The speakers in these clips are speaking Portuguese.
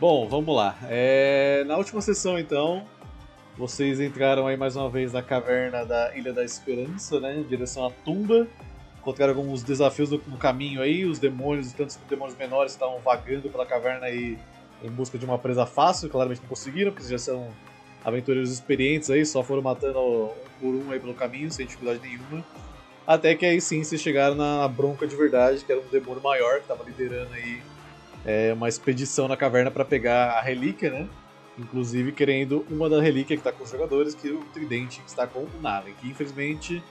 Bom, vamos lá. É, Na última sessão, então, vocês entraram aí mais uma vez na caverna da Ilha da Esperança, né? Em direção à tumba. Encontraram alguns desafios no, caminho aí, os demônios, tantos demônios menores estavam vagando pela caverna aí em busca de uma presa fácil, claramente não conseguiram, porque já são aventureiros experientes aí, só foram matando um por um aí pelo caminho, sem dificuldade nenhuma. Até que aí sim vocês chegaram na bronca de verdade, que era um demônio maior que estava liderando aí é, uma expedição na caverna para pegar a relíquia, né? Inclusive querendo uma da relíquia que está com os jogadores, que é o tridente que está com o Naren, que infelizmente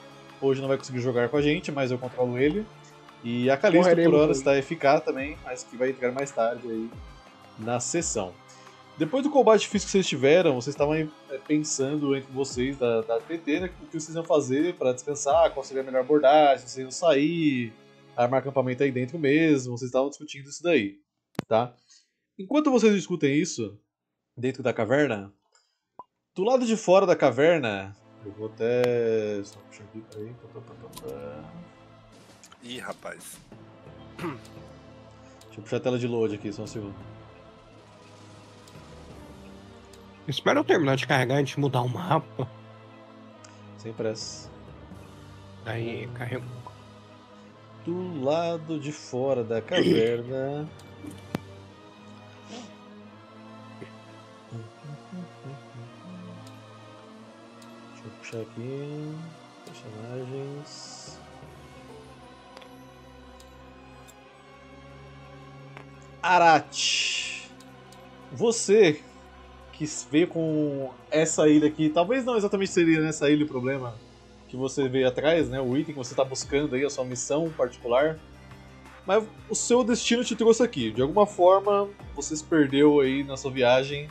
hoje não vai conseguir jogar com a gente, mas eu controlo ele. E a Calista por hora está eficaz também, mas que vai entrar mais tarde aí na sessão. Depois do combate físico que vocês tiveram, vocês estavam é, pensando entre vocês da, da TT, né, o que vocês iam fazer para descansar, qual seria a melhor abordagem, vocês iam sair, armar acampamento aí dentro mesmo, vocês estavam discutindo isso daí, tá? Enquanto vocês discutem isso, dentro da caverna, do lado de fora da caverna, eu vou até... só puxar aqui, peraí... Ih, rapaz. Deixa eu puxar a tela de load aqui, só um segundo. Espera eu terminar de carregar antes de mudar o mapa. Sem pressa. Aí carrego. do lado de fora da caverna. Deixa eu puxar aqui. Personagens. Arat. Você que veio com essa ilha aqui, talvez não exatamente seria nessa ilha o problema, que você veio atrás, né? O item que você está buscando aí, a sua missão particular. Mas o seu destino te trouxe aqui. De alguma forma, você se perdeu aí na sua viagem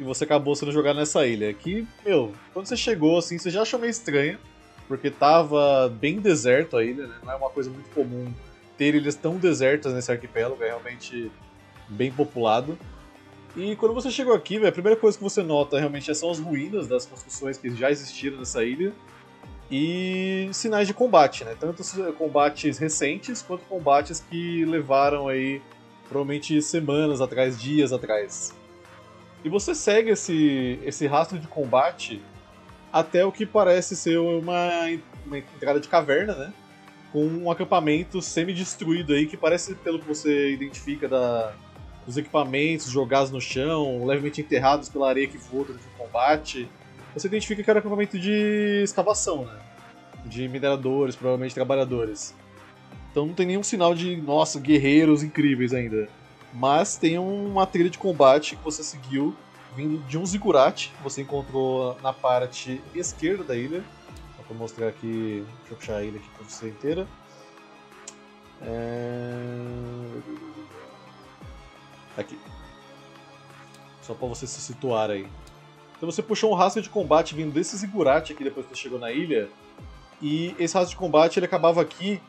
e você acabou sendo jogado nessa ilha. Que, meu, quando você chegou assim, você já achou meio estranho, porque tava bem deserto a ilha, né? Não é uma coisa muito comum ter ilhas tão desertas nesse arquipélago, é realmente bem populado. E quando você chegou aqui, velho, a primeira coisa que você nota realmente são as ruínas das construções que já existiram nessa ilha e sinais de combate, né? Tanto combates recentes quanto combates que levaram aí provavelmente semanas atrás, dias atrás. E você segue esse, esse rastro de combate até o que parece ser uma, uma entrada de caverna, né? Com um acampamento semi-destruído aí, que parece, pelo que você identifica da, dos equipamentos jogados no chão, levemente enterrados pela areia que voa durante o combate. Você identifica que era um acampamento de escavação, né? De mineradores, provavelmente trabalhadores. Então não tem nenhum sinal de, nossa, guerreiros incríveis ainda. Mas tem uma trilha de combate que você seguiu vindo de um zigurate que você encontrou na parte esquerda da ilha. Só pra mostrar aqui. Deixa eu puxar a ilha aqui pra você inteira. É... Aqui. Só pra você se situar aí. Então você puxou um rastro de combate vindo desse zigurate aqui depois que você chegou na ilha. E esse rastro de combate ele acabava aqui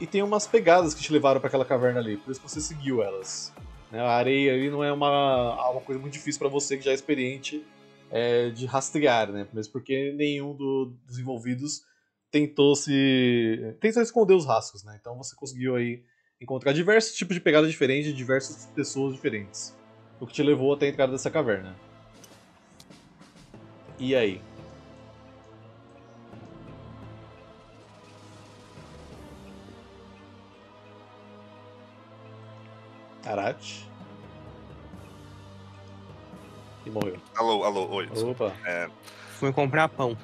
e tem umas pegadas que te levaram para aquela caverna ali, por isso você seguiu elas. Né, A areia ali não é uma, uma coisa muito difícil para você que já é experiente é, de rastrear, né? Mesmo porque nenhum do- dos envolvidos tentou se tentou esconder os rastros, né? Então você conseguiu aí encontrar diversos tipos de pegadas diferentes de diversas pessoas diferentes, o que te levou até a entrada dessa caverna. E aí? Arate. E morreu. Alô, alô, oi. Opa. Fui comprar pão.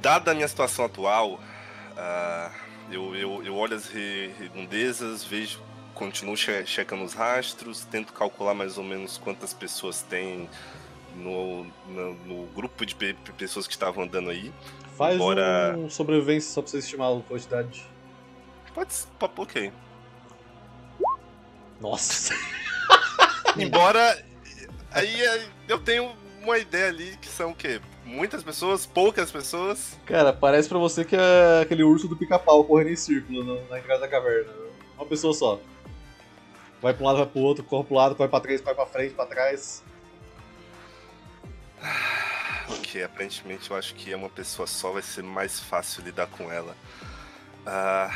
Dada a minha situação atual, ah, eu, eu, eu olho as re- redondezas, vejo, continuo che checando os rastros, tento calcular mais ou menos quantas pessoas tem no, no, no grupo de pe- pessoas que estavam andando aí. Faz Embora- um sobrevivência só pra você estimar a quantidade. Pode ok. Nossa. Embora. Aí eu tenho uma ideia ali que são o quê? Muitas pessoas, poucas pessoas. Cara, parece pra você que é aquele urso do pica-pau correndo em círculo na, na entrada da caverna. Uma pessoa só. Vai pra um lado, vai pro outro, corre pro lado, corre pra trás, corre pra frente, pra trás. Ok, aparentemente eu acho que é uma pessoa só, vai ser mais fácil lidar com ela. Ah,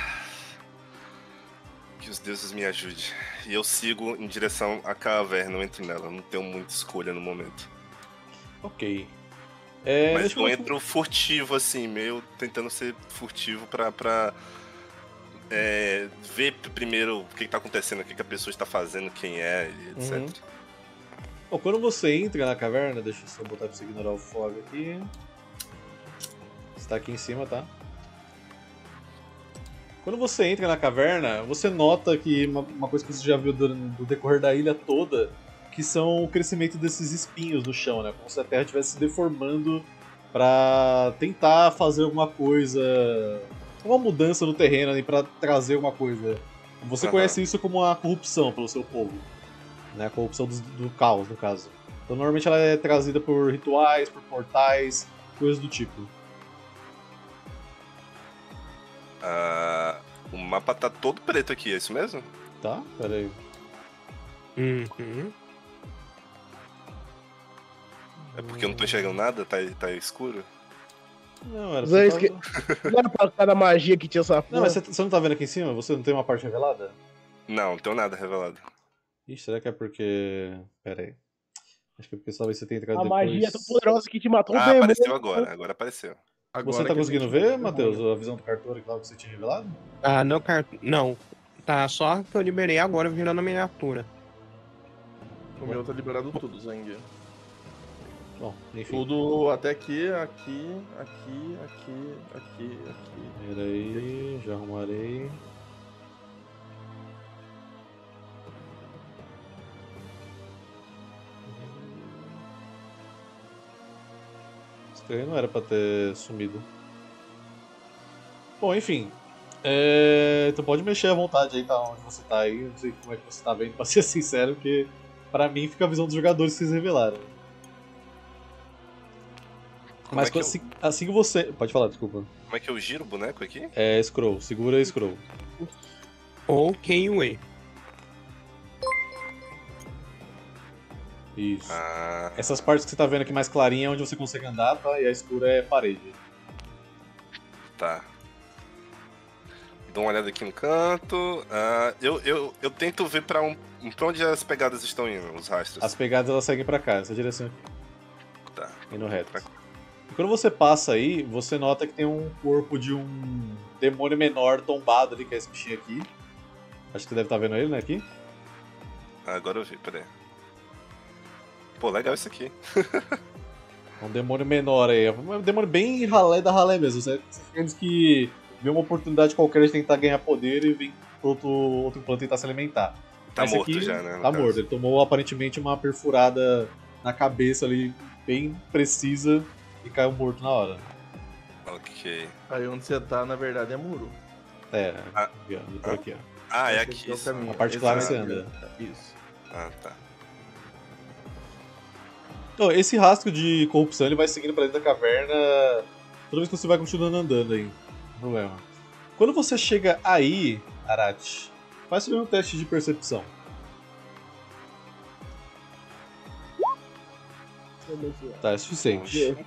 Que os deuses me ajudem. E eu sigo em direção à caverna, eu entro nela. Não tenho muita escolha no momento. Ok. É, Mas eu eu- entro furtivo, assim, meio tentando ser furtivo pra, pra é, ver primeiro o que, que tá acontecendo, o que, que a pessoa está fazendo, quem é, etc. Uhum. Bom, quando você entra na caverna, deixa eu só botar pra você ignorar o fog aqui. Está aqui em cima, tá? Quando você entra na caverna, você nota que uma, uma coisa que você já viu durante do decorrer da ilha toda, que são o crescimento desses espinhos no chão, né? Como se a terra estivesse se deformando pra tentar fazer alguma coisa, uma mudança no terreno ali pra trazer alguma coisa. Você Aham. conhece isso como a corrupção pelo seu povo né? A corrupção do, do caos, no caso. Então normalmente ela é trazida por rituais, por portais, coisas do tipo. Ah, o mapa tá todo preto aqui, é isso mesmo? Tá? Pera aí. Uhum. É porque eu não tô enxergando nada, tá, tá escuro? Não, era Zé, você esque- Não era pra cada magia que tinha essa Não, mas você, você não tá vendo aqui em cima? Você não tem uma parte revelada? Não, não tenho nada revelado. Ixi, será que é porque. Pera aí. Acho que é porque talvez você tenha entrado A depois. magia é tão poderosa que te matou um Ah, demônio. apareceu agora, agora apareceu. Agora Você tá conseguindo gente- ver, Matheus, a visão do cartório que lá que você tinha revelado? Ah, não, cara. Não. Tá só que eu liberei agora virando a miniatura. O meu tá liberado tudo, Zang. Bom, enfim. Tudo até aqui, aqui, aqui, aqui, aqui, aqui. Pera aí, já arrumarei. Estranho, não era pra ter sumido. Bom, enfim. É... Tu pode mexer à vontade aí, tá? Onde você tá aí. Não sei como é que você tá vendo, pra ser sincero, porque pra mim fica a visão dos jogadores que vocês revelaram. Como Mas é que eu- assim, assim que você. Pode falar, desculpa. Como é que eu giro o boneco aqui? É scroll, segura scroll. Ou KUA. Isso. Ah, Essas partes que você tá vendo aqui mais clarinha é onde você consegue andar, tá? E a escura é parede. tá. Dou uma olhada aqui no canto. Ah, eu, eu, eu tento ver pra, um, pra onde as pegadas estão indo, os rastros. As pegadas elas seguem pra cá, essa direção aqui. Tá. Indo reto. Pra- E quando você passa aí, você nota que tem um corpo de um demônio menor tombado ali, que é esse bichinho aqui. Acho que você deve estar vendo ele, né, aqui? Agora eu vi, peraí. Pô, legal isso aqui. É um demônio menor aí. É um demônio bem ralé da ralé mesmo. Você aqueles que vê uma oportunidade qualquer de tentar ganhar poder e vem pro outro, outro plano tentar se alimentar. Tá Esse morto aqui já, né? Tá caso. morto. Ele tomou aparentemente uma perfurada na cabeça ali, bem precisa, e caiu morto na hora. Ok. Aí onde você tá, na verdade, é muro. É, Ah. aqui, ó, por aqui, ó. Ah, é aqui. o isso. A parte clara é você anda. Isso. Ah, tá. Então, esse rastro de corrupção ele vai seguindo pra dentro da caverna toda vez que você vai continuando andando aí. Não problema. Quando você chega aí, Arati, faz um teste de percepção. Tá, é suficiente.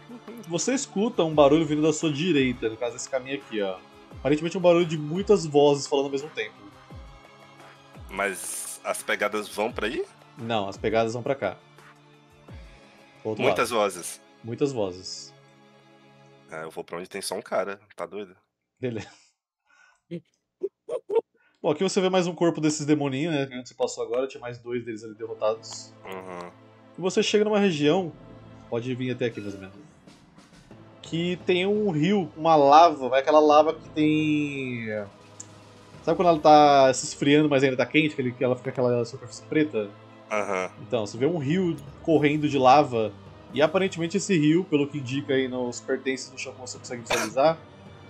Você escuta um barulho vindo da sua direita, no caso desse caminho aqui, ó. Aparentemente é um barulho de muitas vozes falando ao mesmo tempo. Mas as pegadas vão pra aí? Não, as pegadas vão pra cá. Muitas lado. vozes. Muitas vozes. Ah, eu vou pra onde tem só um cara. Tá doido? Beleza. Bom, aqui você vê mais um corpo desses demoninhos, né? Que antes você passou agora, tinha mais dois deles ali derrotados. Uhum. E você chega numa região, pode vir até aqui mais ou menos, que tem um rio, uma lava, vai aquela lava que tem. Sabe quando ela tá se esfriando, mas ainda tá quente, que ela fica aquela superfície preta? Aham. Então, você vê um rio correndo de lava, e aparentemente esse rio, pelo que indica aí nos pertences do chão que você consegue visualizar,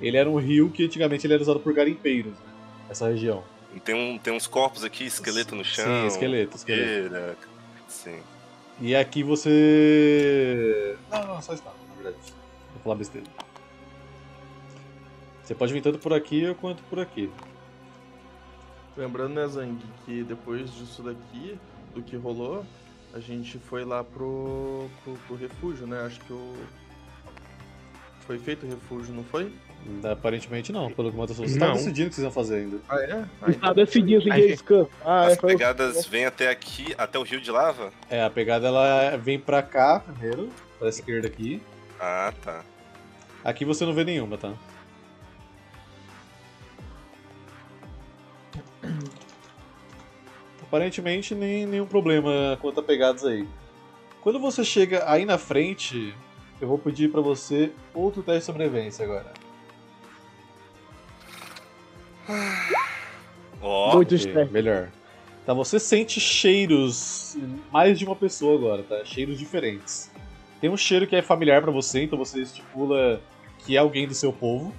ele era um rio que antigamente ele era usado por garimpeiros, né? Essa região. Tem, um, tem uns corpos aqui, esqueleto no chão. Sim, esqueleto, esqueleto. Sim. E aqui você. Não, não, só está, na verdade. Vou falar besteira. Você pode vir tanto por aqui quanto por aqui. Lembrando, né, Zang, que depois disso daqui, do que rolou, a gente foi lá pro, pro, pro refúgio, né? Acho que o. Foi feito o refúgio, não foi? Aparentemente não, pelo que Matheus falou. Vocês estavam Não. decidindo o que vocês iam fazer ainda. Ah, é? Ah, Tá então- decidindo dia gente- descanso. Ah, é, As foi pegadas vêm até aqui, até o rio de lava? É, a pegada ela vem pra cá primeiro, pra esquerda aqui. Ah, tá. Aqui você não vê nenhuma, tá? Aparentemente nem, nenhum problema quanto a pegadas aí. Quando você chega aí na frente, eu vou pedir pra você outro teste de sobrevivência agora. Ó, muito Ok, estranho. melhor. Tá, você sente cheiros, mais de uma pessoa agora, tá? Cheiros diferentes. Tem um cheiro que é familiar pra você, então você estipula que é alguém do seu povo.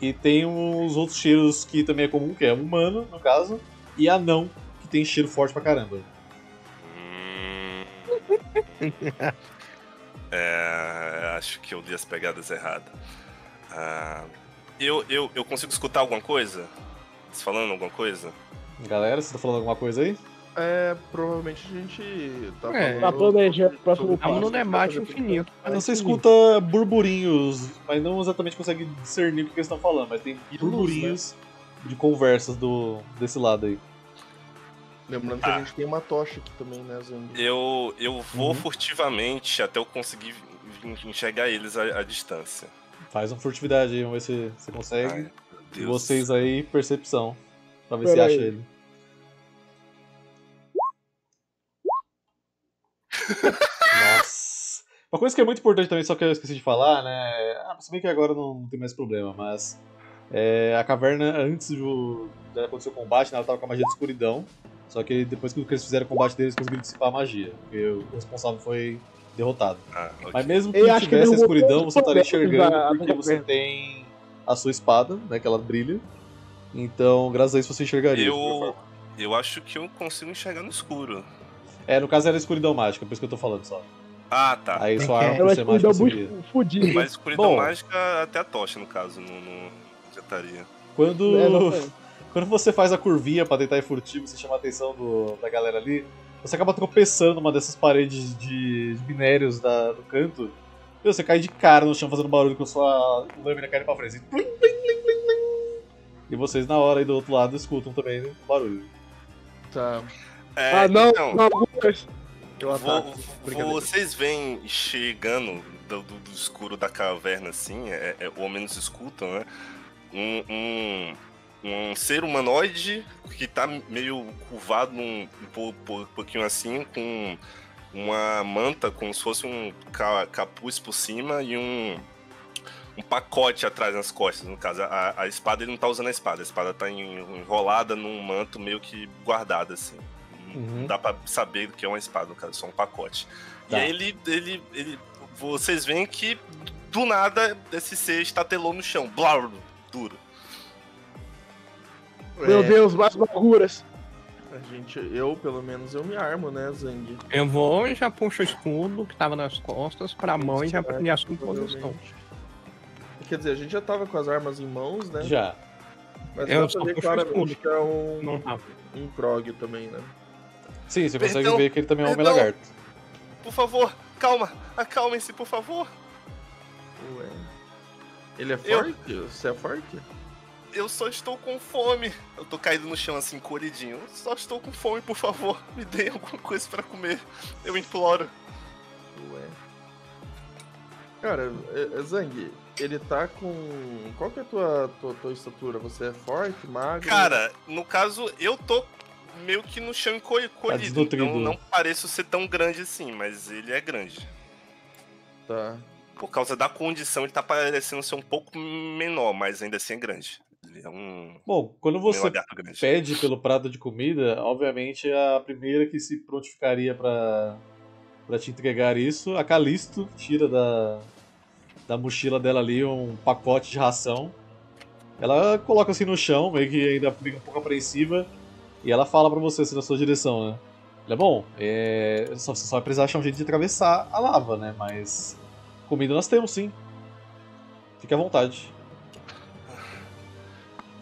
E tem uns outros cheiros que também é comum, que é humano, no caso, e anão, tem cheiro forte pra caramba. Hum... É, acho que eu li as pegadas erradas. Ah, eu, eu, eu consigo escutar alguma coisa? Eles falando alguma coisa? Galera, você tá falando alguma coisa aí? É, provavelmente a gente tá É. Tá planejando o próximo Estamos no passo. debate infinito. Mas você Parece escuta burburinhos, mas não exatamente consegue discernir o que eles estão falando, mas tem luz, burburinhos de conversas do, desse lado aí. Lembrando que Ah. a gente tem uma tocha aqui também, né, Zang? Eu, eu vou Uhum. furtivamente até eu conseguir enxergar eles à, à distância. Faz uma furtividade aí, vamos ver se você consegue. Ai, E vocês aí, percepção. Pra ver Pera se aí. acha ele. Nossa. Uma coisa que é muito importante também, só que eu esqueci de falar, né? Ah, se bem que agora não tem mais problema, mas. é, a caverna, antes do, de acontecer o combate, né, ela tava com a magia de escuridão. Só que depois que eles fizeram o combate deles, conseguiram dissipar a magia. Porque o responsável foi derrotado. Ah, ok. Mas mesmo que Eu acho que tivesse a derrubou escuridão, você estaria enxergando da- porque você caverna. tem a sua espada, né, que ela brilha. Então, graças a isso você enxergaria. Eu, eu acho que eu consigo enxergar no escuro. É, no caso era escuridão mágica, por isso que eu tô falando só. Ah, tá. Aí sua arma por ser mágica muito fudida. Mas escuridão Bom. mágica até a tocha, no caso, não, não adiantaria. Quando, É, não foi. Quando você faz a curvinha pra tentar ir furtivo, você chama a atenção do- da galera ali, você acaba tropeçando numa dessas paredes de, de minérios da- do canto. E você cai de cara no chão fazendo barulho com sua lâmina caindo pra frente. assim, plim, plim, plim, plim, plim. E vocês na hora aí do outro lado escutam também o barulho. Tá. É, Ah, não, então, não, Lucas. Eu vo- ataco. Brincadeira. vocês vêm chegando do, do- do escuro da caverna, assim, é, é- ou ao menos escutam, né? Um, um, um ser humanoide que tá meio curvado um, um po- po- pouquinho assim, com uma manta como se fosse um ca- capuz por cima e um, um pacote atrás nas costas. No caso, a, a espada ele não tá usando a espada, a espada tá en- enrolada num manto meio que guardada assim. Uhum. Não dá pra saber o que é uma espada, no caso, é só um pacote. Tá. E aí ele, ele, ele. Vocês veem que do nada esse ser estatelou no chão. Blá, duro. Meu É, Deus, mais bagulhas. A gente, eu, pelo menos, eu me armo, né, Zang? Eu vou e já puxo o escudo que tava nas costas pra mão e já Certo, e assumo posição. Quer dizer, a gente já tava com as armas em mãos, né? Já. Mas Eu só pra ver puxo o claramente escudo. que é um, Não tá. um prog também, né? Sim, você consegue Perdão, ver que ele também é um homem perdão. lagarto. Por favor, calma. Acalmem-se, por favor. Ué. Ele é Eu- forte? Você é forte? Eu só estou com fome. Eu tô caído no chão assim, encolhidinho. Eu só estou com fome, por favor. Me dê alguma coisa pra comer. Eu imploro. Ué. Cara, é- é Zang, ele tá com. Qual que é a tua, tua, tua estatura? Você é forte, magro? Cara, no caso, eu tô meio que no chão encolhido. desnutrido. Então não pareço ser tão grande assim, mas ele é grande. Tá. Por causa da condição, ele tá parecendo ser um pouco menor, mas ainda assim é grande. Ele é um. Bom, quando Você... pede pelo prato de comida, obviamente a primeira que se prontificaria pra, pra te entregar isso, a Calisto tira da, da mochila dela ali um pacote de ração. Ela coloca assim no chão, meio que ainda fica um pouco apreensiva, e ela fala pra você assim na sua direção, né? Ela, bom, é, só, você só vai precisar achar um jeito de atravessar a lava, né? Mas comida nós temos sim. Fique à vontade.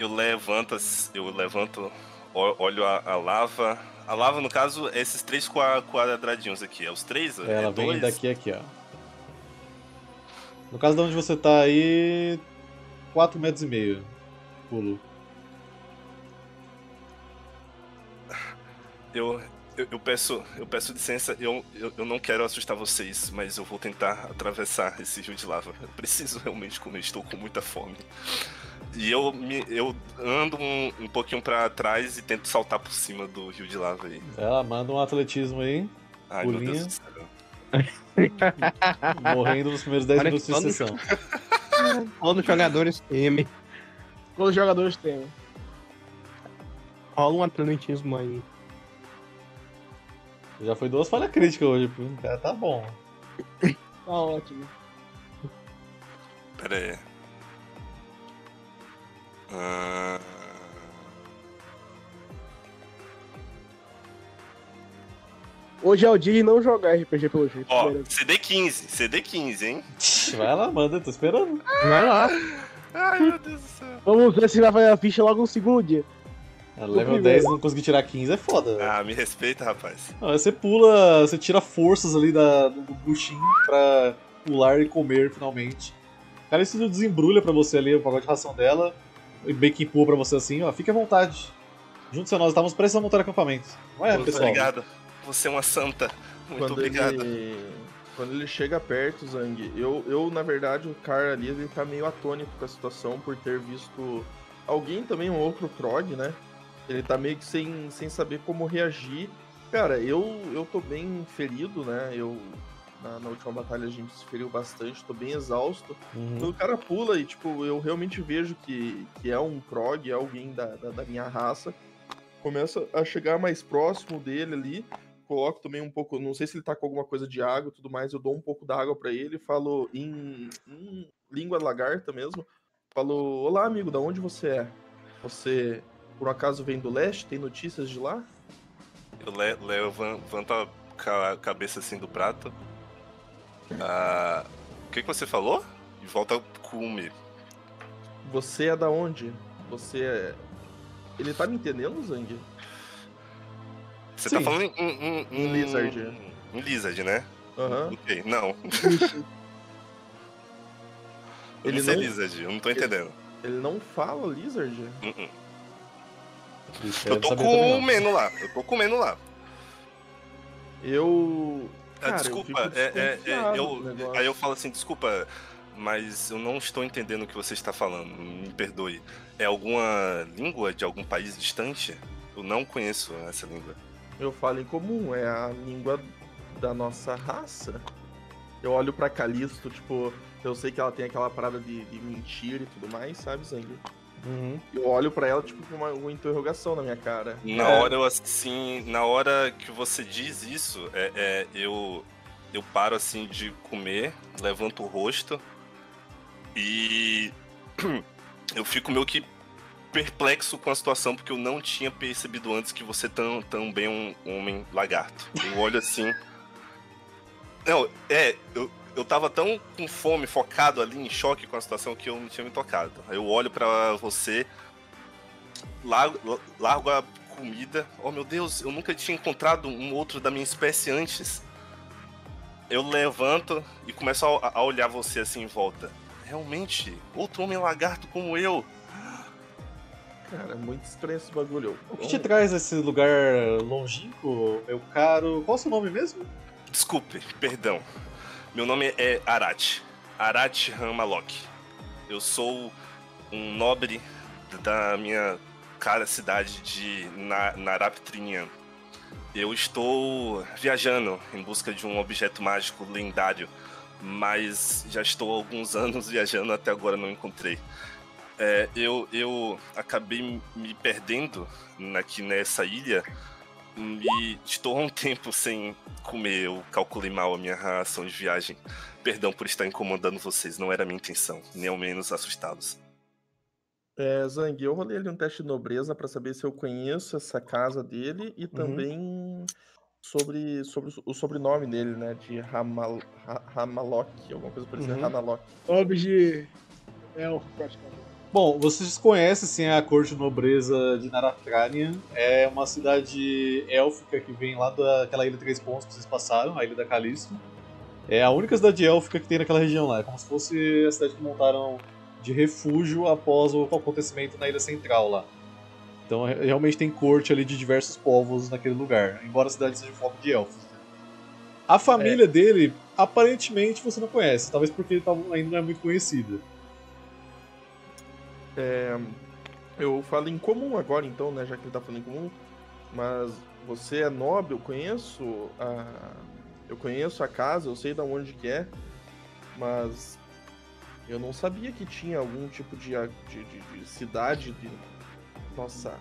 Eu levanto, eu levanto, olho a, a lava. A lava, no caso, é esses três qua- quadradinhos aqui. É os três? Ela é vem dois? daqui aqui, ó. No caso de onde você tá aí, 4 metros e meio. Pulo. Eu, eu, eu peço, eu peço licença, eu, eu, eu não quero assustar vocês, mas eu vou tentar atravessar esse rio de lava. Eu preciso realmente comer, estou com muita fome. E eu, me, eu ando um, um pouquinho pra trás e tento saltar por cima do rio de lava aí. Ela manda um atletismo aí, Ai, meu Pulinha. Deus do céu. morrendo nos primeiros 10 Olha minutos de que sessão. Todos os jogadores temem. Quando os jogadores temem. Rola um atletismo aí. Já foi duas falhas críticas hoje, pô. cara tá bom. Tá ótimo. Pera aí. Ah, Hoje é o dia de não jogar RPG pelo jeito. ó, Primeiro. CD15, CD15, hein? Vai lá, manda, tô esperando. Vai lá. Ai, meu Deus do céu. Vamos ver se vai fazer a ficha logo no segundo dia. A level primeiro. 10 não conseguir tirar 15 é foda. velho. Ah, me respeita, rapaz. Não, você pula, você tira forças ali da, do buchinho pra pular e comer finalmente. Cara, isso desembrulha pra você ali o pacote de ração dela. E bem que empurra pra você assim, ó. Fique à vontade. Juntos a nós, estávamos prestes a montar acampamento. Não é, Muito pessoal? obrigado. Você é uma santa. Muito quando obrigado. Ele, quando ele chega perto, Zang, eu, eu, na verdade, o cara ali, ele tá meio atônito com a situação por ter visto alguém também, um outro prog, né? Ele tá meio que sem, sem saber como reagir. Cara, eu, eu tô bem ferido, né? Eu, na, na última batalha a gente se feriu bastante, tô bem exausto. Uhum. Quando o cara pula e, tipo, eu realmente vejo que, que é um prog, é alguém da, da, da minha raça. Começa a chegar mais próximo dele ali. Coloco também um pouco, não sei se ele tá com alguma coisa de água e tudo mais, eu dou um pouco d'água pra ele, falo em, em língua lagarta mesmo. Falo, olá amigo, da onde você é? Você, por acaso, vem do leste? Tem notícias de lá? Eu le- levanto a ca- cabeça assim do prato. Ah, o que, que você falou? E volta a comer. Você é da onde? Você é... Ele tá me entendendo, Zang? Você Sim. tá falando em, em, em, Em Lizard. Em Lizard, né? Aham. Ok, não. Eu Ele não sei não- Lizard, eu não tô entendendo. Ele não fala Lizard? Uh-uh. Isso, Eu deve tô comendo lá, eu tô comendo lá. Eu. Ah, Cara, eu desculpa, fico é, é, é, eu, aí eu falo assim, desculpa, mas eu não estou entendendo o que você está falando, me perdoe. É alguma língua de algum país distante? Eu não conheço essa língua. Eu falo em comum, é a língua da nossa raça. Eu olho pra Calisto, tipo, eu sei que ela tem aquela parada de, de mentir e tudo mais, sabe, Zang? Uhum. Eu olho pra ela, tipo, com uma, uma interrogação na minha cara. Na É. hora eu assim, na hora que você diz isso, é, é, eu eu paro assim de comer, levanto o rosto e eu fico meio que perplexo com a situação porque eu não tinha percebido antes que você tão também é um homem lagarto. Eu olho assim, não, é, eu eu tava tão com fome, focado ali, em choque com a situação que eu não tinha me tocado. Aí eu olho pra você, largo, largo a comida. Oh meu Deus, eu nunca tinha encontrado um outro da minha espécie antes. Eu levanto e começo a, a olhar você assim em volta. Realmente, outro homem lagarto como eu. Cara, é muito estranho esse bagulho. O que te traz esse lugar longínquo, meu caro? Qual o seu nome mesmo? Desculpe, perdão. Meu nome é Arat. Arat Ramalok. Eu sou um nobre da minha cara cidade de Na Naraptrinhan. Eu estou viajando em busca de um objeto mágico lendário, mas já estou há alguns anos viajando até agora não encontrei. É, eu, eu acabei me perdendo aqui nessa ilha e estou há um tempo sem comer. Eu calculei mal a minha ração de viagem. Perdão por estar incomodando vocês, não era a minha intenção, nem ao menos assustá-los. É, Zang, eu rolei ali um teste de nobreza pra saber se eu conheço essa casa dele e também sobre, sobre o sobrenome dele, né? De Ramalok, alguma coisa parecida, Uhum. Ramalok. Nome de elfo, praticamente. Bom, vocês conhecem sim a corte nobreza de Naratrania. É uma cidade élfica que vem lá daquela ilha Três Pontos que vocês passaram, a ilha da Calisto. É a única cidade élfica que tem naquela região lá. É como se fosse a cidade que montaram de refúgio após o acontecimento na Ilha Central lá. Então re- realmente tem corte ali de diversos povos naquele lugar, embora a cidade seja foco de elfos. né? A família dele, aparentemente você não conhece, talvez porque ele ainda não é muito conhecida. É, eu falo em comum agora, então, né? Já que ele tá falando em comum. Mas você é nobre, eu conheço a. Eu conheço a casa, eu sei de onde que é. Mas eu não sabia que tinha algum tipo de, de, de- de cidade de. Nossa.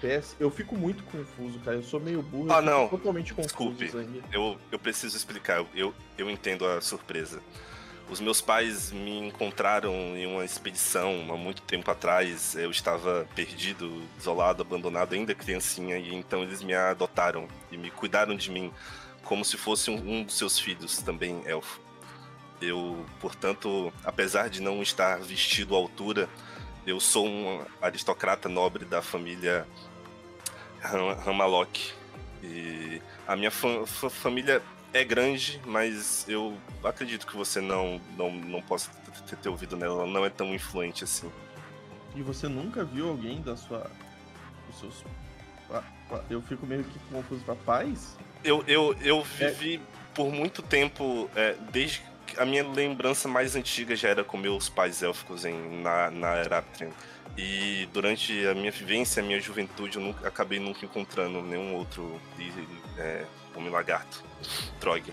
PS. Eu fico muito confuso, cara. Eu sou meio burro. Ah, não. Totalmente confuso. Desculpe. Eu, eu preciso explicar, eu, eu entendo a surpresa. Os meus pais me encontraram em uma expedição há muito tempo atrás. Eu estava perdido, isolado, abandonado, ainda criancinha, e então eles me adotaram e me cuidaram de mim como se fosse um, um dos seus filhos, também elfo. Eu, portanto, apesar de não estar vestido à altura, eu sou um aristocrata nobre da família Ram- Ramalok. E a minha fa- fa- família é grande, mas eu acredito que você não, não, não possa t- t- ter ouvido nela. Ela não é tão influente assim. E você nunca viu alguém da sua. Dos seus. Eu fico meio que confuso pra paz? Eu, eu, eu vivi por muito tempo, é, desde que a minha lembrança mais antiga já era com meus pais élficos em, na, na Eraptrian. E durante a minha vivência, a minha juventude, eu nunca, acabei nunca encontrando nenhum outro é, homem-lagarto, Trog.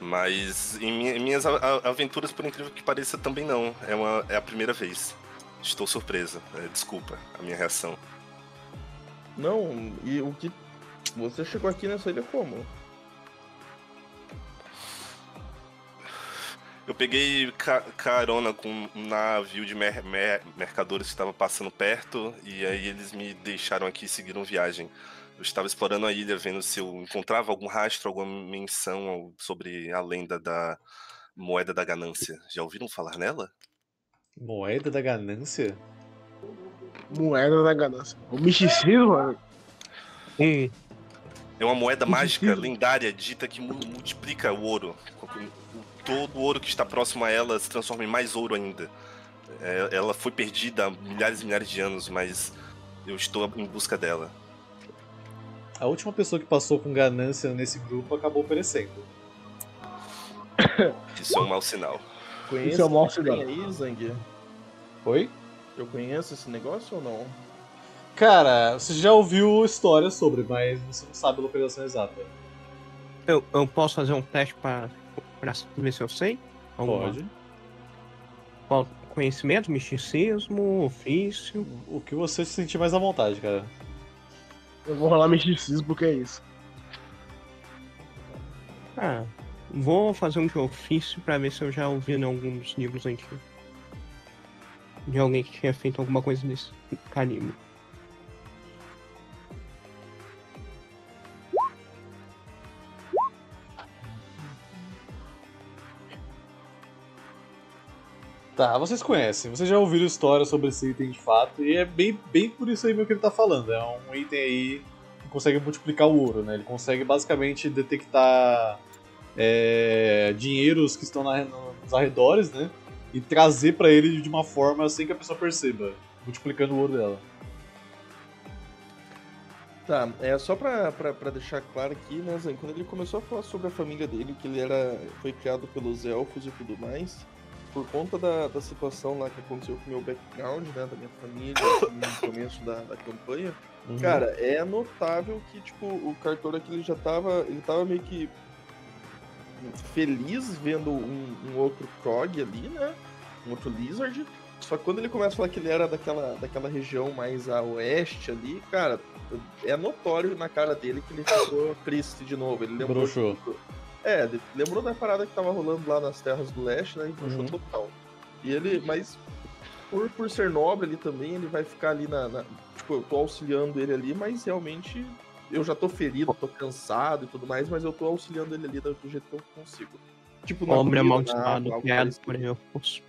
Mas em, minha- em minhas aventuras, por incrível que pareça, também não. É, uma, é a primeira vez. Estou surpresa. É, desculpa a minha reação. Não, e o que. Você chegou aqui nessa ilha como? Eu peguei ca- carona com um navio de mer- mer- mercadores que estava passando perto e aí eles me deixaram aqui e seguiram viagem. Eu estava explorando a ilha, vendo se eu encontrava algum rastro, alguma menção sobre a lenda da moeda da ganância. Já ouviram falar nela? Moeda da ganância? Moeda da ganância. O misticismo, mano. Um, É uma moeda mágica, lendária, dita que mu- multiplica o ouro. Todo o ouro que está próximo a ela se transforma em mais ouro ainda. É, ela foi perdida há milhares e milhares de anos, mas eu estou em busca dela. A última pessoa que passou com ganância nesse grupo acabou perecendo. Isso é um mau sinal. Conhece Isso é um mau sinal. aí, Zang? Oi? Eu conheço esse negócio ou não? Cara, você já ouviu histórias sobre, mas você não sabe a localização exata. eu, eu posso fazer um teste pra, pra ver se eu sei? Alguma- Pode. Qual conhecimento, misticismo, ofício. O que você se sentir mais à vontade, cara. Eu vou rolar misticismo porque é isso. Ah, vou fazer um de ofício pra ver se eu já ouvi em algum dos livros antigos. De alguém que tinha feito alguma coisa desse calibre. Tá, vocês conhecem, vocês já ouviram história sobre esse item de fato, e é bem, bem por isso aí mesmo que ele tá falando. É um item aí que consegue multiplicar o ouro, né? Ele consegue basicamente detectar é, dinheiros que estão na- nos arredores, né? E trazer pra ele de uma forma sem que a pessoa perceba, multiplicando o ouro dela. Tá, é só pra, pra, pra deixar claro aqui, né, Zan, quando ele começou a falar sobre a família dele, que ele era foi criado pelos elfos e tudo mais, por conta da, da situação lá que aconteceu com o meu background, né, da minha família, no começo da, da campanha, cara, é notável que, tipo, o Cartor aqui, ele já tava, ele tava meio que feliz vendo um, um outro Krog ali, né, um outro Lizard, só que quando ele começa a falar que ele era daquela, daquela região mais a oeste ali, cara, é notório na cara dele que ele ficou triste de novo. Ele lembrou. É, ele lembrou da parada que tava rolando lá nas terras do leste, né? E broxou Uhum. total. E ele, mas por, por ser nobre ali também, ele vai ficar ali na, na- Tipo, eu tô auxiliando ele ali, mas realmente eu já tô ferido, tô cansado e tudo mais, mas eu tô auxiliando ele ali do, jeito que eu consigo. Tipo, na Homem amaldiçoado, criado por elfos.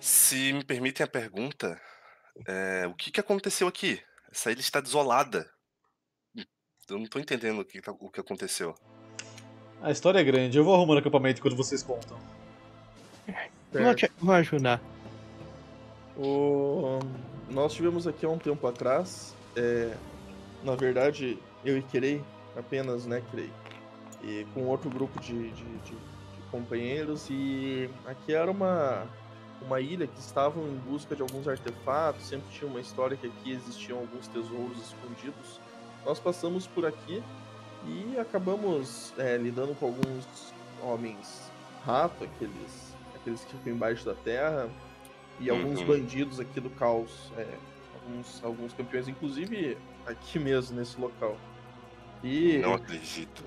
Se me permitem a pergunta, é, o que, que aconteceu aqui? Essa ilha está desolada. Eu não tô entendendo o que, tá- o que aconteceu. A história é grande, eu vou arrumando acampamento enquanto vocês contam. Vou, te- vou ajudar. O... Nós tivemos aqui há um tempo atrás, é, na verdade, eu e Kirei, apenas, né, Kirei, e com outro grupo de, de- de- de companheiros, e aqui era uma, uma ilha que estavam em busca de alguns artefatos, sempre tinha uma história que aqui existiam alguns tesouros escondidos. Nós passamos por aqui e acabamos é, lidando com alguns homens rato, aqueles, aqueles que ficam embaixo da terra, e alguns Uhum. bandidos aqui do caos, é, alguns, alguns campeões, inclusive aqui mesmo, nesse local. E Não acredito.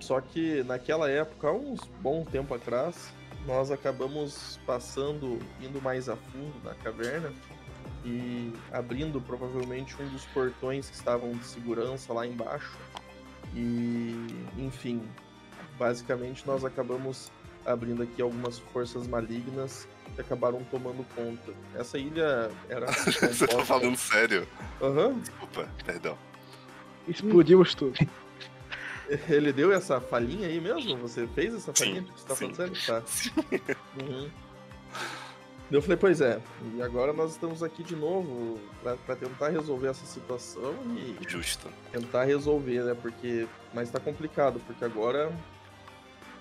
só que naquela época, há uns bom tempo atrás, nós acabamos passando, indo mais a fundo na caverna e abrindo provavelmente um dos portões que estavam de segurança lá embaixo. E, enfim, basicamente nós acabamos abrindo aqui algumas forças malignas que acabaram tomando conta. Essa ilha era Você tá falando sério? Aham, Desculpa, perdão. Explodimos tudo. Ele deu essa falhinha aí mesmo? Você fez essa Sim, falhinha? que você tá sim. falando sério? Tá. Uhum. Eu falei, pois é, e agora nós estamos aqui de novo pra, pra tentar resolver essa situação e Justo. tentar resolver, né? Porque. Mas tá complicado, porque agora.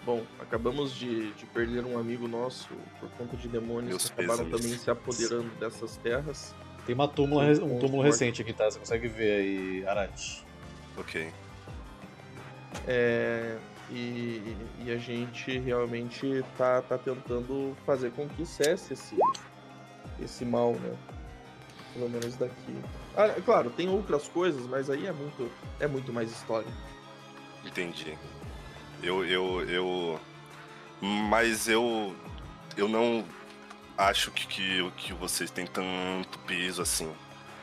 Bom, acabamos de, de perder um amigo nosso por conta de demônios Meus que acabaram pêsames. também se apoderando dessas terras. Tem uma túmula, um ponto túmulo recente aqui, tá? Você consegue ver aí, Arati. Ok. É, e, e a gente realmente tá, tá tentando fazer com que cesse esse, esse mal, né? Pelo menos daqui. Ah, é claro, tem outras coisas, mas aí é muito, é muito mais história. Entendi. Eu, eu, eu. Mas eu. Eu não acho que, que, que vocês têm tanto peso assim.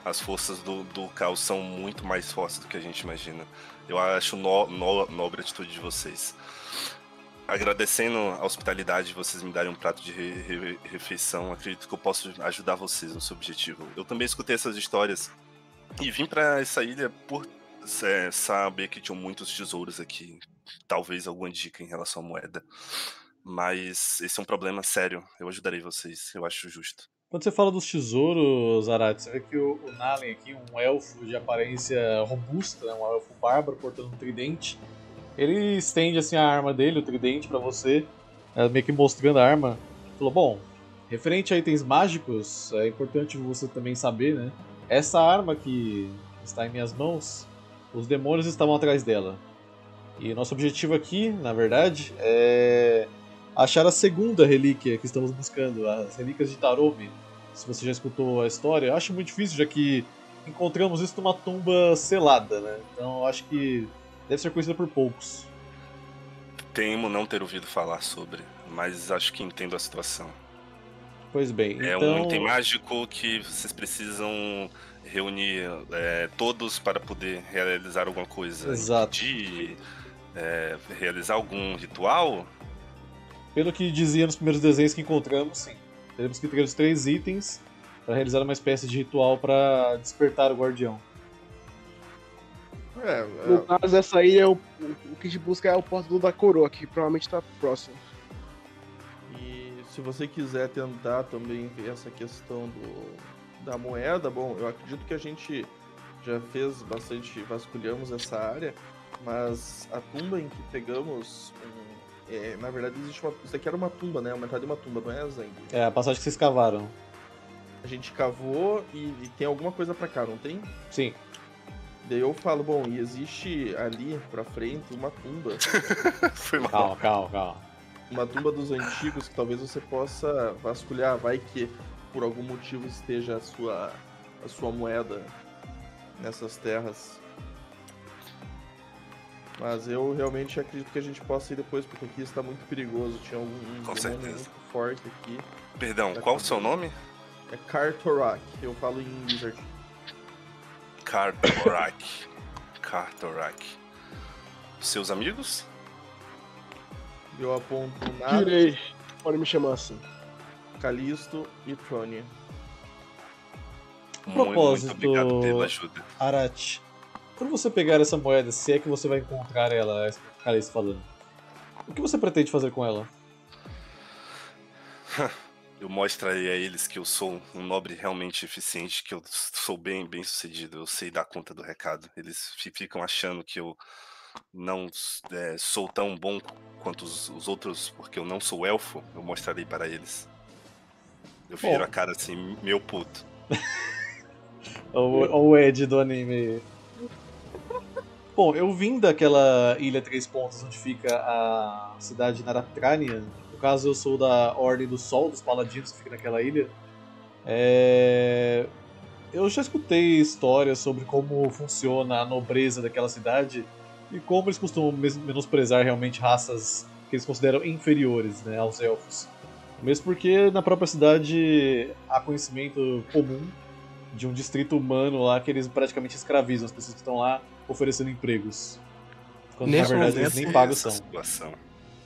As forças do, do caos são muito mais fortes do que a gente imagina. Eu acho no, no, nobre a atitude de vocês. Agradecendo a hospitalidade de vocês me darem um prato de re- re- refeição, acredito que eu posso ajudar vocês no seu objetivo. Eu também escutei essas histórias e vim pra essa ilha por é, saber que tinham muitos tesouros aqui. Talvez alguma dica em relação à moeda. Mas esse é um problema sério. Eu ajudarei vocês, eu acho justo. Quando você fala dos tesouros, Arati, você vê que o, o Nalen aqui, um elfo de aparência robusta, né, um elfo bárbaro portando um tridente, ele estende assim a arma dele, o tridente, pra você, é, meio que mostrando a arma. Falou, bom, referente a itens mágicos, é importante você também saber, né? Essa arma que está em minhas mãos, os demônios estavam atrás dela. E nosso objetivo aqui, na verdade, é achar a segunda relíquia que estamos buscando, as relíquias de Tarome. Se você já escutou a história, eu acho muito difícil, já que encontramos isso numa tumba selada, né? Então acho que deve ser conhecida por poucos. Temo não ter ouvido falar sobre, mas acho que entendo a situação. Pois bem, É então um item mágico que vocês precisam reunir é, todos para poder realizar alguma coisa. Exato. De é, realizar algum ritual? Pelo que dizia nos primeiros desenhos que encontramos, sim. Teremos que ter os três itens para realizar uma espécie de ritual para despertar o guardião. É, No é, caso dessa ilha, o, o que a gente busca é o porto da coroa, que provavelmente tá próximo. e se você quiser tentar também ver essa questão do, da moeda, bom, eu acredito que a gente já fez bastante, vasculhamos essa área, mas a tumba em que pegamos, um, é, na verdade existe uma, isso aqui era uma tumba, né? A metade de uma tumba, não é, Zang? É a passagem que vocês cavaram. A gente cavou e, e tem alguma coisa pra cá, não tem? Sim. Daí eu falo, bom, e existe ali pra frente uma tumba, Foi mal. Calma, calma, calma. uma tumba dos antigos que talvez você possa vasculhar, vai que por algum motivo esteja a sua a sua moeda nessas terras. Mas eu realmente acredito que a gente possa ir depois, porque aqui está muito perigoso. Tinha algum um Com certeza. muito forte aqui. Perdão, qual o seu nome? É Kartorak, eu falo em Wizard. Cartorak. Cartorak. Seus amigos? Eu aponto Nada, Tirei. Pode me chamar assim. Calisto e Trony. A Muito, muito propósito- obrigado pela ajuda. Arati, quando você pegar essa moeda, se é que você vai encontrar ela, isso falando. O que você pretende fazer com ela? Eu mostrarei a eles que eu sou um nobre realmente eficiente, que eu sou bem bem sucedido, eu sei dar conta do recado. Eles fi- ficam achando que eu não é, sou tão bom quanto os, os outros, porque eu não sou elfo. Eu mostrarei para eles. Eu viro Bom. a cara assim, meu puto. Olha o Ed do anime. Bom, eu vim daquela ilha Três Pontos onde fica a cidade de Naratrania. No caso, eu sou da Ordem do Sol, dos Paladinos que fica naquela ilha. É... Eu já escutei histórias sobre como funciona a nobreza daquela cidade e como eles costumam menosprezar realmente raças que eles consideram inferiores né, aos elfos. Mesmo porque na própria cidade há conhecimento comum de um distrito humano lá que eles praticamente escravizam as pessoas que estão lá oferecendo empregos. Quando Nesse na verdade eles momento, nem pagam Essa são. situação.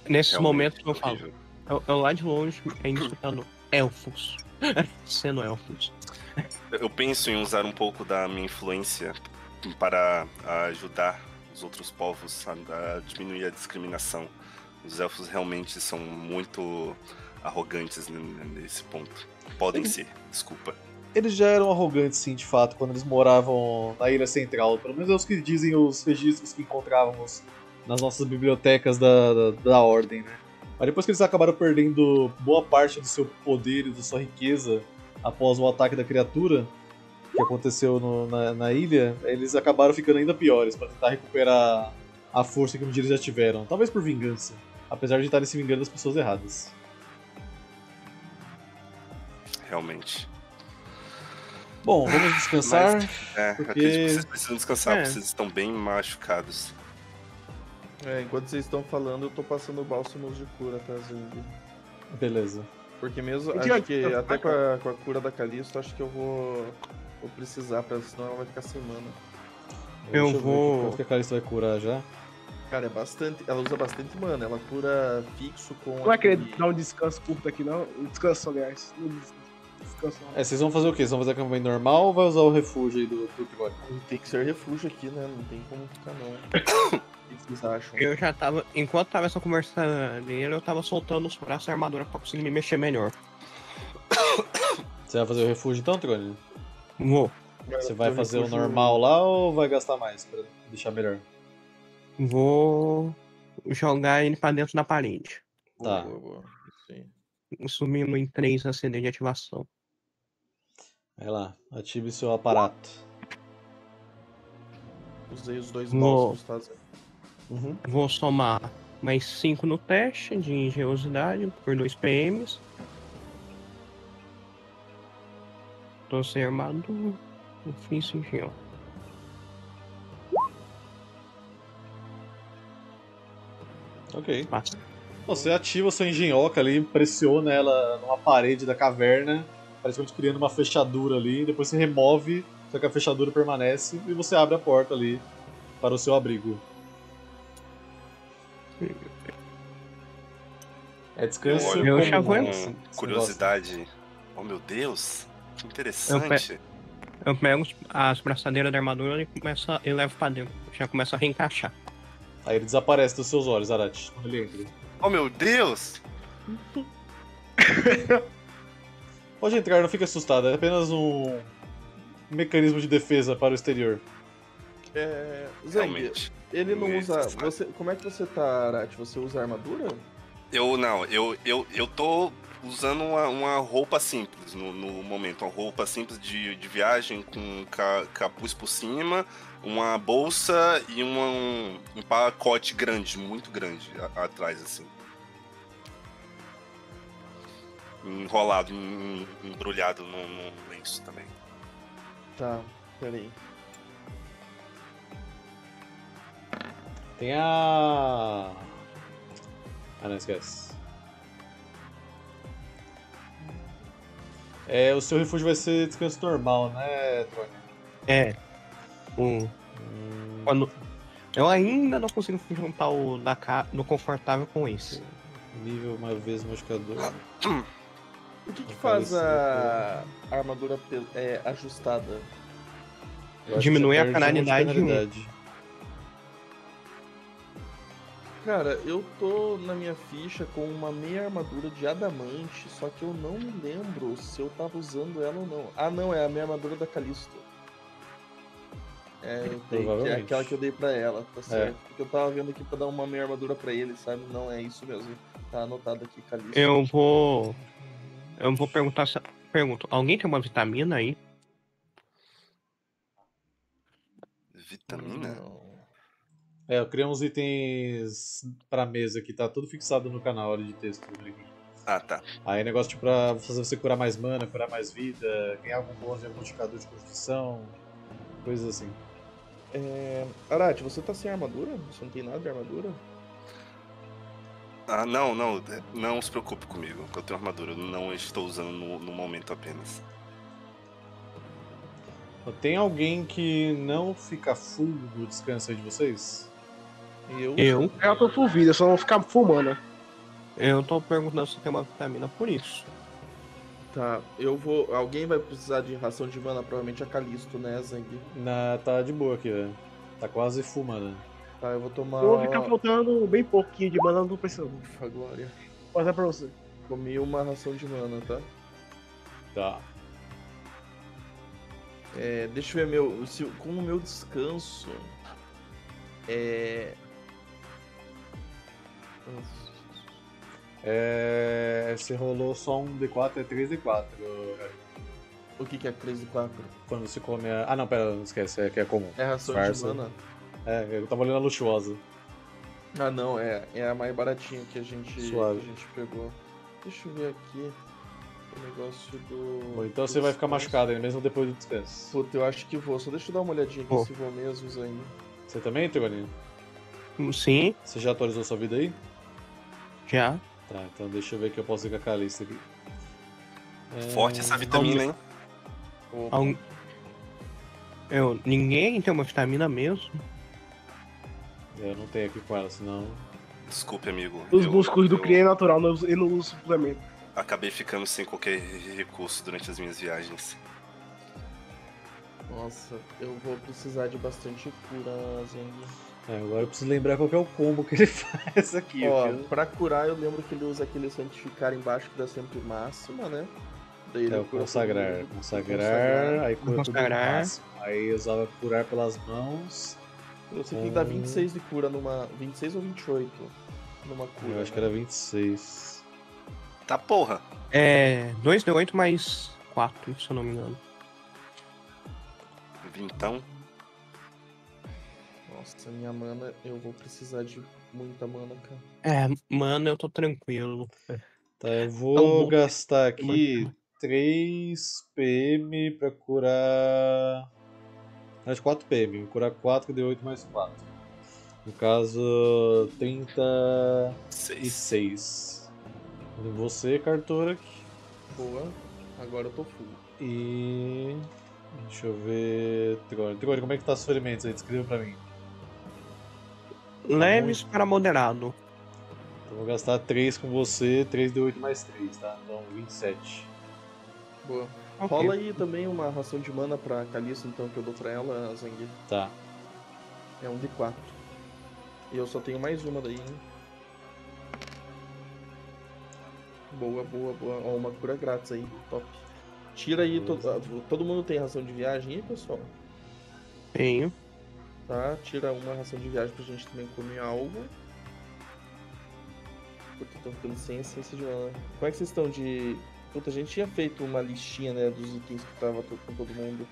Nesses realmente momentos eu falo, eu, eu lá de longe ainda escutando elfos. Sendo elfos. Eu penso em usar um pouco da minha influência para ajudar os outros povos a, a diminuir a discriminação. Os elfos realmente são muito arrogantes nesse ponto. Podem ser, desculpa. Eles já eram arrogantes, sim, de fato, quando eles moravam na Ilha Central. Pelo menos é os que dizem os registros que encontrávamos nas nossas bibliotecas da, da, da Ordem, né? Mas depois que eles acabaram perdendo boa parte do seu poder e da sua riqueza após o ataque da criatura que aconteceu no- na, na ilha, eles acabaram ficando ainda piores para tentar recuperar a força que um dia eles já tiveram. Talvez por vingança, apesar de estarem se vingando das pessoas erradas. Realmente. Bom, vamos descansar. É, Porque- acredito que vocês precisam descansar, É. porque vocês estão bem machucados. É, enquanto vocês estão falando, eu tô passando bálsamos de cura pra Zing. Beleza. Porque mesmo, acho que- que até com a, com a cura da Calisto, acho que eu vou, vou precisar, pra, senão ela vai ficar sem mana. Eu ver vou- Quanto que a Calista vai curar já? Cara, é bastante. Ela usa bastante mana, ela cura fixo com. Não vai querer aquele- dar um descanso curto aqui, não? Um descanso, aliás. Não des- descanso, É, vocês vão fazer o quê? Vocês vão fazer a campanha normal ou vai usar o refúgio aí do, do Trigone? Tem que ser refúgio aqui, né? Não tem como ficar, não. O que vocês acham? Eu já tava. Enquanto tava essa conversa nele, eu tava soltando os braços da armadura pra conseguir me mexer melhor. Você vai fazer o refúgio então, Trigone? Vou. Você vai Então, fazer o normal lá ou vai gastar mais pra deixar melhor? Vou jogar ele pra dentro da parede. Tá. Boa, boa. Isso aí. Subindo em 3 a CD de ativação. Vai lá, ative seu aparato. Usei os dois No- tá? Zé? Uhum. Vou somar mais 5 no teste de engenhosidade por 2 PMs. Tô sem armadura. Difícil engenho. Ok. Passa. Você ativa sua engenhoca ali, pressiona ela numa parede da caverna, praticamente criando uma fechadura ali, depois você remove, só que a fechadura permanece e você abre a porta ali para o seu abrigo. É descanso. Eu Eu já curiosidade. Oh meu Deus, que interessante. Eu pego as braçadeiras da armadura e começo a, e levo pra dentro. Já começa a reencaixar. Aí ele desaparece dos seus olhos, Arati, quando ele entra. Oh meu Deus! Pode entrar, não fique assustado, é apenas um mecanismo de defesa para o exterior. É. Realmente. ele não usa. Você, como é que você tá, Arati? Você usa armadura? Eu não, eu, eu, eu tô usando uma, uma roupa simples no, no momento. Uma roupa simples de, de viagem com ca- capuz por cima, uma bolsa e uma- um, um pacote grande, muito grande, a- atrás, assim. Enrolado, em- embrulhado num, num lenço também. Tá, peraí. Tem a. Ah, não esquece. É, o seu refúgio vai ser descanso normal, né, Trony? É. Um, Hum, quando, eu ainda não consigo juntar o da ca, do confortável com esse. nível uma vez machucador. O que, que faz a a armadura é, ajustada? Eu Diminui a perde monte de penalidade em penalidade. Cara, eu tô na minha ficha com uma meia armadura de adamante, só que eu não me lembro se eu tava usando ela ou não. Ah, não, é a meia armadura da Calisto. É, eu tenho, que é aquela que eu dei pra ela, tá certo? Porque eu tava vendo aqui pra dar uma meia armadura pra ele, sabe? Não, é isso mesmo. Tá anotado aqui, Calisto. Eu vou. Eu vou perguntar se. Pergunto, alguém tem uma vitamina aí? Vitamina? Não. É, eu criei uns itens pra mesa que tá tudo fixado no canal ali de texto. ali. Ah, tá. Aí negócio tipo pra fazer você curar mais mana, curar mais vida, ganhar algum bônus de algum indicador de constituição, coisas assim. É... Arati, você tá sem armadura? Você não tem nada de armadura? Ah, não, não. Não se preocupe comigo, que eu tenho armadura. Eu não estou usando no, no momento apenas. Tem alguém que não fica full do descanso aí de vocês? Eu? Eu. Eu tô full vida, só não ficar fumando. Eu tô perguntando se tem uma vitamina por isso. Tá, eu vou. Alguém vai precisar de ração de mana, provavelmente a Calisto, né, Zang? Na, tá de boa aqui, velho. Tá quase fumando. Tá, eu vou tomar. Vou ficar faltando bem pouquinho de mana, não tô pensando. Ufa, glória. Vou passar pra você. Comi uma ração de mana, tá? Tá. É, deixa eu ver meu. Se, com o meu descanso. É. É. Você rolou só um D4, é 3D4. O que, que é 3 e 4? Quando você come a. Ah não, pera, não esquece, é que é comum. É ração Disfarça. de mana? É, eu tava olhando a luxuosa. Ah não, é, é a mais baratinha que a gente, Suave. que a gente pegou. Deixa eu ver aqui. O negócio do. Bom, então do você vai ficar machucado ainda, mesmo depois do descanso. Puta, eu acho que vou. Só deixa eu dar uma olhadinha aqui Vou. se vou mesmo, Zang. Você também, Trigoni? Sim, Você já atualizou sua vida aí? já. Tá, então deixa eu ver que eu posso ir com a Calista aqui. É, Forte essa vitamina, hein? Opa. Al- Eu, ninguém tem uma vitamina mesmo. É, Eu não tenho aqui com ela, senão. Desculpe, amigo. Os Eu- músculos do eu Crien é natural, não uso- eu não uso suplemento. Acabei ficando sem qualquer recurso durante as minhas viagens. Nossa, eu vou precisar de bastante cura, Zeng. É, agora eu preciso lembrar qual que é o combo que ele faz aqui. Ó, viu? pra curar eu lembro que ele usa aquele santificar embaixo que dá sempre máxima, né? Daí ele É consagrar. mundo. Consagrar, aí cura Consagrar. máximo. Aí usava curar pelas mãos. Eu sei que ele dá Hum. 26 de cura numa. 26 ou 28 numa cura. Eu acho que né? era 26. Tá porra. É 2d8 mais 4, se eu não me engano. Vintão. Nossa, minha mana, eu vou precisar de muita mana, cara. É, mano, eu tô tranquilo. Tá, eu vou bom. gastar aqui 3 PM pra curar. Mais 4 PM, vou curar 4 de 8 mais 4. No caso, 36. Seis. Em você, Cartorak. Boa. Agora eu tô full. E. Deixa eu ver. Trigoni, Trigoni, como é que tá os ferimentos aí? Descreva pra mim. Leves para moderado. Então eu vou gastar 3 com você, 3 de 8 mais 3, tá? Então 27. Boa. Ok. Rola aí também uma ração de mana pra Calisto, então, que eu dou pra ela, Zang. Tá. É um de 4. E eu só tenho mais uma daí, hein? Boa, boa, boa. Ó, uma cura grátis aí, top. Tira aí, to- ah, todo mundo tem ração de viagem aí, pessoal? Tenho. Tá? Tira uma ração de viagem pra gente também comer algo. Puta, tô ficando sem essência de mana. Como é que vocês estão de. Puta, a gente tinha feito uma listinha, né, dos itens que tava com todo mundo.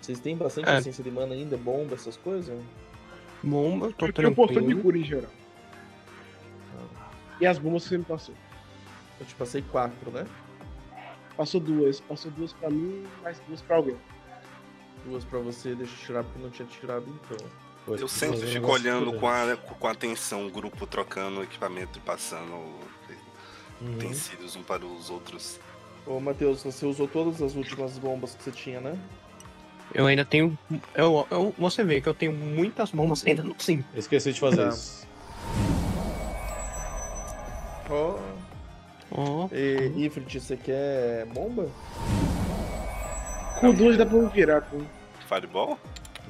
Vocês têm bastante É. essência de mana ainda, bomba, essas coisas? Bomba, tô Eu tenho um porção de tranquilo. cura em geral. E as bombas que você me passou. Eu te passei quatro, né? Passou duas. Passou duas pra mim, mais duas pra alguém. Duas pra você, deixa eu tirar porque não tinha tirado então. Pô, Eu sempre fico olhando com, a, com atenção o grupo trocando equipamento e passando Uhum. utensílios um para os outros. Ô Matheus, você usou todas as últimas bombas que você tinha, né? Eu ainda tenho. Eu, eu, você vê que eu tenho muitas bombas ainda no sim. Eu esqueci de fazer Tá. isso. Ó. Ó, E Ifrit, você quer bomba? Com duas dá pra me virar, pô. Fireball?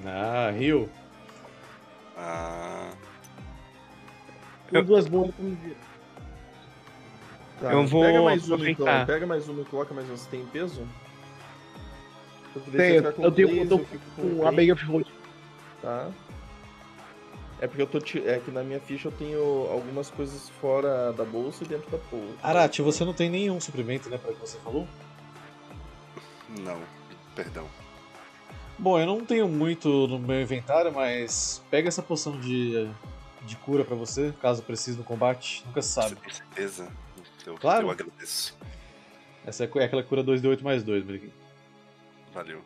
Ah, Rio. Ah, Com duas bombas pra me virar. Tá, Eu vou Pega mais uma então. Pega mais uma e coloca mais uma. Você tem peso? Daí Tenho, com eu tenho- eu tô Com a Bag of Hold. Tá. É porque eu tô. É que na minha ficha eu tenho algumas coisas fora da bolsa e dentro da bolsa. Arati, você não tem nenhum suprimento, né, para que você falou? Não, perdão. Bom, eu não tenho muito no meu inventário, mas pega essa poção de, de cura pra você, caso precise no combate. Nunca se sabe. Tem certeza? Eu, Claro. eu agradeço. Essa é aquela cura 2d8 mais 2, Briquinho. Valeu.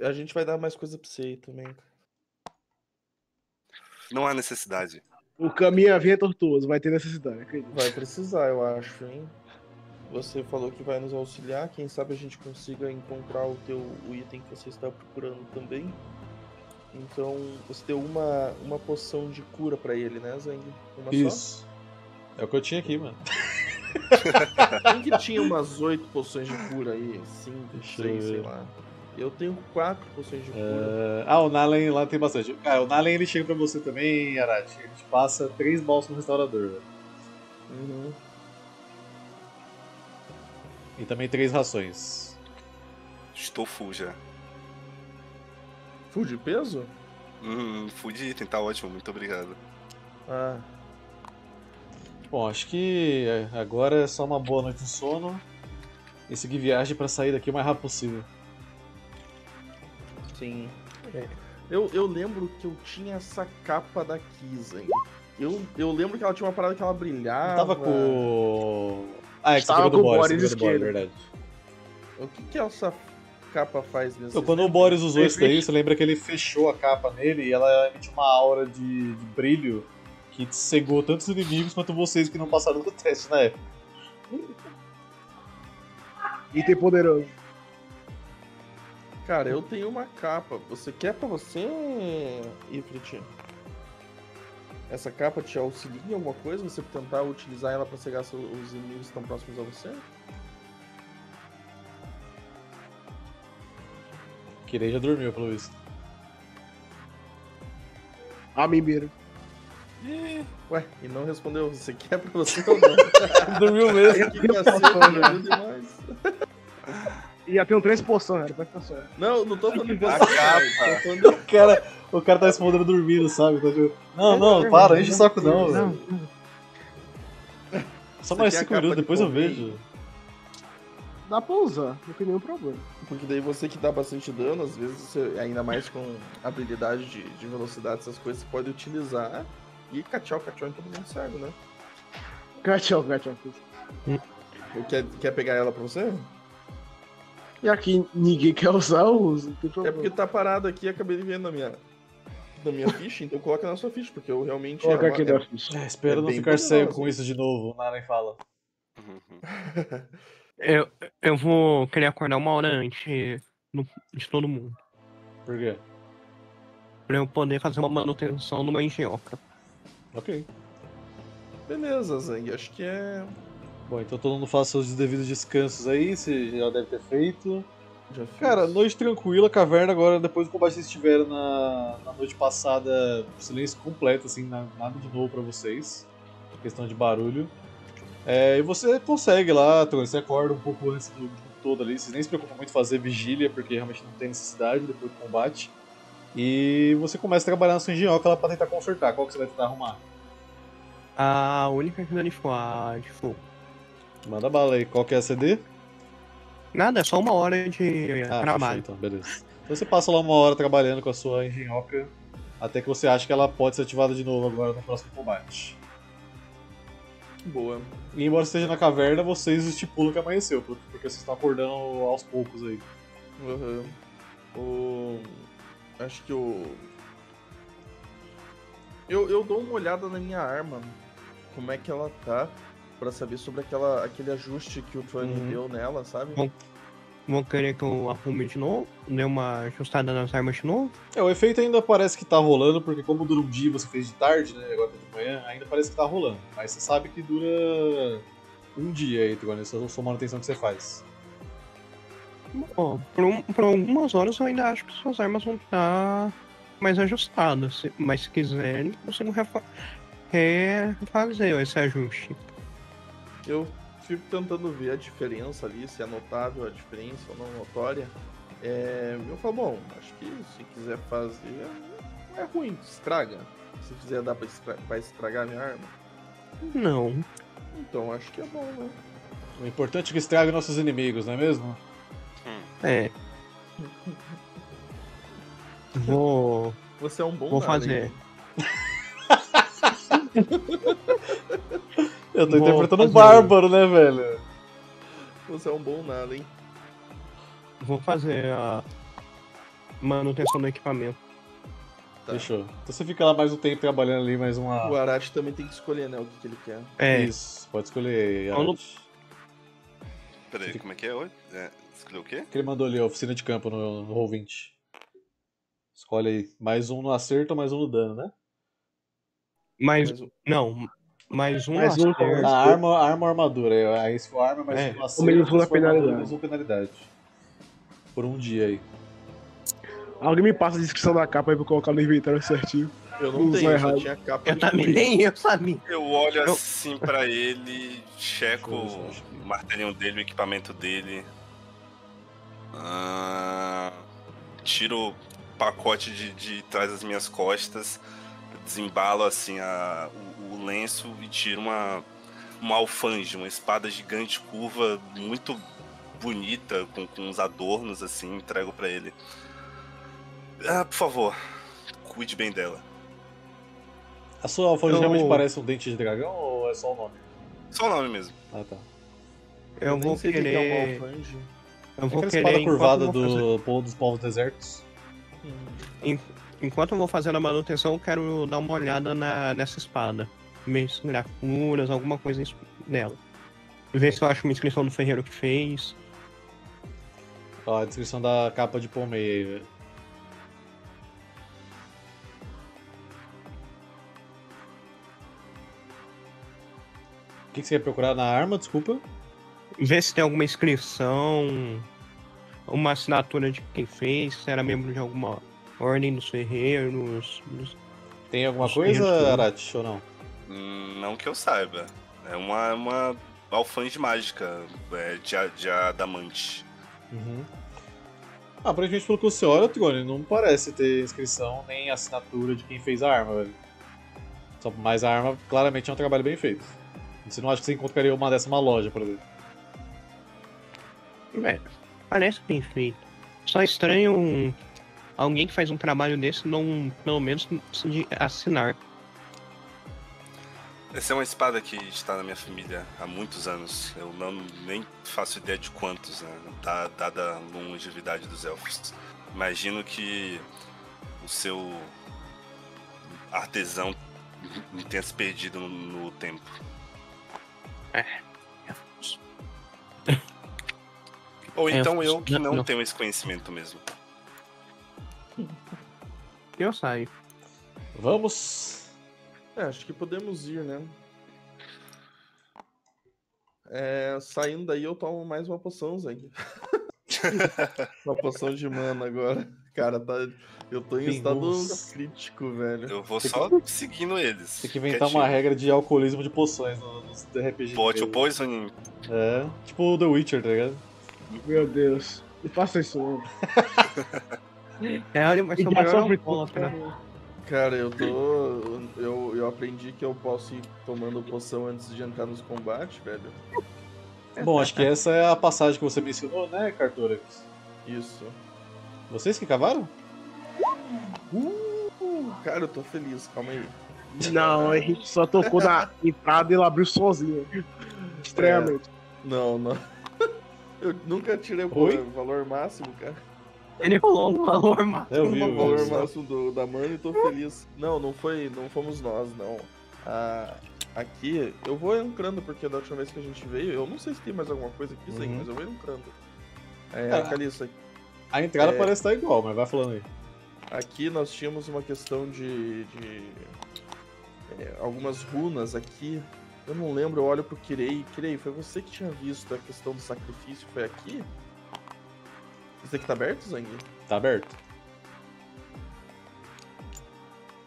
A gente vai dar mais coisa pra você aí também. Não há necessidade. O caminho a via é tortuoso, vai ter necessidade, acredito. Vai precisar, eu acho, hein? Você falou que vai nos auxiliar, quem sabe a gente consiga encontrar o teu o item que você está procurando também. Então, você deu uma, uma poção de cura pra ele, né, Zang? Uma Isso. É o que eu tinha aqui, mano. Quem que tinha umas oito poções de cura aí? Cinco, Deixa eu seis, sei ver. lá. Eu tenho quatro poções de cura. É, Ah, o Nalen lá tem bastante. Cara, o Nalen ele chega pra você também, Arati. Ele te passa três balsas no restaurador, velho. Uhum. E também três rações. Estou full já. Full de peso? Hum, full de item, tá ótimo, muito obrigado. Ah, Bom, acho que é, agora é só uma boa noite de sono e seguir viagem pra sair daqui o mais rápido possível. sim. É. Eu, eu lembro que eu tinha essa capa da Kiza. hein? Eu, eu lembro que ela tinha uma parada que ela brilhava. Eu tava com. Ah, é que você pegou do Boris, Boris do Boris, verdade. O que que essa capa faz mesmo? Então, quando o? Boris usou isso daí, você lembra que ele fechou a capa nele e ela emitiu uma aura de, de brilho que cegou tanto os inimigos quanto vocês que não passaram do teste na época. Item poderoso. Cara, eu tenho uma capa. Você quer pra você, Ifrit? Essa capa te auxilia em alguma coisa? Você tentar utilizar ela pra cegar os inimigos que estão próximos a você? Kirei já dormiu, pelo visto. A Mimbeiro. Ué, e não respondeu. Você quer pra você ou não? dormiu mesmo. que cacete. E já tenho três poções, velho. Vai ficar só. Não, não tô falando de você. falando O cara, o cara tá respondendo dormindo, sabe? Tá Não, não, para, enche o saco não. Não, velho. Só mais quer a 5 capa minutos, de depois eu vejo. Dá pra usar, não tem nenhum problema. Porque daí você que dá bastante dano, às vezes, você, ainda mais com habilidade de, de velocidade, essas coisas, você pode utilizar e catear em todo mundo cego, né? Gachão, gachão. Quer, quer pegar ela pra você? E aqui ninguém quer usar, eu uso. É porque tá parado aqui e acabei de ver na minha, na minha ficha, então coloca na sua ficha, porque eu realmente. Coloca é aqui é- na ficha. É, espero É não ficar cego com isso de novo, o Naren fala. Eu, eu vou querer acordar uma hora antes no- de todo mundo. Por quê? Pra eu poder fazer uma manutenção numa engenhoca. Ok. Beleza, Zang, acho que é. Bom, então todo mundo faça seus devidos descansos aí, você já deve ter feito. Cara, noite tranquila, caverna agora, depois do combate que vocês tiveram na, na noite passada, silêncio completo, assim, na- nada de novo pra vocês. Questão de barulho. É, e você consegue lá, você acorda um pouco antes do grupo todo ali, vocês nem se preocupam muito em fazer vigília, porque realmente não tem necessidade depois do combate. E você começa a trabalhar na sua engenhoca lá pra tentar consertar. Qual que você vai tentar arrumar? A única que danificou a de fogo. Manda bala aí, qual que é a CD? Nada, é só uma hora de Ah, trabalho. então, beleza. Então você passa lá uma hora trabalhando com a sua engenhoca, até que você acha que ela pode ser ativada de novo agora no próximo combate. Boa. E embora esteja na caverna, vocês estipulam que amanheceu, por- porque vocês estão acordando aos poucos aí. Uhum. O... Acho que o. Eu, eu dou uma olhada na minha arma. Como é que ela tá. Pra saber sobre aquela, aquele ajuste que o Tony Uhum. deu nela, sabe? Bom. Vão querer que eu arrume de novo, dê uma ajustada nas armas de novo. É, o efeito ainda parece que tá rolando, porque como dura um dia e você fez de tarde, né, agora tá de manhã, ainda parece que tá rolando. Mas você sabe que dura um dia aí, nessa sua manutenção que você faz. Bom, por, um- por algumas horas eu ainda acho que suas armas vão estar mais ajustadas. Mas se quiserem, consigo refa- quer fazer esse ajuste. Eu fico tentando ver a diferença ali, se é notável a diferença ou não notória. É, eu falo, bom, acho que se quiser fazer, não é ruim, estraga. Se fizer, dá pra estra vai estragar a minha arma. Não. Então acho que é bom, né? O importante é que estrague nossos inimigos, não é mesmo? É. Vou. Você é um bom Vou nada, fazer. Eu tô Vou interpretando um bárbaro, né, velho? Você é um bom nada, hein? Vou fazer a manutenção do equipamento. Tá. Fechou. Então você fica lá mais um tempo trabalhando ali, mais uma. O Arati também tem que escolher, né, o que, que ele quer. É, Isso, pode escolher. Eu não- Arati. Peraí, como é que é hoje? É, escolheu o quê? que ele mandou ali, a oficina de campo no, no Roll20. Escolhe aí. Mais um no acerto ou mais um no dano, né? Mas o- Não, mais um Mais um acerto. A arma, arma ou armadura. Aí se for arma, mais É. um no acerto. menos um na se for armadura, penalidade. menos um penalidade. Por um dia aí. Alguém me passa a descrição da capa aí pra eu colocar no inventário certinho. eu não Usou tenho, eu só errado. tinha capa Eu também, nem eu sabia. Eu olho Eu- assim pra ele, checo o martelinho dele, o equipamento dele. Ah, tiro o pacote de, de trás das minhas costas, desembalo assim a, o, o lenço e tiro uma, uma alfange, uma espada gigante curva, muito bonita, com, com uns adornos assim, entrego pra ele. Ah, por favor, cuide bem dela. A sua alfândega Eu- realmente parece um dente de dragão ou é só o nome? Só o nome mesmo. Ah, tá. Eu nem vou o que é querer. uma alfange. Eu vou Aquela querer. espada enquanto curvada fazer- dos povos desertos. Enquanto eu vou fazendo a manutenção, eu quero dar uma olhada na, nessa espada. Ver se grafuras, alguma coisa nela. Ver se eu acho uma inscrição do ferreiro que fez. Ó, a descrição da capa de Pomei aí, velho. O que, que você quer procurar na arma, desculpa? Ver se tem alguma inscrição. Uma assinatura de quem fez, se era membro de alguma ordem dos ferreiros. dos- Tem alguma coisa, que- Arati, ou não? Hum, Não que eu saiba. É uma, uma alfange mágica é, de, a- de adamante. Uhum. Ah, aparentemente, pelo que você olha, Trone, não parece ter inscrição nem assinatura de quem fez a arma, velho. Só, mas a arma claramente é um trabalho bem feito. Você não acha que você encontraria uma dessa numa loja, por exemplo? É, parece bem feito. Só estranho um- alguém que faz um trabalho desse não, pelo menos, de assinar. Essa é uma espada que está na minha família há muitos anos. Eu não nem faço ideia de quantos, né? Da- Dada a longevidade dos elfos. Imagino que o seu artesão tenha se perdido no, no tempo. Ou É, então eu que não- tenho esse conhecimento mesmo. Eu saio. Vamos. É, acho que podemos ir, né? É, saindo daí eu tomo mais uma poção, Zang. uma poção de mana agora. Cara, tá, eu tô em Tem estado crítico, velho. Eu vou Tem só seguindo eles. Tem que inventar quietinho. uma regra de alcoolismo de poções no- nos RPG. Pot o dele. poison É, tipo o The Witcher, tá ligado? Meu Deus. Não faça isso, não. É, olha, vai ser o Indiação maior britânica. alcoólatra. Cara, eu tô. Eu, eu aprendi que eu posso ir tomando poção antes de entrar nos combates, velho. Bom, acho que essa é a passagem que você mencionou, né, Cartorax? Isso. Vocês que cavaram? Uh, cara, eu tô feliz, calma aí. Não, a gente só tocou na entrada e ele abriu sozinho. Estranhamente. Não, não. Eu nunca tirei o Oi? valor máximo, cara. Ele rolou um valor máximo. Eu vi, O valor máximo do, da mana e tô feliz. Não, não foi. Não fomos nós, não. Ah, aqui, eu vou entrando, porque da última vez que a gente veio, eu não sei se tem mais alguma coisa aqui, Uhum. mas eu vou entrando. É, Cara, Calista, A entrada É. parece estar igual, mas vai falando aí. aqui nós tínhamos uma questão de. de é, algumas runas aqui. Eu não lembro, eu olho pro Kirei. Kirei, foi você que tinha visto a questão do sacrifício? Foi aqui? Isso aqui tá aberto, Zang? Tá aberto.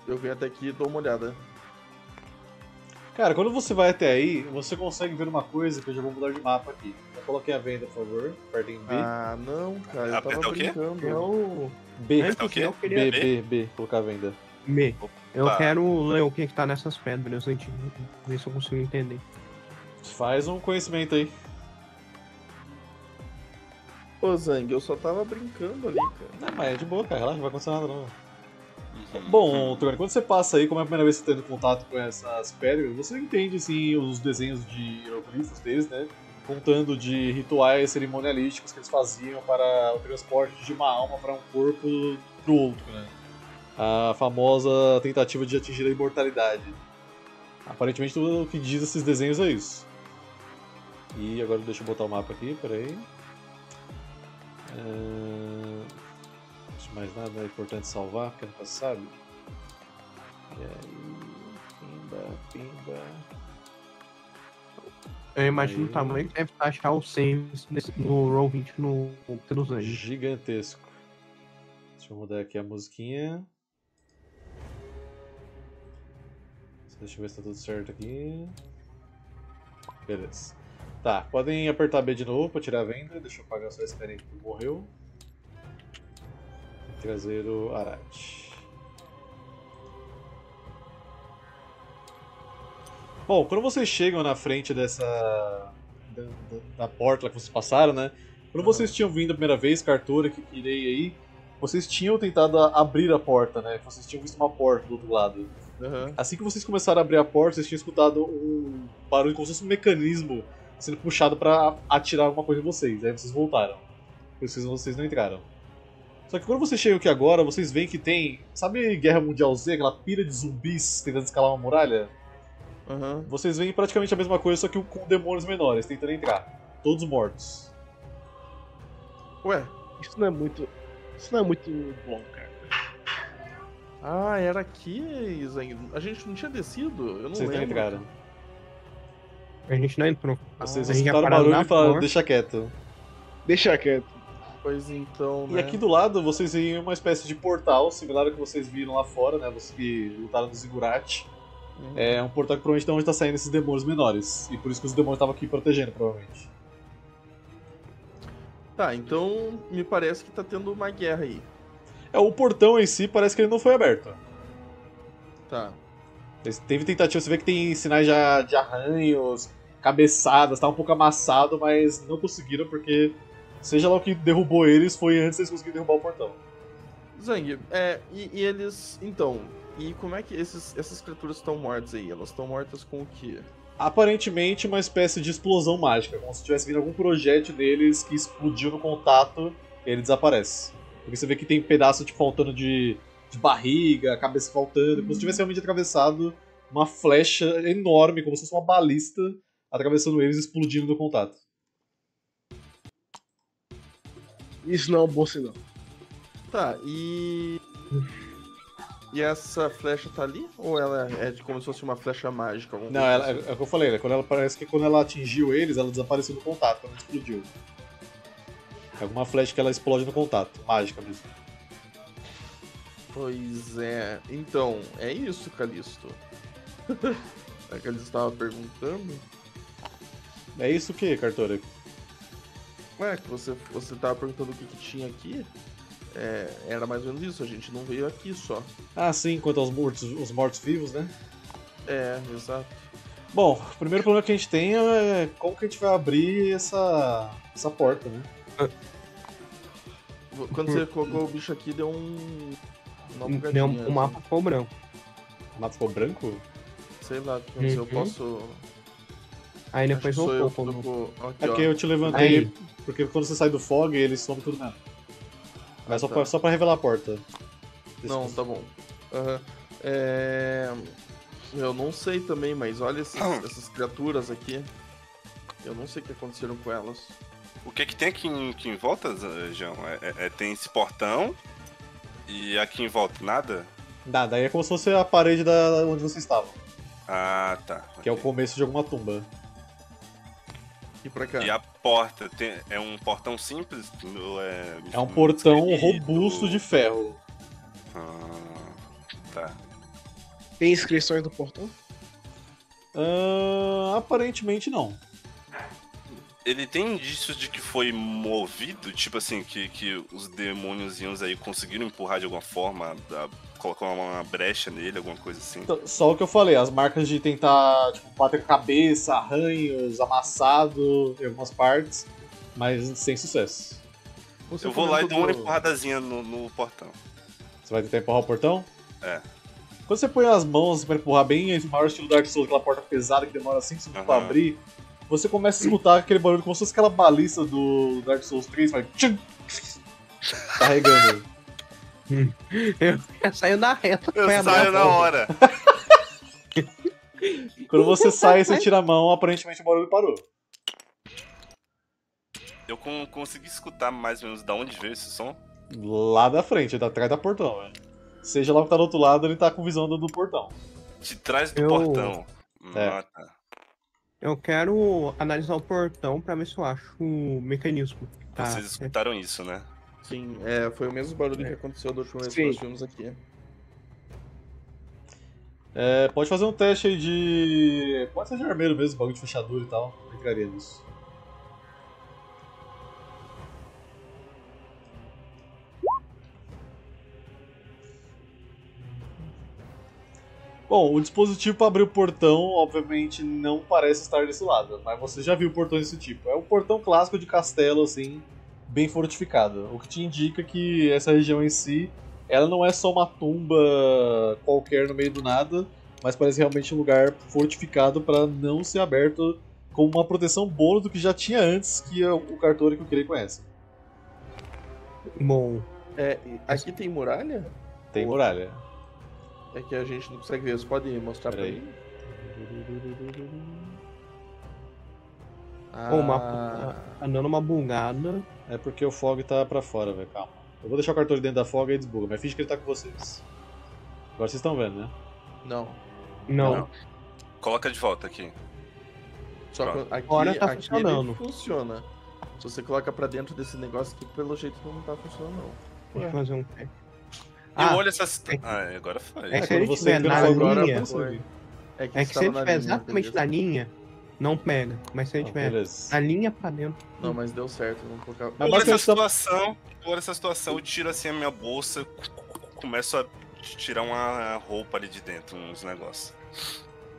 Eu venho até aqui e dou uma olhada. Cara, quando você vai até aí, você consegue ver uma coisa que eu já vou mudar de mapa aqui. Eu coloquei a venda, por favor. Apertem B. Ah, não, cara, eu tava Apertar o quê? brincando. Eu. B. Antes, Tá o quê? eu queria B, B, B. Colocar a venda. Me. Eu quero ler o que, que tá nessas pedras antes. Ver se eu consigo entender. Faz um conhecimento aí. Ô, Zang, eu só tava brincando ali, cara. Não, mas é de boa, cara. Relaxa, não vai acontecer nada não. Uhum. Bom, Tony, quando você passa aí, como é a primeira vez que você tá tendo contato com essas pedras, você entende, assim, os desenhos de hieroglifos deles, né? Contando de rituais cerimonialísticos que eles faziam para o transporte de uma alma para um corpo pro outro, né? A famosa tentativa de atingir a imortalidade. Aparentemente tudo o que diz esses desenhos é isso. E agora deixa eu botar o mapa aqui, peraí. É... Antes de mais nada, é importante salvar, porque nunca sabe. E aí. Pimba, pimba. Eu imagino Aí. o tamanho que deve achar o saves no Roll20 no pelos anjos. Gigantesco. Deixa eu mudar aqui a musiquinha. Deixa eu ver se tá tudo certo aqui. Beleza. Tá, podem apertar B de novo pra tirar a venda. Deixa eu pagar só esse cara que morreu. Trazer o Arate. Bom, quando vocês chegam na frente dessa. da, da- da porta lá que vocês passaram, né? Quando vocês tinham vindo a primeira vez, Cartura, que irei aí, vocês tinham tentado abrir a porta, né? Vocês tinham visto uma porta do outro lado. Aham. Assim que vocês começaram a abrir a porta, vocês tinham escutado um barulho como se fosse um mecanismo sendo puxado pra atirar alguma coisa em vocês. Aí vocês voltaram. Por isso vocês não entraram. Só que quando vocês chegam aqui agora, vocês veem que tem. Sabe Guerra Mundial Z, aquela pira de zumbis tentando escalar uma muralha? Aham. Vocês veem praticamente a mesma coisa, só que com demônios menores tentando entrar. Todos mortos. Ué, Isso não é muito. Isso não é muito bom, cara. Ah, era aqui, Zang. A gente não tinha descido? Eu não Vocês não lembro. entraram. A gente não entrou. Vocês a gente ia escutaram o barulho na e falaram, porta. deixa quieto. Deixa quieto. Pois então, E né? aqui do lado vocês veem uma espécie de portal, similar ao que vocês viram lá fora, né? Vocês que lutaram no Ziggurat. Uhum. É um portal que provavelmente é onde tá saindo esses demônios menores. E por isso que os demônios estavam aqui protegendo, provavelmente. Tá, então me parece que tá tendo uma guerra aí. É, o portão em si parece que ele não foi aberto. Tá. Teve tentativa, você vê que tem sinais de, de arranhos, cabeçadas, tá um pouco amassado, mas não conseguiram porque seja lá o que derrubou eles foi antes eles conseguirem derrubar o portão. Zang, é, e, e eles. Então, e como é que esses, essas criaturas estão mortas aí? Elas estão mortas com o quê? Aparentemente uma espécie de explosão mágica, como se tivesse vindo algum projétil neles que explodiu no contato e ele desaparece. Porque você vê que tem pedaço tipo, faltando de, de barriga, cabeça faltando, como se tivesse realmente atravessado uma flecha enorme, como se fosse uma balista, atravessando eles e explodindo no contato. Isso não é um bom sinal. Tá, e. E essa flecha tá ali? Ou ela é de como se fosse uma flecha mágica? Não, ela, assim? é, é o que eu falei, né? Quando ela, parece que quando ela atingiu eles, ela desapareceu no contato, quando explodiu. Alguma flecha que ela explode no contato, mágica mesmo. Pois é. Então, é isso, Calisto. é que eles estavam perguntando. É isso que, Cartora? Ué, que você, você tava perguntando o que, que tinha aqui. É, era mais ou menos isso, a gente não veio aqui só. Ah, sim, quanto aos mortos, os mortos-vivos, né? É, exato. Bom, o primeiro problema que a gente tem é como que a gente vai abrir essa, essa porta, né? Quando você colocou o bicho aqui, deu um. Uma bugadinha, um, o mapa ficou branco. O mapa ficou branco? Sei lá, que eu Uhum. posso. Aí depois que voltou que quando. Aqui, É ó. porque eu te levantei, Aí. porque quando você sai do fog, ele some tudo mesmo. É só, tá. pra, só pra revelar a porta. Não, tá bom. Aham. É... Eu não sei também, mas olha esses- essas criaturas aqui. Eu não sei o que aconteceram com elas. O que que tem aqui em, aqui em volta, João? É, é- é- tem esse portão e aqui em volta nada? Dá, daí é como se fosse a parede da onde vocês estavam, Ah, tá. que é o começo de alguma tumba. E pra cá. E a porta tem- é um portão simples? É, É um portão escrito? robusto de ferro. Ah, tá. Tem inscrições do portão? Ah, aparentemente não. Ele tem indícios de que foi movido, tipo assim, que, que os demôniozinhos aí conseguiram empurrar de alguma forma, da- colocar uma brecha nele, alguma coisa assim. Então, Só o que eu falei, as marcas de tentar tipo, bater cabeça, arranhos, amassado em algumas partes, mas sem sucesso. Você Eu vou lá e dou uma do- empurradazinha no, no portão. Você vai tentar empurrar o portão? É. Quando você põe as mãos pra empurrar bem esse maior estilo Dark Souls, aquela porta pesada que demora 5 segundos pra Aham. abrir, você começa a escutar aquele barulho como se fosse aquela baliza do Dark Souls 3, vai carregando. Eu já saio na reta. Eu saio na hora. Quando você sai e você tira a mão, aparentemente o barulho parou. Eu con- consegui escutar mais ou menos da onde veio esse som. Lá da frente, da atrás da portão, velho. Seja lá que tá do outro lado, ele tá com visão do, do portão. De trás do Eu- portão. É. Tá. Eu quero analisar o portão pra ver se eu acho o mecanismo. Tá. Vocês escutaram isso, né? Sim, é, foi o mesmo barulho que aconteceu da última vez que nós vimos aqui. É, pode fazer um teste aí de. Pode ser de armeiro mesmo, bagulho de fechadura e tal. Eu entraria nisso. Bom, o dispositivo para abrir o portão, obviamente, não parece estar desse lado, mas você já viu portões desse tipo. É um portão clássico de castelo, assim, bem fortificado. O que te indica que essa região em si, ela não é só uma tumba qualquer no meio do nada, mas parece realmente um lugar fortificado para não ser aberto com uma proteção bônus do que já tinha antes que o Cartori que eu queria conhece. Bom, É, aqui tem muralha? Tem muralha. É que a gente não consegue ver. Você pode mostrar pra Peraí. mim? o mapa Ah, tá dando uma bugada. É porque o fog tá pra fora, velho. Calma. Eu vou deixar o Cartori dentro da fog e desbuga, mas finge que ele tá com vocês. Agora vocês estão vendo, né? Não. Não. Não. Coloca de volta aqui. Só Pronto. que aqui, Agora tá aqui ele funcionando. funciona. Se você coloca pra dentro desse negócio aqui, pelo jeito não tá funcionando, não. Eu fazer um teste. Eu Ah, olho essas. é que- Ah, agora foi. é que se quando ele você estiver na linha. É que, É que se ele estiver exatamente na linha, não pega. Mas se ele estiver na linha pra dentro. Não, mas deu certo. Vamos colocar... Mas Por essa situação, por essa situação, eu tiro assim a minha bolsa, começo a tirar uma roupa ali de dentro, uns negócios.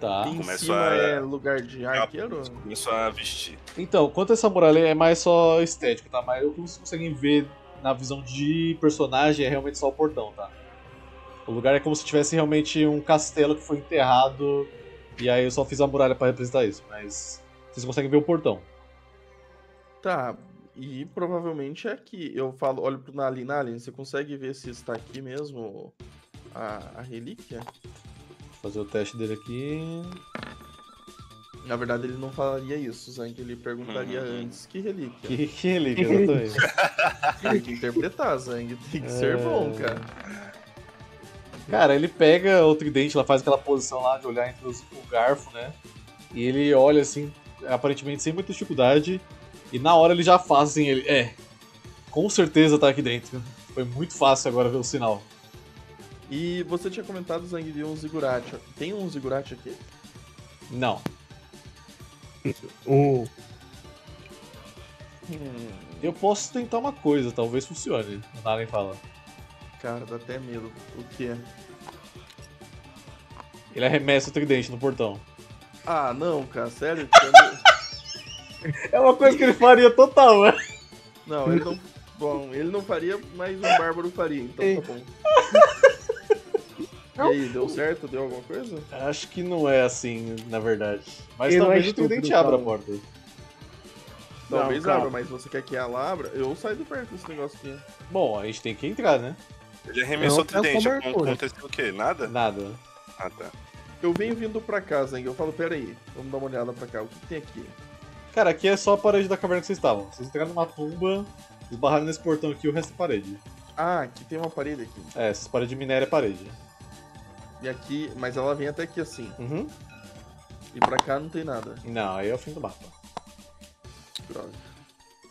Tá. em começo cima a- é lugar de arqueiro? Começo a vestir. Então, quanto a essa muralha é mais só estético, tá? Mas o que vocês conseguem ver na visão de personagem é realmente só o portão, tá? O lugar é como se tivesse realmente um castelo que foi enterrado e aí eu só fiz a muralha pra representar isso, mas vocês conseguem ver o portão. Tá. E provavelmente é aqui. Eu falo, olho pro Nalin. Nalin, você consegue ver se está aqui mesmo a, a relíquia? Vou fazer o teste dele aqui. Na verdade, ele não falaria isso, Zang. Ele perguntaria Uhum. antes. Que relíquia? Que, que relíquia, exatamente. Tem que interpretar, Zang. Tem que ser É. bom, cara. Cara, ele pega o tridente, ela faz aquela posição lá de olhar entre os, o garfo, né? E ele olha assim, aparentemente sem muita dificuldade. E na hora ele já faz assim, ele. É, com certeza tá aqui dentro. Foi muito fácil agora ver o sinal. E você tinha comentado, Zang, de um zigurate. Tem um zigurate aqui? Não. O, Hum, Eu posso tentar uma coisa, talvez funcione. O Naren fala. cara, dá até medo. O quê? Ele arremessa o tridente no portão. Ah, não, cara, sério? É uma coisa que ele faria total, né? Não, ele não. Bom, ele não faria, mas um bárbaro faria, então tá bom. E aí, deu certo? Deu alguma coisa? Acho que não é assim, na verdade. Mas não é talvez o tridente abra a porta. Talvez calma. abra, mas você quer que ela abra? Eu saio de perto desse negócio aqui. Bom, a gente tem que entrar, né? Ele arremessou o Eu tridente. Aconteceu o quê? Nada? Nada. Ah, tá. Eu venho vindo pra cá, Zeng. Eu falo, pera aí, vamos dar uma olhada pra cá. O que, que tem aqui? Cara, aqui é só a parede da caverna que vocês estavam. Vocês entraram numa tumba, esbarraram nesse portão aqui e o resto é parede. Ah, aqui tem uma parede aqui. É, essas paredes de minério é parede. E aqui, mas ela vem até aqui assim. Uhum. E pra cá não tem nada. Não, aí é o fim do mapa. Droga.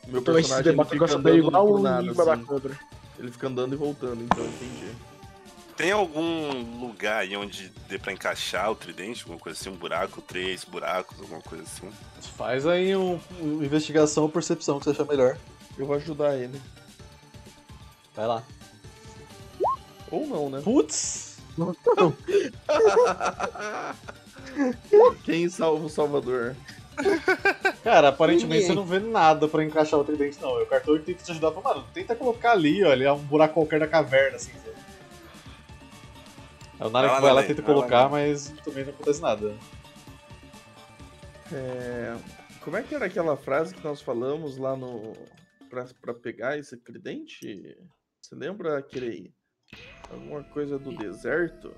Meu Então esse personagem ele debate fica gosta andando igual por o nada, assim. Ele fica andando e voltando, então eu entendi. Tem algum lugar aí onde dê pra encaixar o tridente? Alguma coisa assim? Um buraco, três buracos, alguma coisa assim? Faz aí um, um investigação ou percepção que você achar melhor. Eu vou ajudar ele. Vai lá. Ou não, né? Putz! Quem salva o Salvador? Cara, aparentemente Ninguém. você não vê nada pra encaixar o tridente, não. E o cartão tenta te ajudar. Mano, tenta colocar ali, ó. Ali é um buraco qualquer da caverna, assim. sabe? Aí o Nara que vai lá tenta vai lá, colocar, mas também não acontece nada. É, Como é que era aquela frase que nós falamos lá no. Pra, pra pegar esse tridente? Você lembra, Kirei? Alguma coisa do deserto?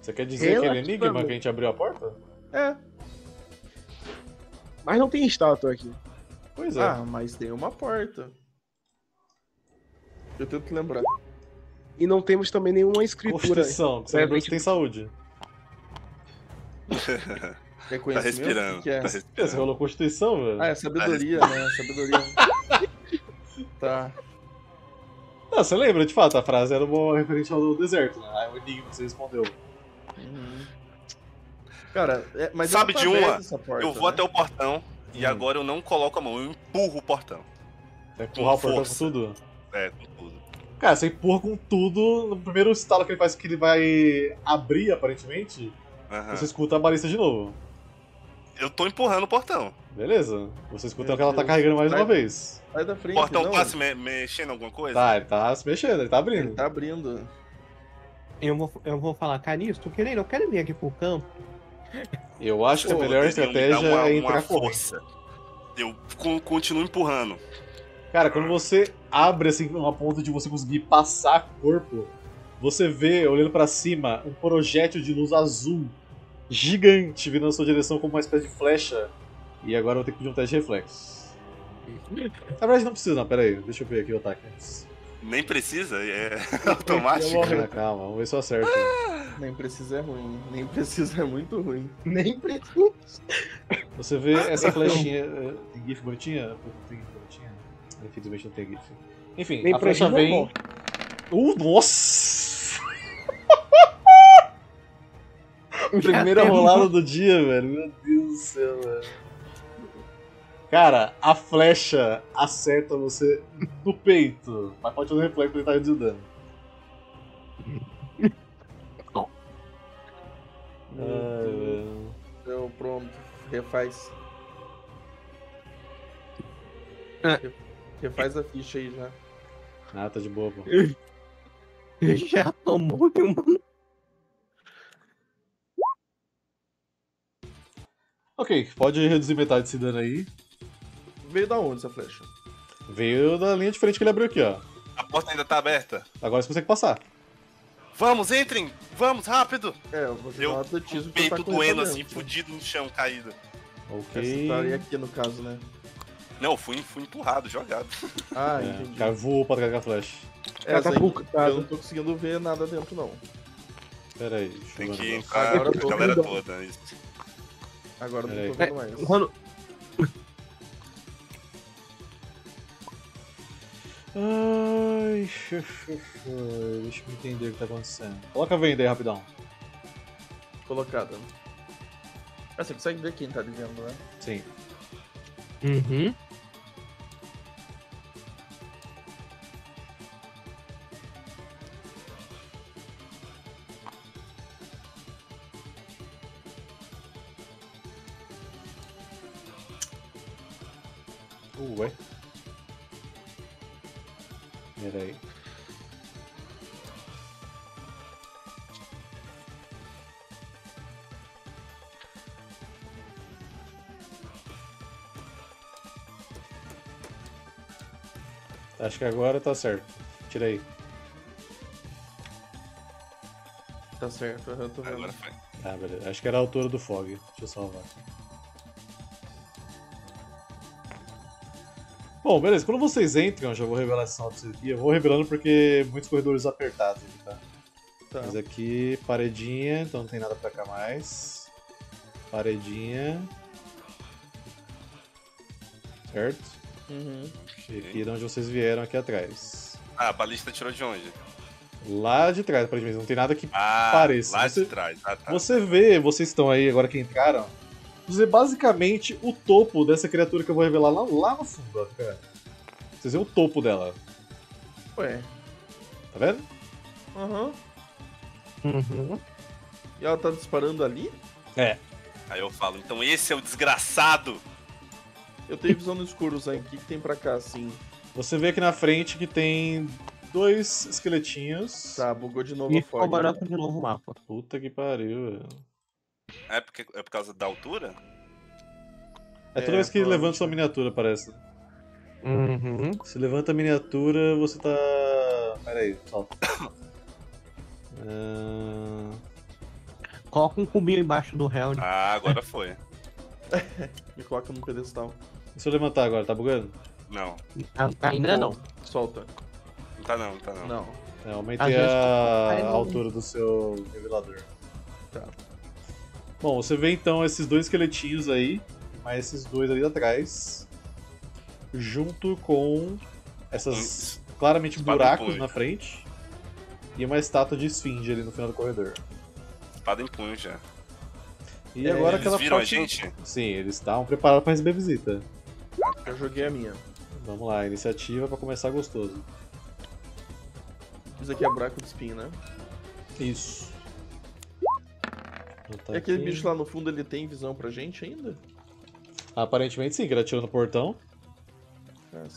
Você quer dizer aquele enigma que a gente abriu a porta? É. Mas não tem estátua aqui. Pois é. Ah, mas tem uma porta. Eu tento lembrar. E não temos também nenhuma escritura. Constituição, que você lembrou que tem saúde. Tá Reconhecimento? respirando. O que que é? Tá Você respirando. rolou Constituição, velho? Ah, é sabedoria, né? Sabedoria. tá. Não, você lembra, de fato, a frase era uma referente ao deserto, né? Aí o enigma que você respondeu. Uhum. Cara, é, mas Sabe de uma? essa porta, Eu vou né? até o portão e Hum. agora eu não coloco a mão, eu empurro o portão. Vai empurrar o Com portão com tudo? É, com tudo. Cara, você empurra com tudo. No primeiro estalo que ele faz que ele vai abrir, aparentemente, Aham. você escuta a balista de novo. Eu tô empurrando o portão. Beleza? Você escuta Meu que ela tá carregando mais Vai- uma vez. Sai da O frente, portão não. tá se me- mexendo em alguma coisa? Tá, ele tá se mexendo, ele tá Ele abrindo. tá abrindo. Eu vou, eu vou falar, Canisto, querendo, eu quero vir aqui pro campo. Eu acho que a melhor estratégia uma- é uma entrar correndo. força. Eu con- continuo empurrando. Cara, quando você abre assim uma ponta de você conseguir passar corpo, você vê, olhando pra cima, um projétil de luz azul gigante vindo na sua direção como uma espécie de flecha. E agora eu vou ter que pedir um teste de reflexo. Na verdade não precisa não, pera aí, deixa eu ver aqui o ataque antes. Nem precisa, é automático. Ah, calma, vamos ver se eu acerto. Nem precisa é ruim. Nem precisa é muito ruim. Nem preciso. Você vê essa flechinha. eh, Tem GIF bonitinha? Não tem GIF bonitinha? Infelizmente não tem GIF. Enfim, Nem a flecha precisa, vem. Uh, nossa! Primeira rolada do dia, velho. Meu Deus do céu, velho. Cara, a flecha acerta você no peito. Mas pode fazer reflexo ele tá de dano. Ai, velho. Então, pronto. Refaz. Ah. Re- Refaz a ficha aí já. Ah, tá de boa, pô. Já tomou de uma. Ok, pode reduzir metade desse dano aí. Veio da onde essa flecha? Veio da linha de frente que ele abriu aqui, ó. A porta ainda tá aberta. Agora você consegue passar. Vamos, entrem! Vamos, rápido! É, eu vou um atletismo o peito tá doendo assim, fudido no chão, caído. Ok. estaria aqui no caso, né? Não, fui, fui empurrado, jogado. Ah, É, entendi. o cara voou pra trás da flecha. Aí, catapultado. eu não tô conseguindo ver nada dentro, não. Pera aí, deixa eu Tem ver que entrar Agora a galera vendo. toda. isso. Agora eu Peraí. não tô vendo mais. Quando, Ai, xô, xô, xô, deixa eu entender o que tá acontecendo. Coloca a venda aí rapidão. Colocada. Ah, você consegue ver quem tá devendo, né? Sim. Uhum. Acho que agora tá certo. Tira aí. Tá certo, eu tô vendo. Agora foi. Ah, beleza. Acho que era a altura do fog. Deixa eu salvar. Bom, beleza. Quando vocês entram, eu já vou revelar essa pra vocês aqui. Eu vou revelando porque muitos corredores apertados aqui, tá? Tá. Mas aqui, paredinha, então não tem nada pra cá mais. Paredinha. Certo? Uhum. E aqui de onde vocês vieram aqui atrás. Ah, a balista tirou de onde? Lá de trás, aparentemente. Não tem nada que Ah, Pareça, lá você- de trás. Ah, tá. Você vê, vocês estão aí agora que entraram, você vê basicamente o topo dessa criatura que eu vou revelar lá, lá no fundo, ó, cara. Vocês veem o topo dela, Ué. tá vendo? Aham. Uhum. E ela tá disparando ali? Aí eu falo, então esse é o desgraçado. Eu tenho visão no escuro, Zan. O que, que tem pra cá, assim? Você vê aqui na frente que tem dois esqueletinhos. Tá, bugou de novo a E ficou Fog. barato de novo o mapa. Puta que pariu, velho. É, porque, é por causa da altura? É toda É, vez que levanta provavelmente. sua miniatura, parece. Uhum. Se levanta a miniatura, você tá. Pera aí, solta. Coloca um cubinho embaixo do Held. Ah, agora foi. Me coloca no pedestal. E se eu levantar agora, tá bugando? Não, Ah, Ainda não. Solta. não tá não, não tá não. Não. É, aumentei a... cai a altura do seu revelador. Tá. Bom, você vê então esses dois esqueletinhos aí, mais esses dois ali atrás, junto com essas claramente Espada buracos na frente e uma estátua de esfinge ali no final do corredor. Espada em punho já. E É, agora Eles aquela viram a gente? Sim, eles estavam preparados para receber visita. Eu joguei a minha. Vamos lá, iniciativa para começar gostoso. Isso aqui é buraco de espinho, né? Isso. Vou botar E aquele aqui. bicho lá no fundo, ele tem visão pra gente ainda? Aparentemente sim, que ele atirou no portão.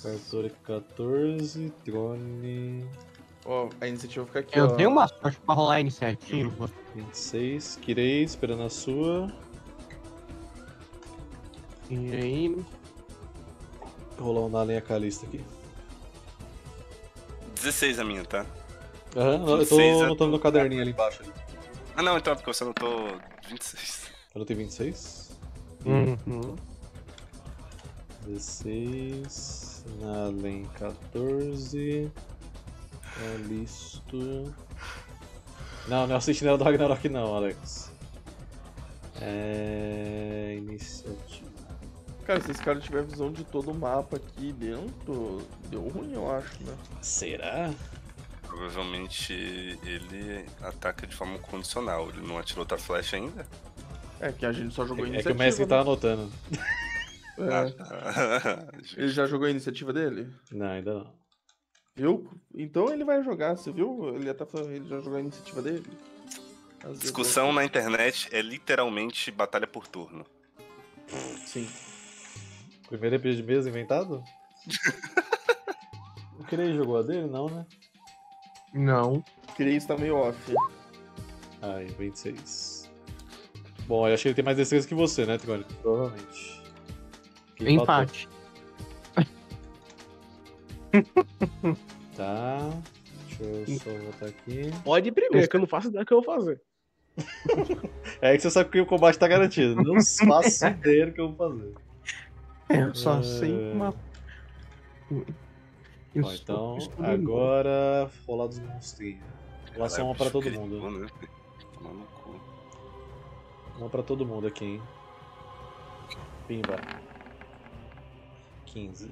Cartura 14, drone Ó, a iniciativa fica aqui, Eu ó. dei uma sorte pra rolar a iniciativa. 26, Kirei esperando a sua. E aí. Vou rolar um na lenha calista aqui. 16 a minha, tá? Aham, eu tô 26 é anotando no caderninho ali embaixo. Ali. Ah não, então é porque você anotou 26. Eu anotei 26. Uhum. 16. Nalen 14. Calisto. Não, não é o sentinela do Ragnarok não, Alex. É. Iniciativa. Cara, se esse cara tiver visão de todo o mapa aqui dentro, deu ruim, eu acho, né? Será? Provavelmente ele ataca de forma condicional. Ele não atirou outra flecha ainda? É que a gente só jogou a É que iniciativa. o mestre tá né? anotando. É. Ele já jogou a iniciativa dele? Não, ainda não. Viu? Então ele vai jogar, você viu? Ele até falou, ele já jogou a iniciativa dele. Discussão na internet é literalmente batalha por turno. Sim. Primeiro RPG de mesa inventado? o Kirei jogou a dele? Não, né? Não. Cris tá meio off. Ai, 26. Bom, eu achei que ele tem mais destreza que você, né, Trônico? Provavelmente. Que Empate. Tá. Deixa eu só botar aqui. Pode ir primeiro, que eu não faço ideia do que eu vou fazer. É que você sabe que o combate tá garantido. Não faço ideia do que eu vou fazer. É, eu só É. sei uma. Eu Bom, então, agora. Rolar dos monstrinhos. Rolar só uma pra todo mundo. né? Uma pra todo mundo aqui, hein? Pimba. 15.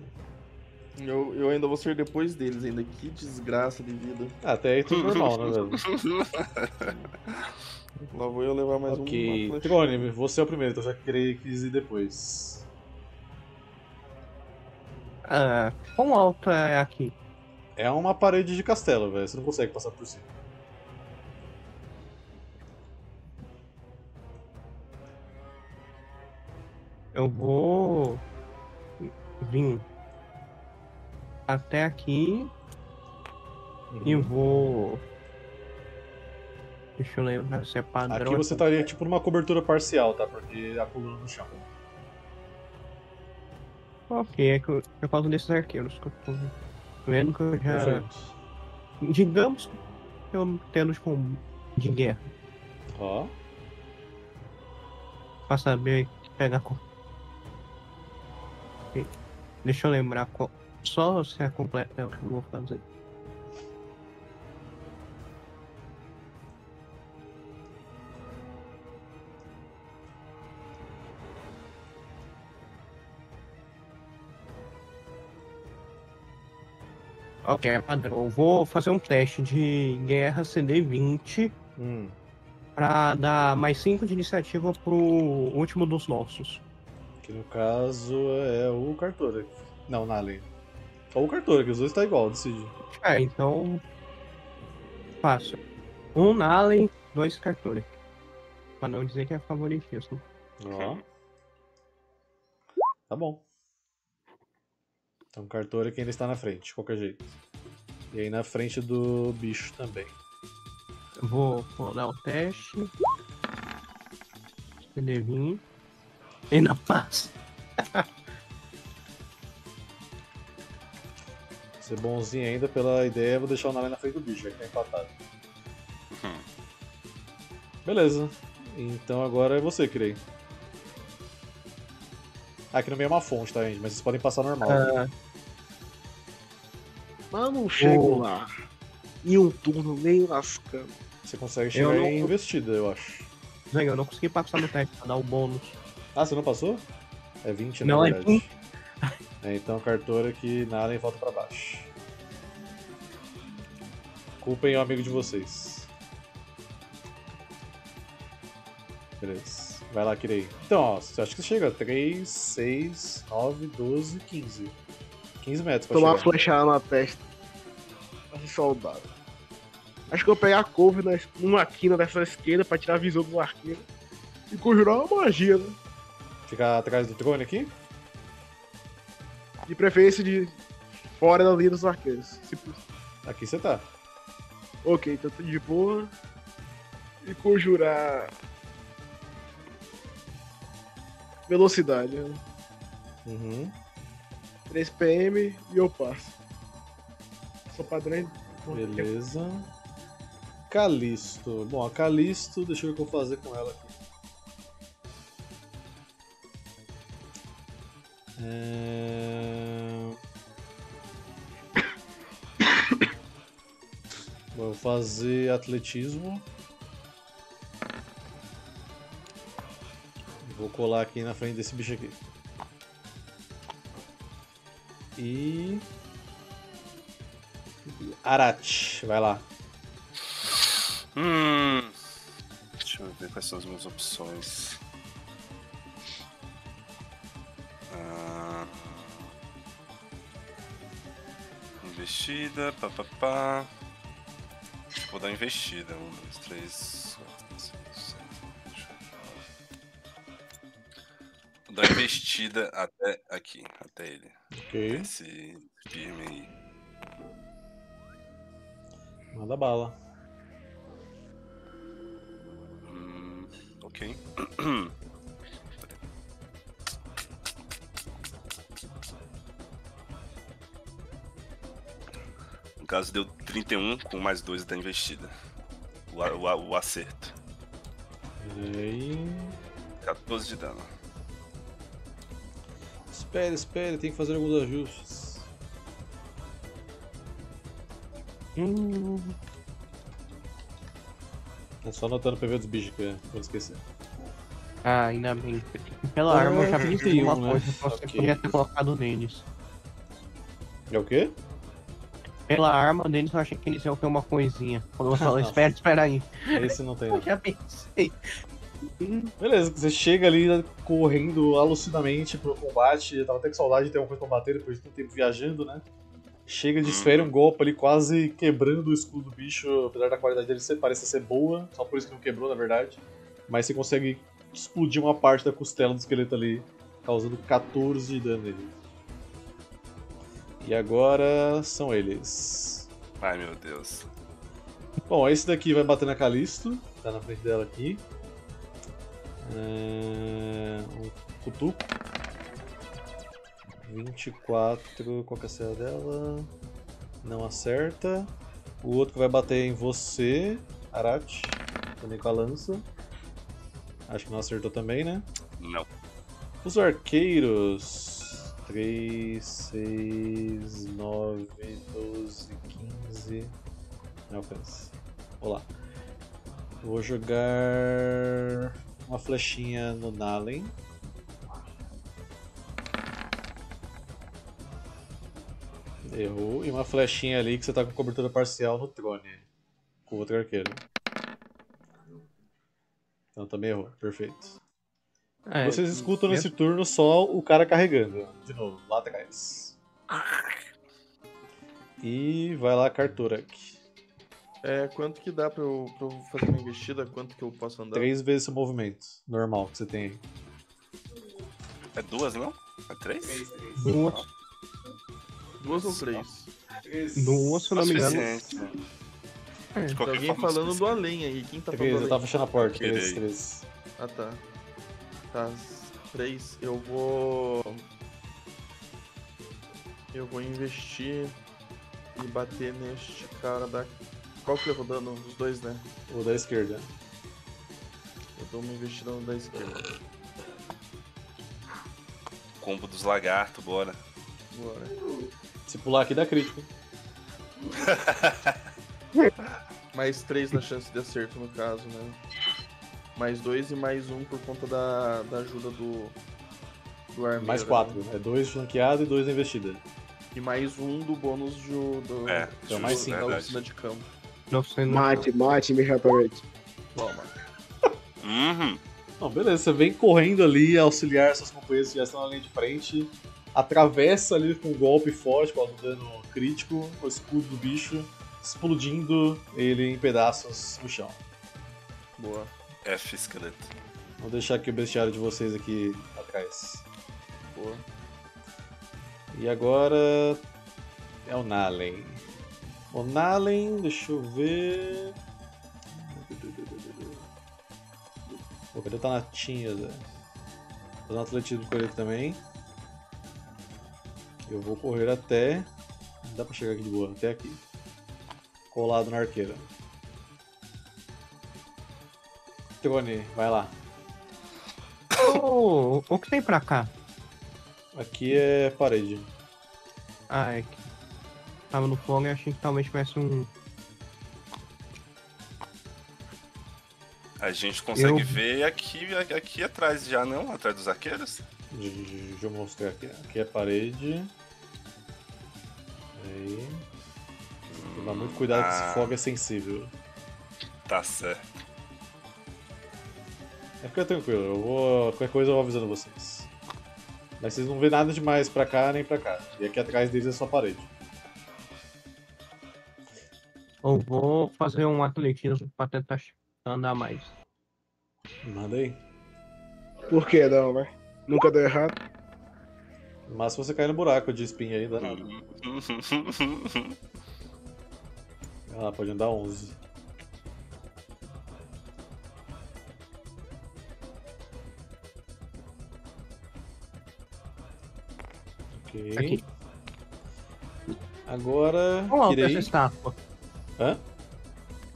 Eu, eu ainda vou ser depois deles ainda. Que desgraça de vida. Ah, Até aí tudo normal, né, velho? Lá vou eu levar mais ok, um. uma Trone, você é o primeiro, então já queria quis ir depois. Ah, quão alto é aqui? É uma parede de castelo, velho. Você não consegue passar por cima. Eu vou vir até aqui e vou. Deixa eu lembrar se é padrão. Aqui você estaria tipo numa cobertura parcial, tá? Porque a coluna no chão. Ok, é que eu, por causa desses arqueiros que eu tô vendo que eu já. Perfeito. Digamos que eu tendo tipo de guerra. Ó. Pra saber pegar com. Deixa eu lembrar qual. Só se é completo é o que eu vou fazer. Ok, é padrão. Eu vou fazer um teste de guerra CD20 Hum. pra dar mais 5 de iniciativa pro último dos nossos. Que no caso é o Cartora. Não, Nalen. Ou o Cartora, que os dois tá igual, decide. É, então. Fácil. Um Nalen, dois Cartori. Pra não dizer que é favoritismo. Ó. Tá bom. Então, Cartora que ainda está na frente, de qualquer jeito. E aí na frente do bicho também. Eu vou rolar o teste. CD20. E na paz. Ser bonzinho ainda pela ideia, eu vou deixar o Nalen na frente do bicho, que tá empatado. Uhum. Beleza. Então agora é você, Kirei. Aqui no meio é uma fonte, tá, gente? Mas vocês podem passar normal. Ah, Mas eu não chego Oh. lá. Em um turno, nem lascando. Você consegue Eu chegar não- em investida, eu acho. Velho, eu não consegui passar no teste pra dar o bônus. Ah, você não passou? É 20, Não, na é verdade. 20. É, então, Cartora que Nalen volta pra baixo. Culpem o amigo de vocês. Beleza. Vai lá, Kirei. Então, ó, você acha que você chega? 3, 6, 9, 12, 15. 15 metros pra Tomar uma chegar. flechada na testa. Pra ser soldado. Acho que eu vou pegar a couve na- numa quina dessa esquerda pra tirar a visão do arqueiro. E conjurar uma magia, né? Ficar atrás do drone aqui? De preferência de fora da linha dos arqueiros. Se possível. Aqui você tá. Ok, então tô de boa. E conjurar. Velocidade, né? Uhum. 3 PM e eu passo. Sou padrão. Beleza. Calisto. Bom, a Calisto, deixa eu ver o que eu vou fazer com ela aqui. É... Bom, eu vou fazer atletismo. Vou colar aqui na frente desse bicho aqui. E. Arat, vai lá. Hum. Deixa eu ver quais são as minhas opções. Ah, investida, papapá. Vou dar investida. Um, dois, três, quatro, Dar investida até aqui, até ele. Ok. Esse firme aí. Manda bala. Hum, ok. No caso deu 31 com mais 2 da investida. O, o, o acerto. E aí. 14 de dano. Espere, espere, tem que fazer alguns ajustes. Hum, É só anotando o PV dos bichos que eu vou esquecer. ah, ainda bem. Pela Ah, arma eu já pensei 31, uma né? coisa que você Ok. podia ter colocado neles. É o quê? Pela arma deles eu achei que eles iam ter uma coisinha. Quando você falou, Não. espera, espera aí. Esse não tem. Eu não. já pensei. Beleza, você chega ali né, correndo alucinadamente pro combate. Eu tava até com saudade de ter uma coisa pra bater depois de tanto tempo viajando, né? Chega, desfere um golpe ali, quase quebrando o escudo do bicho, apesar da qualidade dele ser, parecer ser boa, só por isso que não quebrou, na verdade. Mas você consegue explodir uma parte da costela do esqueleto ali, causando 14 de dano nele. E agora são eles. Ai meu Deus. Bom, esse daqui vai bater na Calisto, tá na frente dela aqui. É... Um cutuco. 24, qual que é a CA dela? Não acerta. O outro que vai bater em você, Arat, também com a lança. Acho que não acertou também, né? Não. Os arqueiros. 3, 6, 9, 12, 15. Não alcança. Olá. Vou jogar uma flechinha no Nalen. Errou. E uma flechinha ali que você tá com cobertura parcial no drone. Com o outro arqueiro. Então também errou. Perfeito. É, Vocês escutam nesse turno só o cara carregando. De novo, lá atrás. E vai lá, Karturak. É, quanto que dá pra eu, pra eu fazer uma investida? Quanto que eu posso andar? Três vezes seu movimento normal que você tem aí. É duas, não? É três? Duas, Duas ou três? duas, se eu não me engano. É. De Tem qualquer alguém falando do além aí. Quem tá Três, falando eu tava fechando a porta. Três, três. Ah, tá. Tá, três. Eu vou... Eu vou investir e bater neste cara da... Qual que levou dano? Os dois, né? O da esquerda. Eu dou uma investida no da esquerda. Combo dos lagartos, bora. Bora. Se pular aqui dá crítico. Mais três na chance de acerto, no caso, né? Mais dois e mais um por conta da, da ajuda do... Do armeiro. Mais né? quatro. É dois flanqueado e dois na investida. E mais um do bônus de, do, É, Então, mais do- cinco. da oficina de campo. Não sei, não. Mate, mate imediatamente. Toma. Uhum. Não, beleza. Você vem correndo ali, auxiliar seus companheiros que já estão na linha de frente. Atravessa ali com um golpe forte, com um dano crítico, o escudo do bicho, explodindo ele em pedaços no chão. Boa. F esqueleto. Vou deixar aqui o bestiário de vocês aqui atrás. Boa. E agora é o Nalen. O Nalen, deixa eu ver. Pô, cadê tá natinha, Zé? Tô no atletismo com ele também. Eu vou correr até. Não dá pra chegar aqui de boa, até aqui. Colado na arqueira. Trone, vai lá. Ô, o que tem pra cá? Aqui é parede. Ah, é que tava no fogo e achei que talvez tivesse um. A gente consegue Eu- ver aqui, aqui atrás já, não? Atrás dos arqueiros? Deixa eu mostrar aqui. Aqui é parede. Aí. Tomar muito cuidado que Ah. esse fogo é sensível. Tá certo. É fica tranquilo, eu vou. Qualquer coisa eu vou avisando vocês. Mas vocês não vê nada demais pra cá nem pra cá. E aqui atrás deles é só parede. Eu vou fazer um atletismo pra tentar andar mais. Manda aí. Por que não, né? Nunca deu errado. Mas se você cair no buraco de espinha aí, dá nada. Ah, pode andar 11. Ok. Aqui. Agora. Qual alta essa estátua? Hã?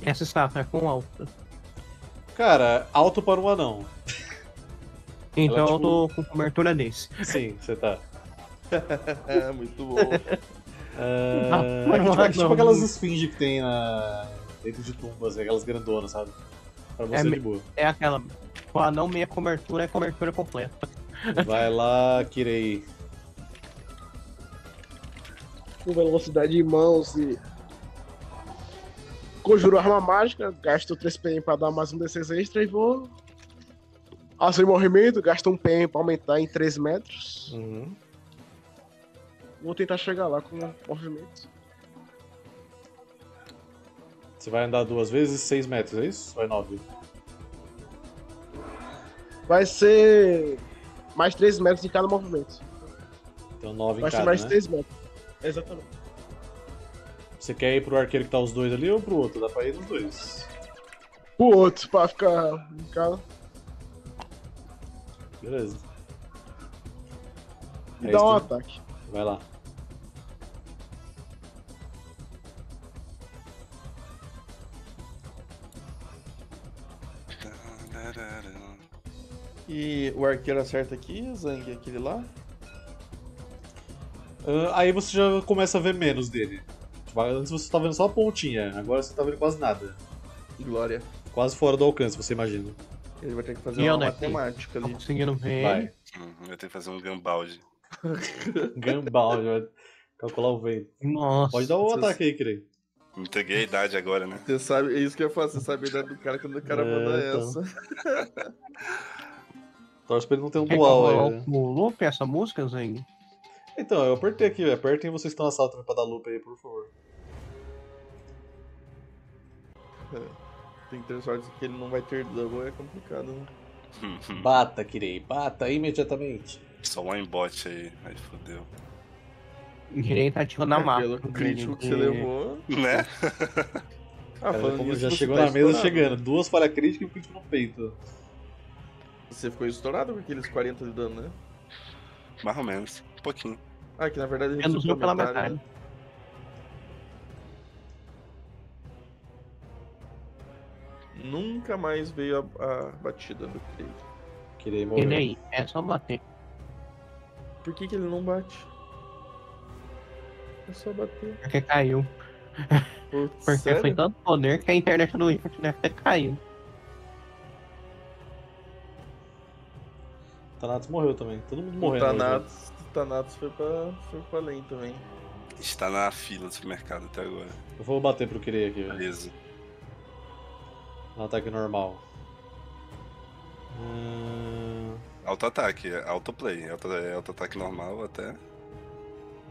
Essa estátua é com alta. Cara, alto para um anão. Então Ela, eu tô com cobertura desse. Sim, você tá. É, muito bom. Ah, Não, é, não, tipo, é tipo aquelas esfinges que tem na... dentro de tumbas, aquelas grandonas, sabe? Pra você É de boa. É aquela. O anão meia cobertura é cobertura completa. Vai lá, Kirei. Com velocidade de mãos e. Conjuro arma mágica, gasto 3 PM pra dar mais um D6 extra e vou. Ação em movimento, gasto um PM pra aumentar em 3 metros. Uhum. Vou tentar chegar lá com movimento. Você vai andar duas vezes 6 metros, é isso? Ou é 9? Vai ser mais 3 metros em cada movimento. Então 9 em Vai ser cada, mais né? 3 metros. Exatamente. Você quer ir pro arqueiro que tá os dois ali ou pro outro? Dá pra ir nos dois. O outro, pra ficar em casa. Beleza. E É isso, um né? ataque. Vai lá. E o arqueiro acerta aqui, Zang, aquele lá? Ah, aí você já começa a ver menos dele. Antes você tá vendo só a pontinha, agora você tá vendo quase nada. Glória. Quase fora do alcance, você imagina. Ele vai ter que fazer E uma é que- matemática ali. conseguindo ver Vai. ele. Uhum, tenho que fazer um gambalde. Gambal. já- Calcular o vento. Nossa. Pode dar o Vocês- ataque aí, Kirei. Entreguei a idade agora, né? Você sabe, é isso que eu faço, você sabe a idade do cara quando o cara É, manda então. essa. Torce pra ele não ter um dual aí. né? o loop essa música, Zeng? Então, eu apertei aqui, velho. Apertem vocês que estão na sala também pra dar loop aí, por favor. Tem que ter sorte que ele não vai ter double, é complicado, né? Bata, Kirei. Bata imediatamente. Só um embote aí, aí fodeu. Direita ativa na mapa. Pelo crítico que você levou. Né? Ah, Cara, falando nisso, já chegou tá na mesa estourado. chegando. Duas falhas críticas e um crítico no peito. Você ficou estourado com aqueles 40 de dano, né? Mais ou menos. Um pouquinho. Ah, que na verdade a gente Reduziu subiu pela metade. né? Nunca mais veio a, a batida do Craig. Kirei E morreu. daí? É só bater. Por que, que ele não bate? É só bater. Porque caiu. Putz, Porque sério? foi tanto poder que a internet do ter caído. Thanatos morreu também. Todo mundo hoje, né? Thanatos, o Thanatos foi pra, foi pra além também. Está na fila do supermercado até agora. Eu vou bater pro Kirei aqui, velho. Beleza. No ataque normal. Hum... Auto-ataque, é autoplay. Auto, é auto-ataque normal até.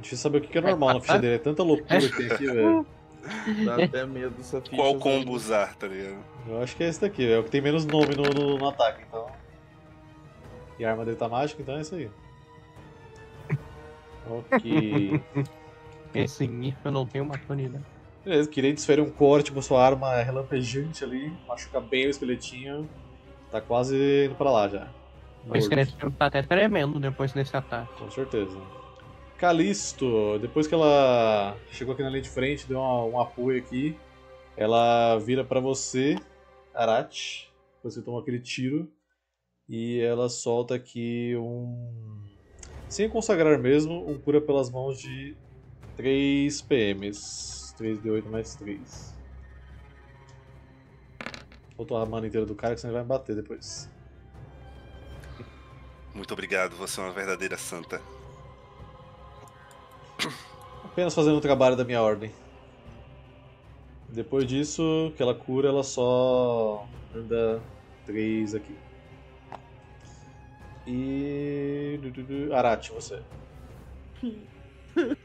Difícil saber o que é normal na ficha dele. É tanta loucura que tem aqui, velho. Dá até medo dessa ficha. Qual combo usar, tá ligado? Eu acho que é esse daqui, é o que tem menos nome no, no, no ataque, então. E a arma dele tá mágica, então é isso aí. Ok. Esse nível não tem uma tonida. Beleza, queria desferir um corte com sua arma relampejante ali, machuca bem o esqueletinho. Tá quase indo pra lá já. O esqueleto tá até tremendo depois desse ataque. Com certeza. Calisto, depois que ela chegou aqui na linha de frente, deu uma- um apoio aqui, ela vira pra você, Arate. Você toma aquele tiro e ela solta aqui um. Sem consagrar mesmo, um cura pelas mãos de 3 PMs. 3d8 mais 3. Botou a mana inteira do cara que ele vai me bater depois. Muito obrigado, você é uma verdadeira santa. Apenas fazendo o trabalho da minha ordem. Depois disso, que ela cura, ela só anda 3 aqui. E. Arate, você.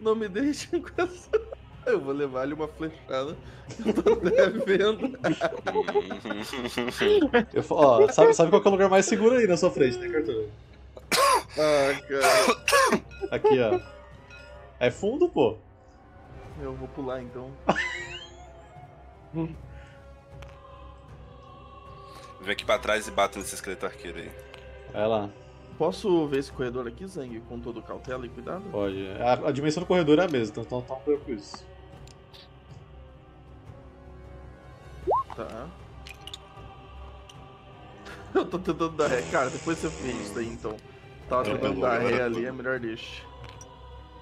Não me deixem com essa. Eu vou levar ele uma flechada. Eu tô devendo. Eu, ó, sabe, sabe qual que é o lugar mais seguro aí na sua frente, né, Cartão? Ah, cara. Aqui, ó. É fundo, pô. Eu vou pular então. Vem aqui pra trás e bate nesse esqueleto arqueiro aí. Vai lá, Posso ver esse corredor aqui, Zang, com todo cautela e cuidado? pode. A, a dimensão do corredor é a mesma, então toma cuidado com isso. Tá. Eu tô tentando dar ré. Cara, depois você fez isso daí então. Tava Eu- tentando eu- dar eu- ré ali, é melhor deixar.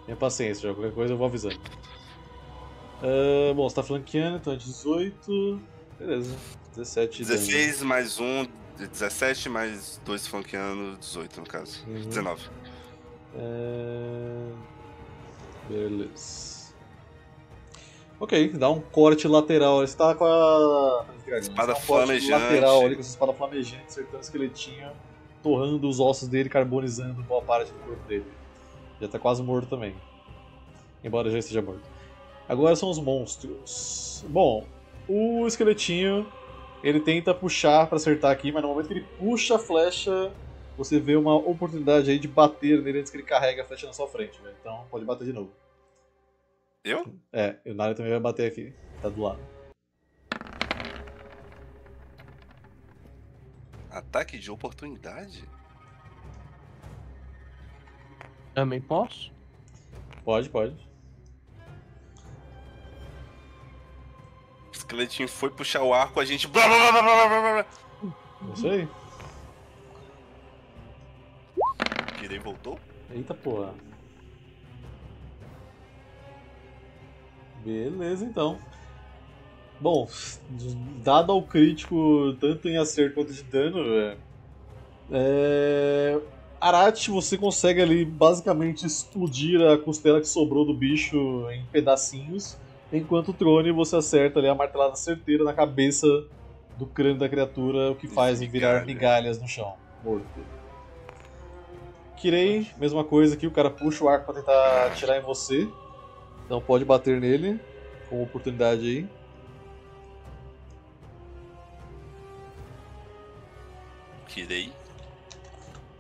Tenha paciência, já qualquer coisa eu vou avisando. Ah, bom, você tá flanqueando, então é 18. Beleza. 17 de dano. 16 mais 1, 17 mais 2 flanqueando, 18 no caso. Uhum. 19. É... Beleza. Ok, dá um corte lateral. Você tá com a. Espada um corte flamejante. Lateral ali com essa espada flamejante, acertando o esqueletinho, torrando os ossos dele, carbonizando boa parte do corpo dele. Já tá quase morto também. Embora já esteja morto. Agora são os monstros. Bom, o esqueletinho ele tenta puxar pra acertar aqui, mas no momento que ele puxa a flecha, você vê uma oportunidade aí de bater nele antes que ele carregue a flecha na sua frente, velho. Então pode bater de novo. Eu? É, e o Nari também vai bater aqui. Tá do lado. Ataque de oportunidade? Também posso? Pode, pode. O esqueletinho foi puxar o arco, a gente. blá, blá, blá, blá, blá, blá. É Isso aí. Kirei voltou? Eita porra. Beleza então. Bom, dado ao crítico tanto em acerto quanto de dano, velho, é... Arate, você consegue ali basicamente explodir a costela que sobrou do bicho em pedacinhos, enquanto o Trone você acerta ali a martelada certeira na cabeça do crânio da criatura, o que faz virar Migalha. migalhas no chão, morto. Kirei, mesma coisa aqui, o cara puxa o arco pra tentar atirar em você. Então pode bater nele, com oportunidade aí. Kirei.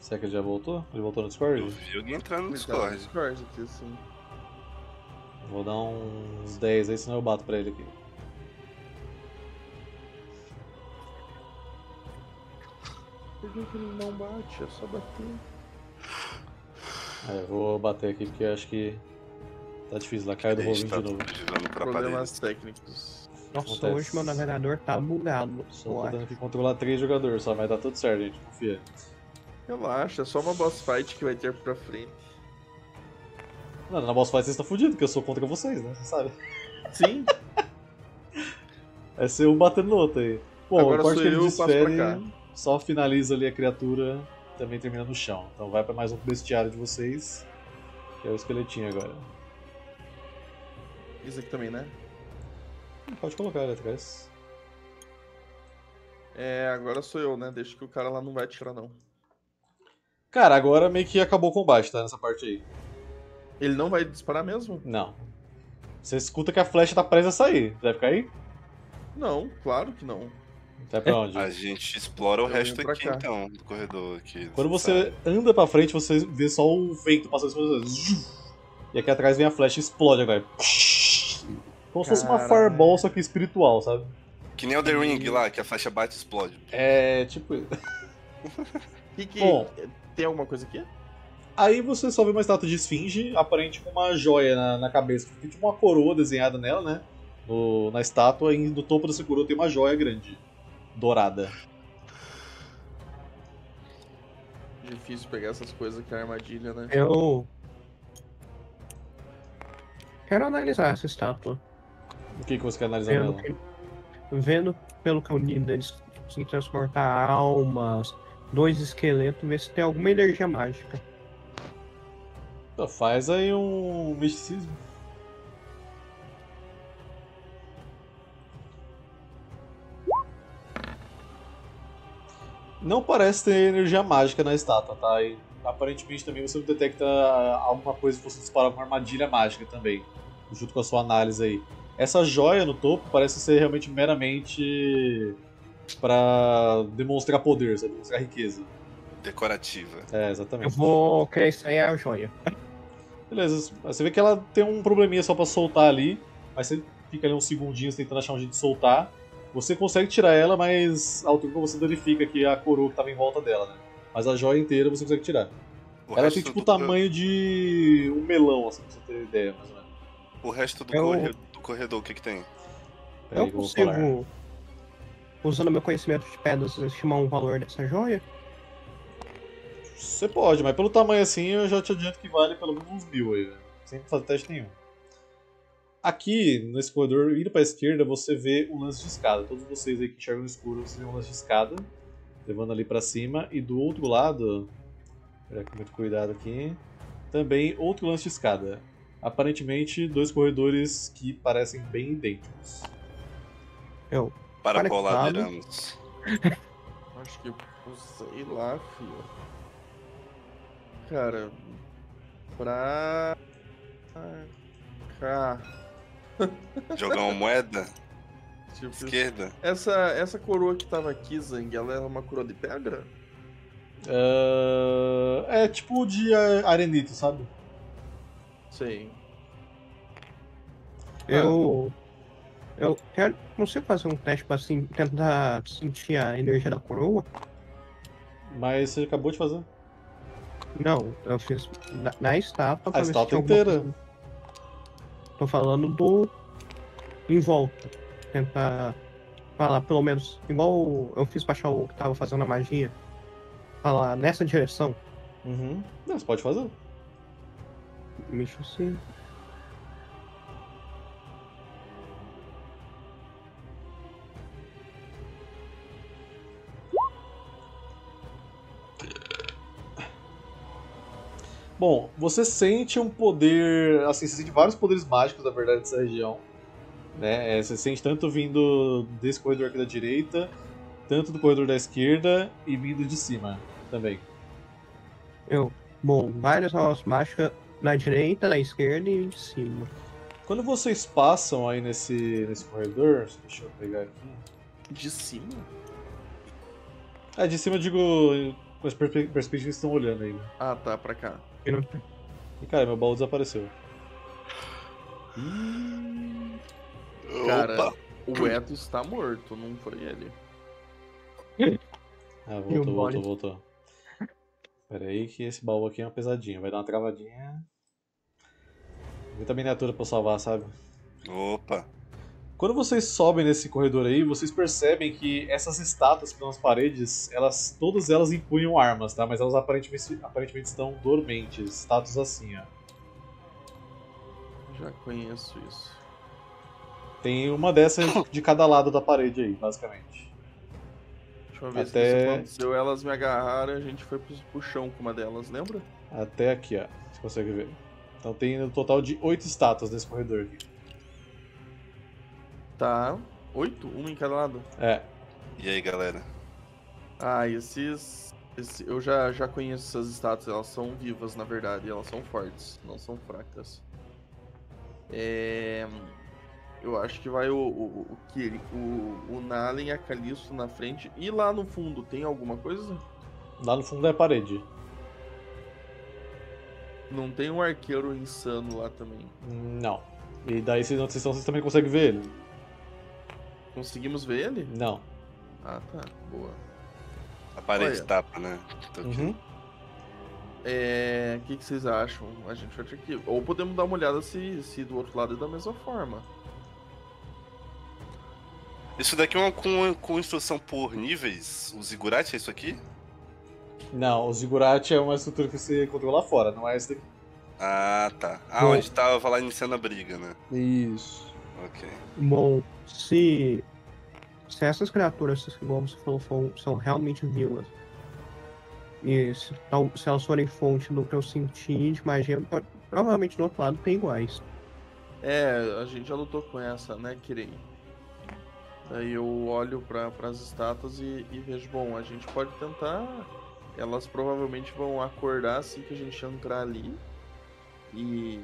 Será que ele já voltou? Ele voltou no Eu Discord? vi alguém entrando no Ele tá no Discord. Discord aqui, assim. Vou dar uns 10 aí, senão eu bato pra ele aqui. Por que, ele não bate? É só bater. É, vou bater aqui porque eu acho que tá difícil lá. Cai do Kirei rovinho está de novo. Problemas técnicos. Nossa, Acontece. hoje meu navegador tá bugado. Só eu tô tendo que controlar três jogadores só, mas tá tudo certo, gente. Confia. Relaxa, é só uma boss fight que vai ter pra frente. Não, na boss fight vocês estão fudidos, porque eu sou contra vocês, né? Você sabe. Sim, É ser um batendo no outro aí. Bom, Agora o corte sou que ele eu, desfere só finaliza ali a criatura, também termina no chão. Então vai pra mais um bestiário de vocês, que é o esqueletinho agora. Isso aqui também, né? Pode colocar atrás. É, agora sou eu, né? Deixa que o cara lá não vai atirar, não. Cara, agora meio que acabou o combate, tá? Nessa parte aí. Ele não vai disparar mesmo? Não. Você escuta que a flecha tá presa a sair. Vai ficar aí? Não, claro que não. Vai pra onde? A gente explora o Eu resto aqui cá. então, do corredor aqui. Quando sabe? você anda pra frente, você vê só o vento passando por você. E aqui atrás vem a flecha e explode agora. Como se fosse uma fireball, só que espiritual, sabe? Que nem o The Ring lá, que a flecha bate e explode. É, tipo. Que que... Bom. Tem alguma coisa aqui? Aí você só vê uma estátua de esfinge, aparente com uma joia na, na cabeça. Tem tipo uma coroa desenhada nela, né? No- na estátua, e no topo dessa coroa tem uma joia grande. Dourada. Difícil pegar essas coisas que é armadilha, né? Eu. Quero analisar essa estátua. O que, que você quer analisar Vendo, nela? vendo pelo eu li deles se transportar almas, dois esqueletos, ver se tem alguma energia mágica. Então, Faz aí um misticismo. Não parece ter energia mágica na estátua, tá? E aparentemente também você não detecta alguma coisa que fosse disparar alguma armadilha mágica também, junto com a sua análise aí. Essa joia no topo parece ser realmente meramente pra demonstrar poder, sabe? demonstrar riqueza. Decorativa. É, Eu exatamente. vou querer extrair a joia. Beleza, você vê que ela tem um probleminha só pra soltar ali, mas você fica ali uns segundinhos tentando achar um jeito de soltar. Você consegue tirar ela, mas ao tempo você danifica aqui a coroa que tava em volta dela, né? Mas a joia inteira você consegue tirar. O ela tem tipo o do- tamanho de um melão, assim, pra você ter ideia, mais ou menos. O resto do, Eu- corre- do corredor, o que que tem? Peraí eu falar. consigo, usando meu conhecimento de pedras, estimar um valor dessa joia? Você pode, mas pelo tamanho assim eu já te adianto que vale pelo menos uns mil aí, velho. Sem fazer teste nenhum. Aqui, nesse corredor, indo pra esquerda, você vê um lance de escada. Todos vocês aí que enxergam no escuro, vocês vê um lance de escada, levando ali pra cima. E do outro lado, com muito cuidado aqui, também outro lance de escada. Aparentemente, dois corredores que parecem bem idênticos. Eu. Para qual que lado iremos? Acho que eu sei lá, filho. Cara, pra cá. Jogar uma moeda? Tipo, Esquerda? essa, essa coroa que tava aqui, Zang, ela é uma coroa de pedra? Ah, é tipo de arenito, sabe? Sei. Eu. Eu quero. Consigo fazer um teste pra assim, tentar sentir a energia da coroa? Mas você acabou de fazer. Não, eu fiz na, na estátua. se estátua alguma inteira. coisa. Tô falando do. Em volta. Tentar falar, pelo menos, igual eu fiz pra achar o que tava fazendo a magia. Falar nessa direção. Uhum. Não, você pode fazer. Mexo assim. Bom, você sente um poder. Assim, você sente vários poderes mágicos, na verdade, dessa região. Né? É, você sente tanto vindo desse corredor aqui da direita, tanto do corredor da esquerda e vindo de cima também. Eu. Bom, várias aulas mágicas na direita, na esquerda e de cima. Quando vocês passam aí nesse, nesse corredor, deixa eu pegar aqui. De cima? É, de cima eu digo com as perspe- perspectivas que estão olhando aí. né? Ah, tá, pra cá. E cara, meu baú desapareceu. Cara, Opa! o Etos tá morto, não foi ele. Ah, voltou, voltou, voltou. Pera aí que esse baú aqui é uma pesadinha, vai dar uma travadinha. Muita miniatura pra salvar, sabe? Opa! Quando vocês sobem nesse corredor aí, vocês percebem que essas estátuas que estão nas paredes, elas, todas elas empunham armas, tá? Mas elas aparentemente, aparentemente estão dormentes, estátuas assim, ó. Já conheço isso. Tem uma dessas de cada lado da parede aí, basicamente. Última vez Até- que isso aconteceu, elas me agarraram e a gente foi pro, pro chão com uma delas, lembra? Até aqui, ó. Você consegue ver. Então tem no total de oito estátuas nesse corredor aqui. Tá. Oito? Uma em cada lado. É. E aí, galera? Ah, esses. esse- eu já, já conheço essas estátuas, elas são vivas, na verdade, elas são fortes, não são fracas. É. Eu acho que vai o, o, o, Kiri- o, o Nalen e a Calisto na frente. E lá no fundo, tem alguma coisa? Lá no fundo é a parede. Não tem um arqueiro insano lá também. Não. E daí, se não estão, vocês também conseguem ver ele? Conseguimos ver ele? Não. Ah, tá. Boa. A parede Olha. tapa, né? Tô aqui. Uhum. É. O que, que vocês acham? A gente vai ter que. Ou podemos dar uma olhada se, se do outro lado é da mesma forma. Isso daqui é uma com, com instrução por níveis? O Ziggurat é isso aqui? Não, o Ziggurat é uma estrutura que você encontrou lá fora, não é esse daqui. Ah, tá. Ah, Bom. onde tava lá iniciando a briga, né? Isso. Ok. Bom, se. Se essas criaturas, igual você falou, são, são realmente vivas. E se, se elas forem fonte do que eu senti de magia, provavelmente do outro lado tem iguais. É, a gente já lutou com essa, né, Kirei? Daí eu olho para as estátuas e, e vejo, bom, a gente pode tentar. Elas provavelmente vão acordar assim que a gente entrar ali. E.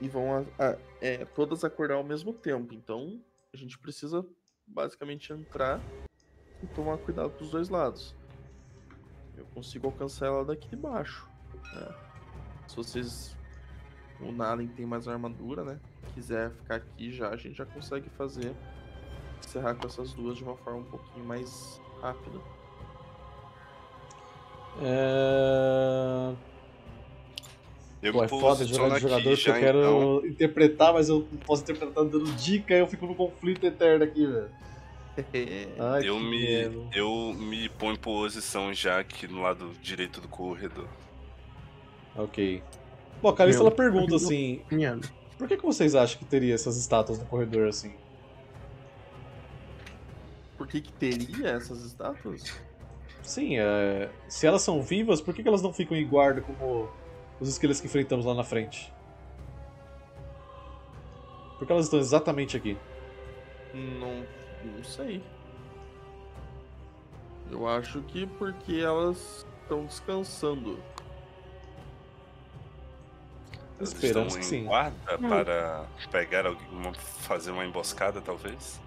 E vão a- a- é, todas acordar ao mesmo tempo. Então a gente precisa basicamente entrar e tomar cuidado dos dois lados. Eu consigo alcançar ela daqui de baixo. né? Se vocês o Nalen tem mais armadura, né? Quiser ficar aqui já, a gente já consegue fazer. Encerrar com essas duas de uma forma um pouquinho mais rápida. É... Eu Pô, me é foda jogar de jogador porque eu quero então. interpretar, mas eu não posso interpretar dando dica e eu fico no conflito eterno aqui, velho. Ai, Eu que me, eu me ponho em posição já aqui no lado direito do corredor. Ok. Bom, a Calista ela pergunta assim: por que, que vocês acham que teria essas estátuas no corredor assim? Por que, que teria essas estátuas? Sim, é... se elas são vivas, por que, que elas não ficam em guarda como os esqueletos que enfrentamos lá na frente? Por que elas estão exatamente aqui? Não, não sei. Eu acho que porque elas estão descansando. Elas Esperamos estão que em sim. guarda para pegar alguma, fazer uma emboscada, talvez.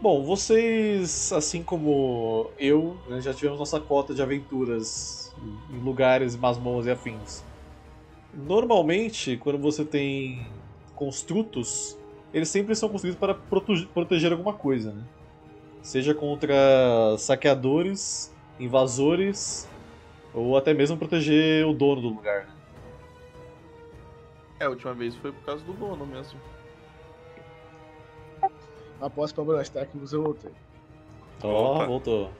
Bom, vocês, assim como eu, né, já tivemos nossa cota de aventuras em lugares, masmorras e afins. Normalmente, quando você tem construtos, eles sempre são construídos para proteger alguma coisa, né? Seja contra saqueadores, invasores, ou até mesmo proteger o dono do lugar. né? É, a última vez foi por causa do dono mesmo. Após problemas técnicos, eu voltei. Ó, Opa. voltou.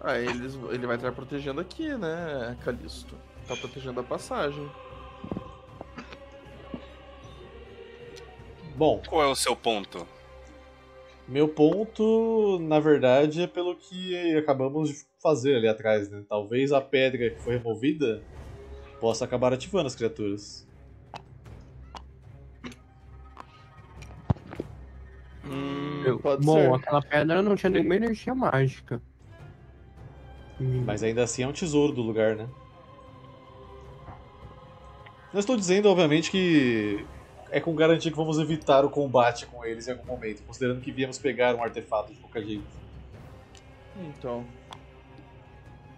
Ah, eles, ele vai estar protegendo aqui, né, Calisto? Tá protegendo a passagem. Bom, Qual é o seu ponto? Meu ponto, na verdade, é pelo que acabamos de fazer ali atrás, né? Talvez a pedra que foi removida possa acabar ativando as criaturas. Hum, Eu- pode Bom, ser. aquela pedra não tinha nenhuma energia mágica. Hum, Mas ainda assim é um tesouro do lugar, né? Não estou dizendo, obviamente, que é com garantia que vamos evitar o combate com eles em algum momento, considerando que viemos pegar um artefato de qualquer jeito. Então.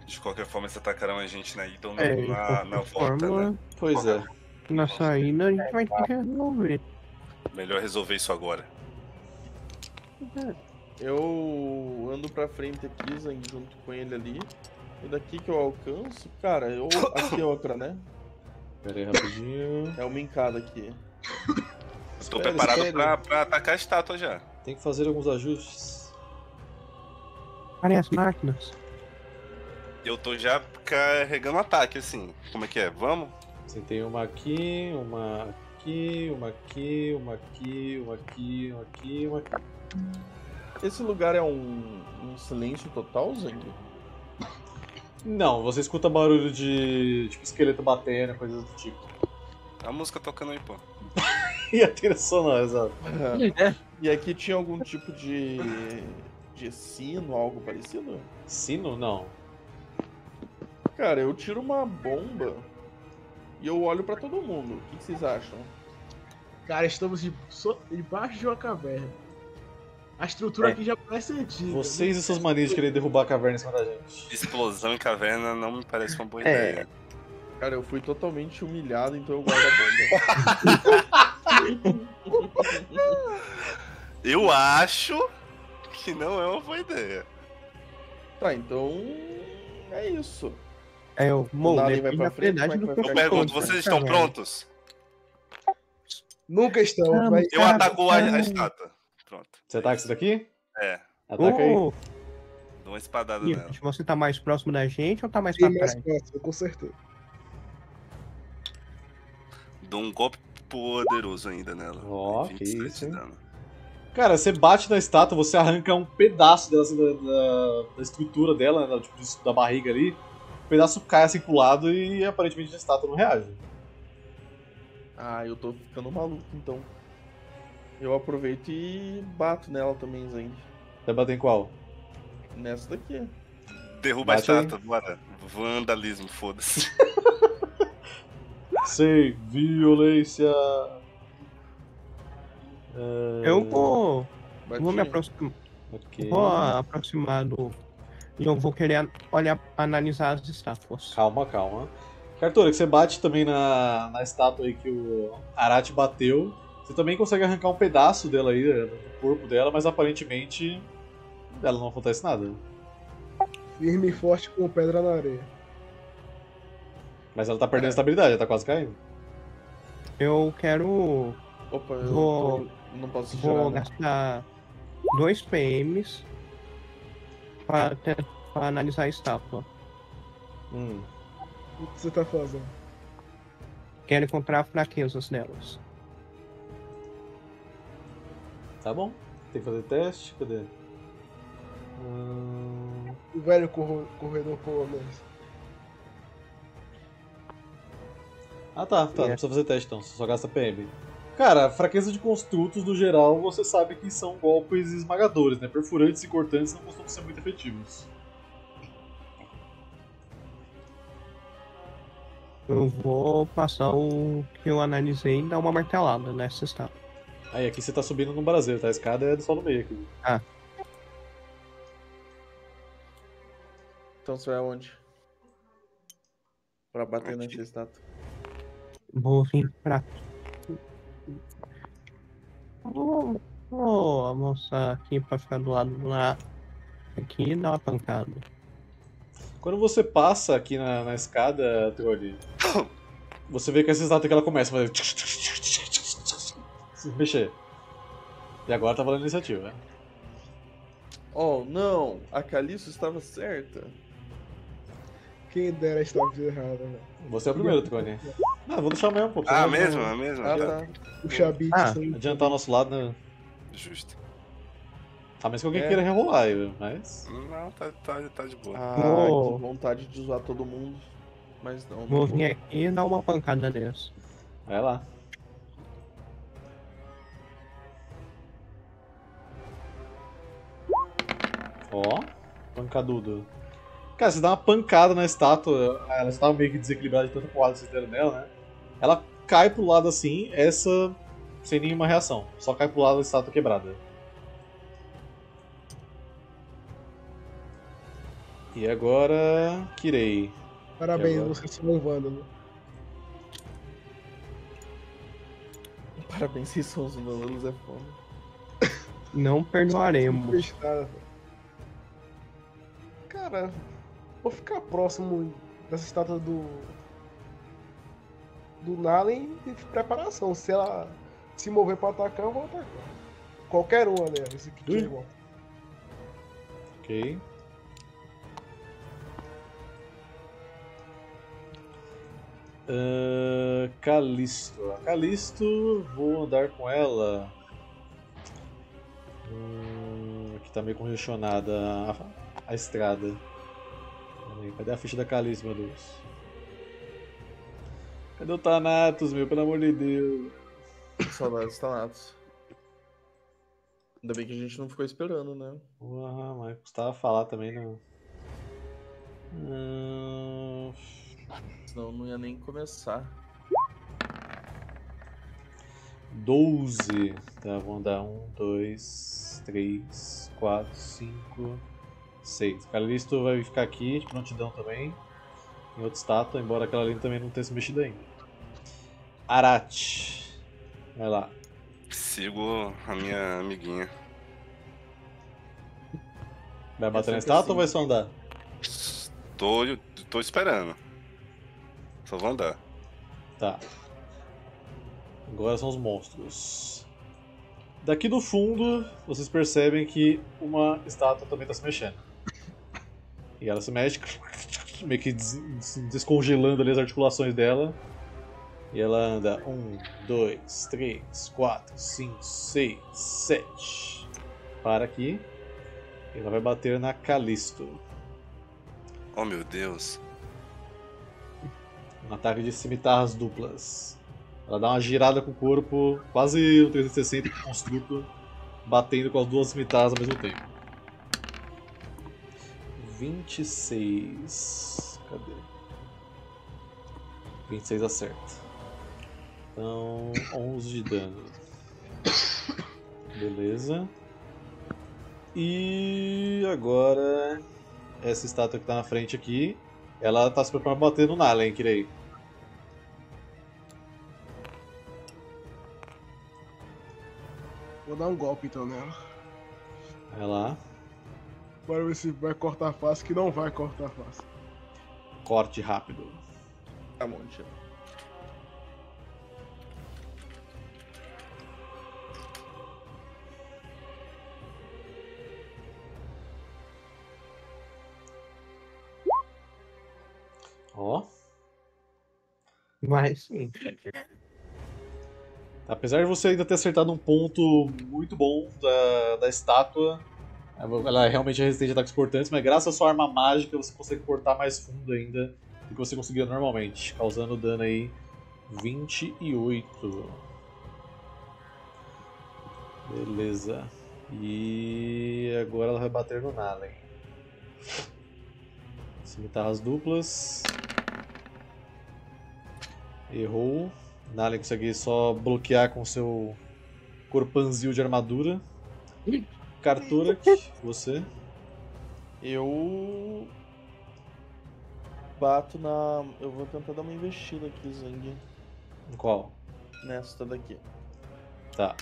De qualquer forma, eles atacarão a gente na ida ou na, É, na, na volta, forma, né? Pois é. na saída a gente vai ter que resolver. Melhor resolver isso agora. Eu ando pra frente aqui, Zang, junto com ele ali. E daqui que eu alcanço, cara, eu. Aqui é outra, né? Pera aí, rapidinho. É uma encada aqui. Estou preparado pra, pra atacar a estátua já. Tem que fazer alguns ajustes. Parem as máquinas. Eu tô já carregando ataque, assim. Como é que é? Vamos? Você tem uma aqui, uma aqui, uma aqui, uma aqui, uma aqui, uma aqui, uma aqui. Esse lugar é um, um silêncio total, Zang? Não, você escuta barulho de tipo esqueleto batendo, coisas do tipo. A música tocando aí, pô. E a trilha sonora, exato. E aqui tinha algum tipo de. de sino, algo parecido? Sino? Não. Cara, eu tiro uma bomba e eu olho pra todo mundo. O que, que vocês acham? Cara, estamos de, so- debaixo de uma caverna. A estrutura É. aqui já parece antiga. Vocês e suas manias de querer derrubar a caverna em cima da gente. Explosão em caverna não me parece uma boa É. ideia. Cara, eu fui totalmente humilhado, então eu guardo a bomba. Eu acho que não é uma boa ideia. tá, então. É isso. É, eu O bom, Nalin vai pra frente, é vai Eu pergunto, personagem, vocês estão prontos? Nunca estão, mas. Eu ataco a, a estátua. Pronto. Você ataca isso daqui? É, Ataca aí. Ô, dou uma espadada nela. Ih, você tá mais próximo da gente ou tá mais Sim, pra mais trás? próximo, com certeza. Dou um golpe poderoso ainda nela. Ó, 27 que isso, de hein? dano. Cara, você bate na estátua, você arranca um pedaço dela, assim, da, da- da estrutura dela, né, tipo, da barriga ali. O pedaço cai assim pro lado e aparentemente a estátua não reage. Ah, eu tô ficando maluco então. Eu aproveito e bato nela também, Zang. Vai bater em qual? Nessa daqui. Derruba Bate a estátua, bora. Vandalismo, foda-se. Sei, violência. É, Eu vou, vou me aproximar, ok. vou aproximar do... E eu vou querer olhar, analisar as estátuas. Calma, calma. Cartura, que você bate também na, na estátua aí que o Arate bateu. Você também consegue arrancar um pedaço dela aí, né, do corpo dela, mas aparentemente dela não acontece nada. Firme e forte com pedra na areia. Mas ela tá perdendo estabilidade, ela tá quase caindo. Eu quero... Opa, eu Vou- tô- não posso Vou gerar, né? gastar dois PMs para, ter- para analisar a estátua. Hum. O que você tá fazendo? Quero encontrar fraquezas nelas. Tá bom. Tem que fazer teste. Cadê? Hum, O velho corro- corredor polonês. Ah tá, tá. É. Não precisa fazer teste então, você só gasta PM. Cara, fraqueza de construtos no geral, você sabe que são golpes esmagadores, né? Perfurantes e cortantes não costumam ser muito efetivos. Eu vou passar o que eu analisei e dar uma martelada nessa estátua. Aí, aqui você tá subindo no braseiro, tá? A escada é só no meio aqui. Então você vai aonde? Pra bater nessa estátua. Vou vir pra. Vou, vou avançar aqui pra ficar do lado lá. Aqui e dar uma pancada. Quando você passa aqui na, na escada, Trolli, você vê que essa estátua que ela começa a fazer. Se mexer. E agora tá valendo iniciativa, né? Oh, não! A Caliço estava certa. Quem dera estava errada, velho. Você é o primeiro, Trolli. Não, vou deixar mesmo, pô. Ah, você mesmo? É mesmo? Ah, tá. O Chabit Ah. Adiantar o nosso lado, né? Justo. A menos que alguém É. queira rerolar, mas. Não, tá, tá, tá de boa. Ah, que vontade de zoar todo mundo. Mas não. Vou vir aqui e dar uma pancada neles. Vai lá. Ó, pancadudo. Cara, você dá uma pancada na estátua, ela estava meio que desequilibrada de tanta porrada que vocês deram nela, né? Ela cai pro lado assim, essa sem nenhuma reação. Só cai pro lado da estátua quebrada. E agora. Kirei. Parabéns, agora? vocês são um vândalo. Parabéns, vocês são os vândalos, é foda. Não perdoaremos. Cara, vou ficar próximo dessa estátua do. Do Nalen de preparação. Se ela se mover pra atacar, eu vou atacar. Qualquer um, aliás. Esse aqui Ui. é igual. Ok. Ahn, Calisto. A Calisto, vou andar com ela. Hum, aqui tá meio congestionada a, estrada. Cadê a ficha da Calisto, meu Deus? Cadê o Thanatos, meu? Pelo amor de Deus. Saudades Thanatos. Ainda bem que a gente não ficou esperando, né? Porra, mas custava falar também, não. Hum, Senão não ia nem começar. 12. Tá, vamos dar 1, 2, 3, 4, 5, 6. Calisto vai ficar aqui, de prontidão também. Em outra estátua, embora aquela ali também não tenha se mexido ainda. Arat. Vai lá. Sigo a minha amiguinha. Vai bater na aqui estátua ou vai só andar? Tô, tô esperando. Só vou andar. Tá. Agora são os monstros. Daqui do fundo, vocês percebem que uma estátua também está se mexendo. E ela se mexe, meio que des- des- descongelando ali as articulações dela. E ela anda 1, 2, 3, 4, 5, 6, 7. Para aqui. E ela vai bater na Calisto. Oh meu Deus. Um ataque de cimitarras duplas. Ela dá uma girada com o corpo, quase um 360 com o construto, batendo com as duas cimitarras ao mesmo tempo. 26. Cadê? 26 acerta. Então, 11 de dano. Beleza. E agora, essa estátua que tá na frente aqui, ela tá se preparando pra bater no Nalen, Kirei. Vou dar um golpe então nela. Vai lá. Bora ver se vai cortar fácil, que não vai cortar fácil. Corte rápido. Tá bom, tio. Ó. Mas sim. Apesar de você ainda ter acertado um ponto muito bom da, da estátua, ela é realmente resistente a ataques cortantes, mas graças à sua arma mágica você consegue cortar mais fundo ainda do que você conseguia normalmente, causando dano aí 28. Beleza. E agora ela vai bater no Nalen. Cimitarras duplas. Errou. Nalen consegue só bloquear com seu corpanzil de armadura. Cartura, você. Eu. Bato na. Eu vou tentar dar uma investida aqui, Zang. Em qual? Nesta daqui. Tá.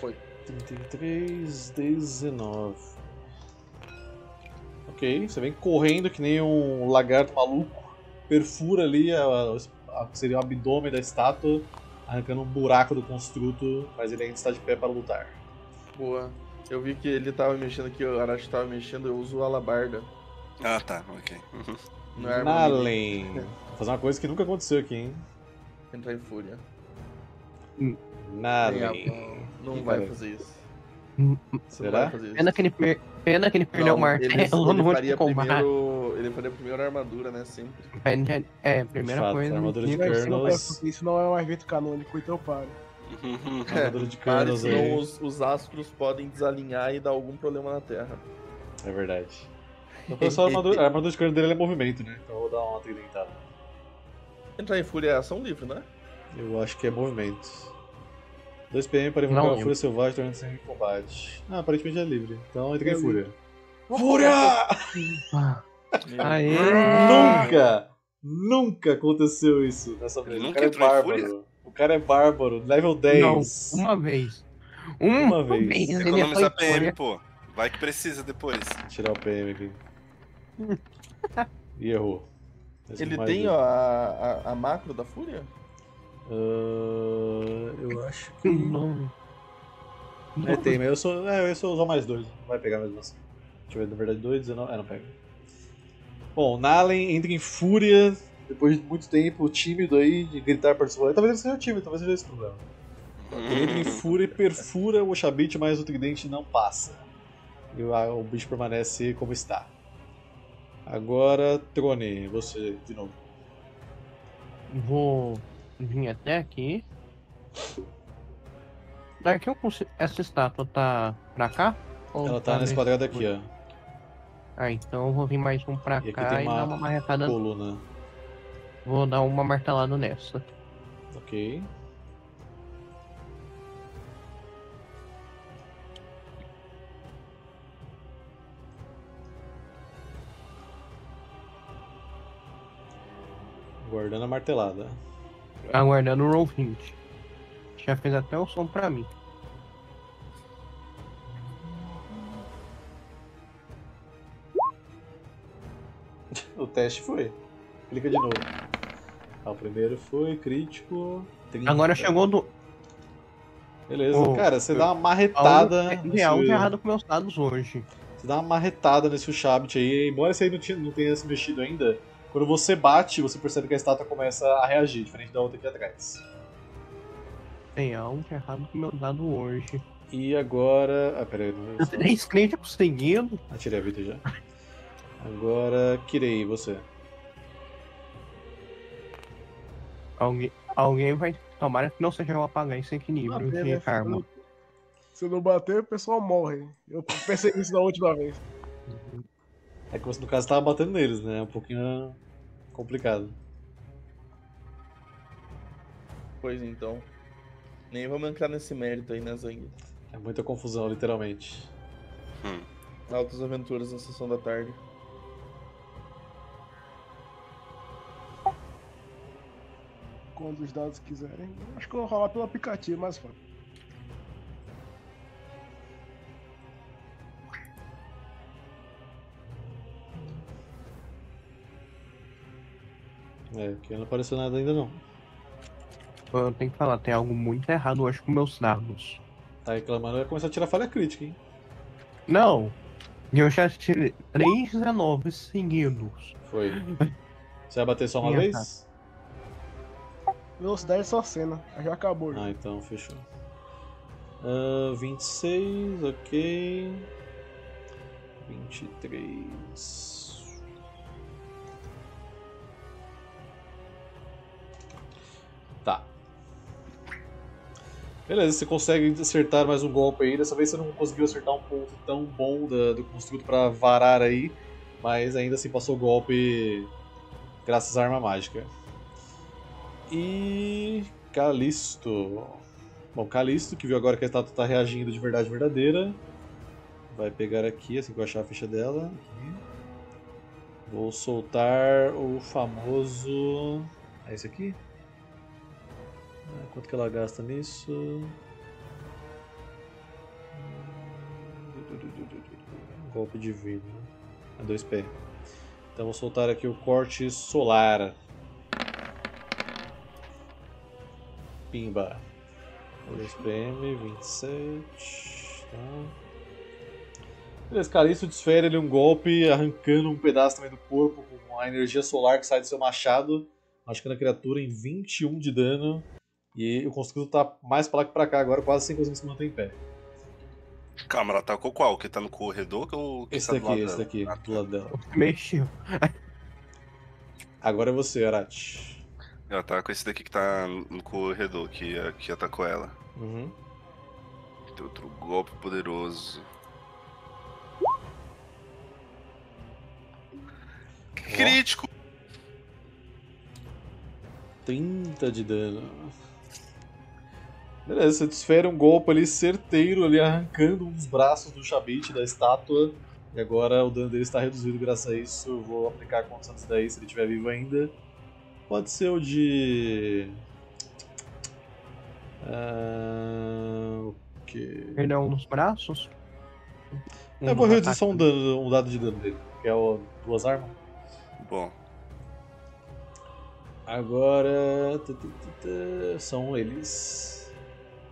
Foi. 33, 19. Ok, você vem correndo que nem um lagarto maluco. Perfura ali a, a- seria o abdômen da estátua, arrancando um buraco do construto, mas ele ainda está de pé para lutar. Boa. Eu vi que ele tava mexendo aqui, o Arashi tava mexendo, eu uso alabarda. Ah, tá, ok. Uhum. Não é. Nalen. Vou fazer uma coisa que nunca aconteceu aqui, hein? Entrar em fúria. A pau. Não vai fazer isso. Será? Pena que ele, per... Pena que ele perdeu o Não, ele, martelo ele no último faria primeiro. Ele faria primeiro a armadura, né? Sempre. Pena- É, primeira fato, coisa. armadura de Kernos. pensa isso não é um evento canônico, então para. Armadura de senão aí. os, os astros podem desalinhar e dar algum problema na Terra. É verdade. Então, pessoal, a armadura, a armadura de cano dele é movimento, né? Então eu vou dar uma tridentada. Entrar em fúria é ação livre, né? Eu acho que é movimento. 2 PM para invocar Não, a Fúria Selvagem durante sem combate. Ah, aparentemente é livre. Então entrei em Fúria. Fúria! Ah, Aê! Nunca! Nunca aconteceu isso nessa vez. O Nunca cara é bárbaro. O cara é bárbaro. Level 10. Não, uma vez. Uma, Uma vez. vez. foi PM, fúria. pô. Vai que precisa depois. Tirar o PM aqui. e errou. Esse Ele tem a, a, a macro da fúria? Ah, eu acho que. Não. É, tem, mas eu sou. É, eu sou usar mais dois. Vai pegar mesmo assim. Deixa eu ver, na verdade, dois, 19. É, não pega. Bom, Nalen entra em fúria depois de muito tempo, tímido aí, de gritar para o Talvez ele seja tímido, talvez seja esse o problema. Ele entra em fúria e perfura o Shabit, mas o tridente não passa. E o bicho permanece como está. Agora, Trone, você de novo. Vou vir até aqui. Daqui eu consigo. Essa estátua tá pra cá? Ela tá nesse nesse- quadrado aqui, ó. Ah, então eu vou vir mais um pra E cá e dar uma marretada. Coluna. Vou dar uma martelada nessa. Ok. Guardando a martelada. Aguardando o roll 20. Já fez até o som pra mim. O teste foi. Clica de novo. Ah, o primeiro foi crítico. 30. Agora chegou do. Beleza. Oh, Cara, você eu- dá uma marretada. Algo, nesse- algo errado com meus dados hoje. Você dá uma marretada nesse Shabit aí, embora esse aí não, tinha, não tenha se mexido ainda, quando você bate, você percebe que a estátua começa a reagir, diferente da outra aqui atrás. Tem algo de errado com meus dados hoje. E agora. Ah, peraí, não é. Três críticos seguidos. Atirei a vida já. Agora, Kirei, você. Alguém, alguém vai. Tomara que não seja eu apagar esse equilíbrio Bater, de né? karma. Se não bater, o pessoal morre. Eu pensei nisso na última vez. É que você, no caso, tava batendo neles, né? É um pouquinho complicado. Pois então. Nem vamos entrar nesse mérito aí, né, Zang? É muita confusão, literalmente. Altas aventuras na sessão da tarde. Quando os dados quiserem. Acho que eu vou rolar pelo aplicativo, mais fácil. É, aqui não apareceu nada ainda não. Eu tenho que falar, tem algo muito errado hoje com meus dados. Tá reclamando, vai começar a tirar falha crítica, hein? Não! Eu já tirei 3 19 seguidos. Foi. Você vai bater só uma Minha vez? Velocidade é só cena. Já acabou. Já. Ah, então fechou. Ah, 26, ok. 23. Tá. Beleza, você consegue acertar mais um golpe aí. Dessa vez você não conseguiu acertar um ponto tão bom da- do construto pra varar aí. Mas ainda assim passou o golpe graças à arma mágica. E. Calisto. Bom, Calisto, que viu agora que a estátua está reagindo de verdade verdadeira. Vai pegar aqui, assim que eu achar a ficha dela. Vou soltar o famoso. É esse aqui? Ah, Quanto que ela gasta nisso? Golpe divino. É 2P. Então vou soltar aqui o corte solar. Pimba. 2 PM, 27. Tá. Beleza, cara, isso desfere ele um golpe, arrancando um pedaço também do corpo com a energia solar que sai do seu machado. machucando a criatura em 21 de dano. E o construto tá mais pra lá que pra cá agora, quase sem conseguir se manter em pé. Calma, ela atacou qual? Que tá no corredor ou que Esse tá daqui, esse daqui, Ah, do lado dela. Mexeu. Agora é você, Arat. Ela tá com esse daqui que tá no corredor, que, que atacou ela. Uhum. Tem outro golpe poderoso. Crítico! 30 de dano. Beleza, você desfere um golpe ali certeiro, ali arrancando um dos braços do Chabit, da estátua. E agora o dano dele está reduzido graças a isso. Eu vou aplicar quantos anos daí se ele estiver vivo ainda. Pode ser o de. Ah, o que? Ele é um nos braços. Eu vou reduzir só um, dano, um dado de dano dele, que é o duas armas. Bom, Agora. São eles.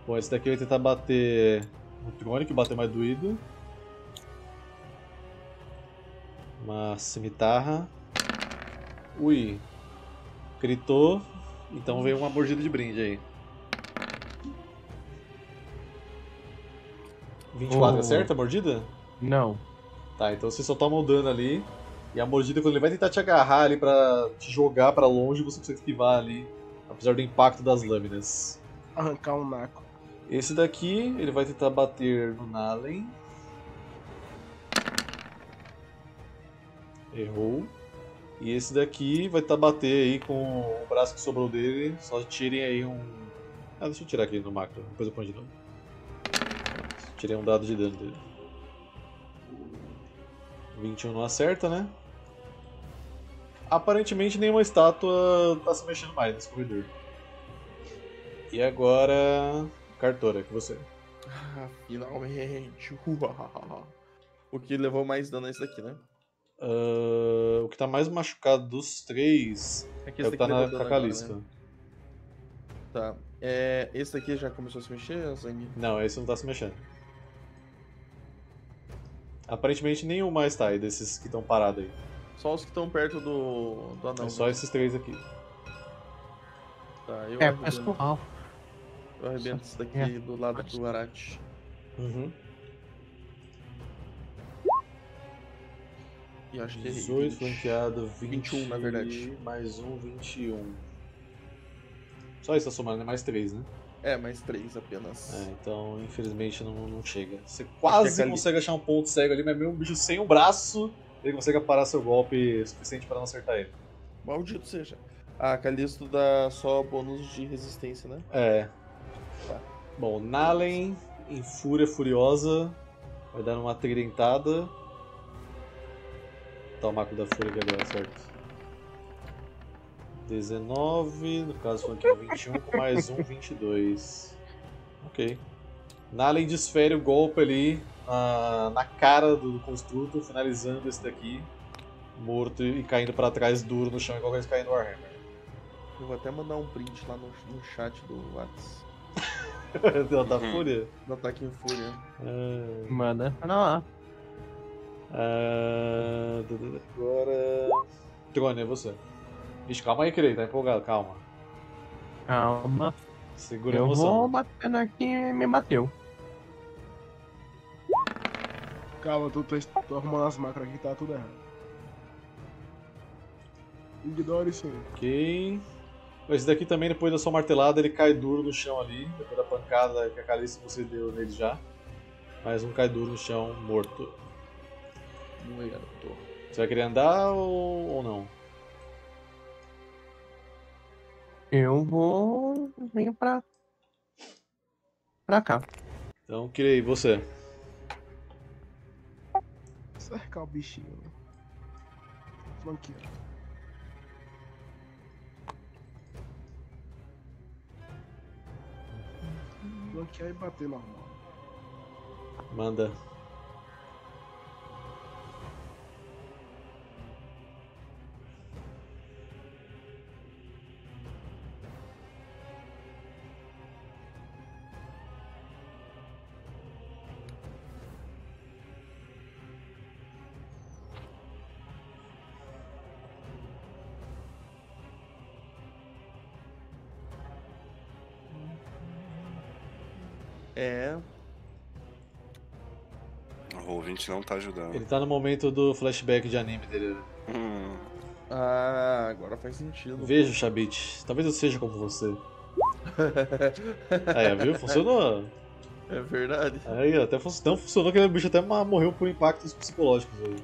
Bom, esse daqui vai tentar bater no Trônico, bater mais doído. Uma cimitarra. Ui. Gritou. Então veio uma mordida de brinde aí. 24, Oh. acerta a mordida? Não. Tá, então você só toma o dano ali. E a mordida, quando ele vai tentar te agarrar ali pra te jogar pra longe, você precisa esquivar ali. Apesar do impacto das lâminas. Arrancar um naco. Esse daqui, ele vai tentar bater no Nalen. Errou. E esse daqui vai tentar bater aí com o braço que sobrou dele. Só tirem aí um. Ah, deixa eu tirar aqui no macro, depois eu ponho de novo. Tirei um dado de dano dele. 21 não acerta, né? Aparentemente nenhuma estátua tá se mexendo mais nesse corredor. E agora. Cartora, que você. Ah, finalmente. Uau. O que levou mais dano é esse daqui, né? Ah, o que tá mais machucado dos três É que é o esse que tá na agora, né? Tá. É, esse daqui já começou a se mexer, Zangue? Não, esse não tá se mexendo. Aparentemente nenhum mais tá aí desses que estão parados aí. Só os que estão perto do, do anão. é só né? esses três aqui. Tá, eu É, pessoal. Eu arrebento esse daqui É. do lado do Arate. Uhum. E acho que é 18 20. flanqueado, 20. 21, na verdade. Mais um, 21. Só isso tá somando, né? Mais três, né? É, mais três apenas. É, então infelizmente não, não chega. Você quase Chega ali. consegue achar um ponto cego ali, mas mesmo um bicho sem um braço, ele consegue parar seu golpe suficiente pra não acertar ele. Maldito seja. Ah, Calisto dá só bônus de resistência, né? É. Bom, Nalen, em Fúria Furiosa, vai dar uma tridentada. Tá o Marco da Fúria agora, certo? 19, no caso foi aqui um 21, com mais um 22. Ok. Nalen desfere o golpe ali na, na cara do construto, finalizando esse daqui, morto e caindo pra trás duro no chão, igual eles caem no Warhammer. Eu vou até mandar um print lá no, no chat do Whats. da Uhum. Fúria? Do ataque em fúria. Ah. Manda. Olha lá. Ah, du- agora. Trone, é você. Ixi, calma aí, querido, tá empolgado, calma. Calma. Segura a Eu emoção. vou batendo aqui e me bateu. Calma, tô, tô, tô arrumando as macros aqui, tá tudo errado. Ignore isso aí. Ok. Esse daqui também, depois da sua martelada, ele cai duro no chão ali. Depois da pancada que a Calice você deu nele já. Mais um cai duro no chão, morto. Muerto. Você vai querer andar ou, ou não? Eu vou vir pra. pra cá. Então, Kirei, você. Cercar o bichinho. né? Flanquear e bater normal. Manda. É. O ouvinte não tá ajudando. Ele tá no momento do flashback de anime dele. né? Hum, Ah, agora faz sentido. Veja, Chabit. Talvez eu seja como você. Aí, viu? Funcionou. é verdade. Aí, até fun não funcionou que aquele bicho até morreu por impactos psicológicos aí.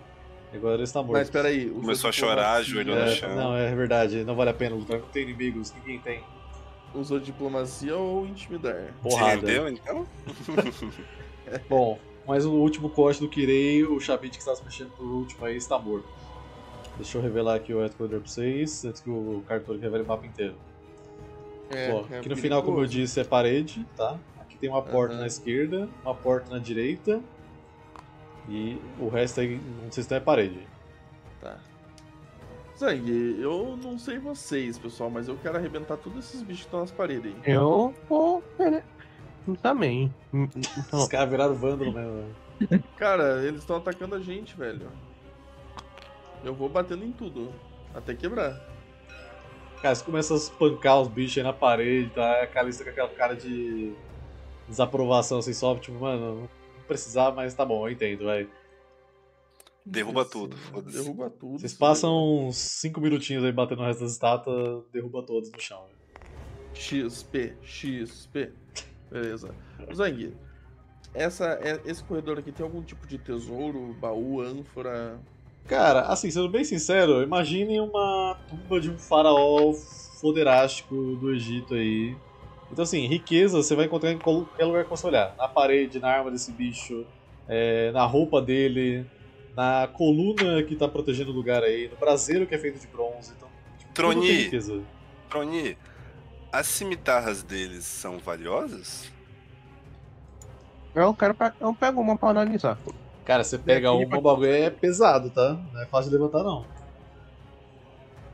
Agora ele está morto. Mas peraí. Começou a chorar, ajoelhou no É, chão. não, é verdade. Não vale a pena lutar. Não tem inimigos. Ninguém tem. Usou diplomacia ou intimidar? Se Porrada. rendeu, então? Bom, mas o último corte do Kirei, o Chabit que está se mexendo por último aí, está morto. Deixa eu revelar aqui o Etcoder pra vocês, antes que o cartório revele o mapa inteiro. É, Ó, é aqui no final, como eu disse, é parede, tá? Aqui tem uma porta Aham. na esquerda, uma porta na direita. E o resto aí, não sei se é parede. Tá. Zang, eu não sei vocês, pessoal, mas eu quero arrebentar todos esses bichos que estão nas paredes aí. Eu vou. querer Também. Hum, Então, Os caras viraram vândalo mesmo, velho. Cara, eles estão atacando a gente, velho. Eu vou batendo em tudo. Até quebrar. Cara, você começa a espancar os bichos aí na parede, tá? A Calista com aquela cara de desaprovação, assim, só, tipo, mano, não precisava, mas tá bom, eu entendo, vai. Derruba Isso, tudo, foda-se. Derruba tudo. Vocês passam uns 5 minutinhos aí batendo no resto das estátuas, derruba todos no chão. XP, XP. Beleza. Zang, essa, é- esse corredor aqui tem algum tipo de tesouro, baú, ânfora? Cara, assim, sendo bem sincero, imagine uma tumba de um faraó foderástico do Egito aí. Então, assim, riqueza você vai encontrar em qualquer lugar que você olhar. Na parede, na arma desse bicho, é, na roupa dele, na coluna que tá protegendo o lugar aí, no braseiro que é feito de bronze. Então, tipo, Troni. Troni, as cimitarras deles são valiosas? eu quero. pe- Eu pego uma pra analisar. Cara, você pega uma, o bagulho é pesado, tá? Não é fácil de levantar, não.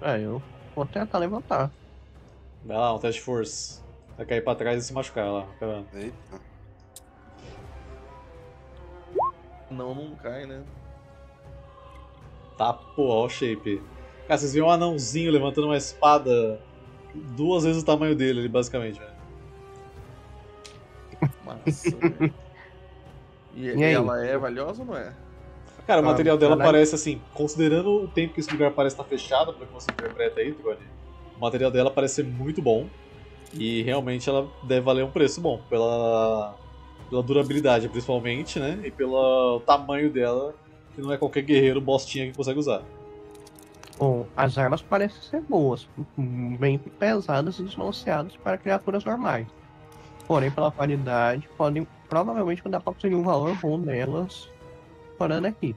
É, eu vou tentar levantar. Vai lá, um teste de força. Vai cair pra trás e se machucar lá. Caramba. Eita. Não, não cai, né? Tá, pô, ó o shape. Cara, vocês viram um anãozinho levantando uma espada duas vezes o tamanho dele ali, basicamente, velho. Massa, velho. E, E ela é valiosa ou não é? Cara, o Ah, material dela caralho. parece assim, considerando o tempo que esse lugar parece estar fechado, pelo que você interpreta aí, Trone, o material dela parece ser muito bom. E realmente ela deve valer um preço bom, pela, pela durabilidade principalmente, né? E pelo tamanho dela, que não é qualquer guerreiro bostinha que consegue usar. Bom, as armas parecem ser boas, bem pesadas e desbalanceadas para criaturas normais. Porém, pela qualidade, podem provavelmente dar para conseguir um valor bom nelas parando aqui.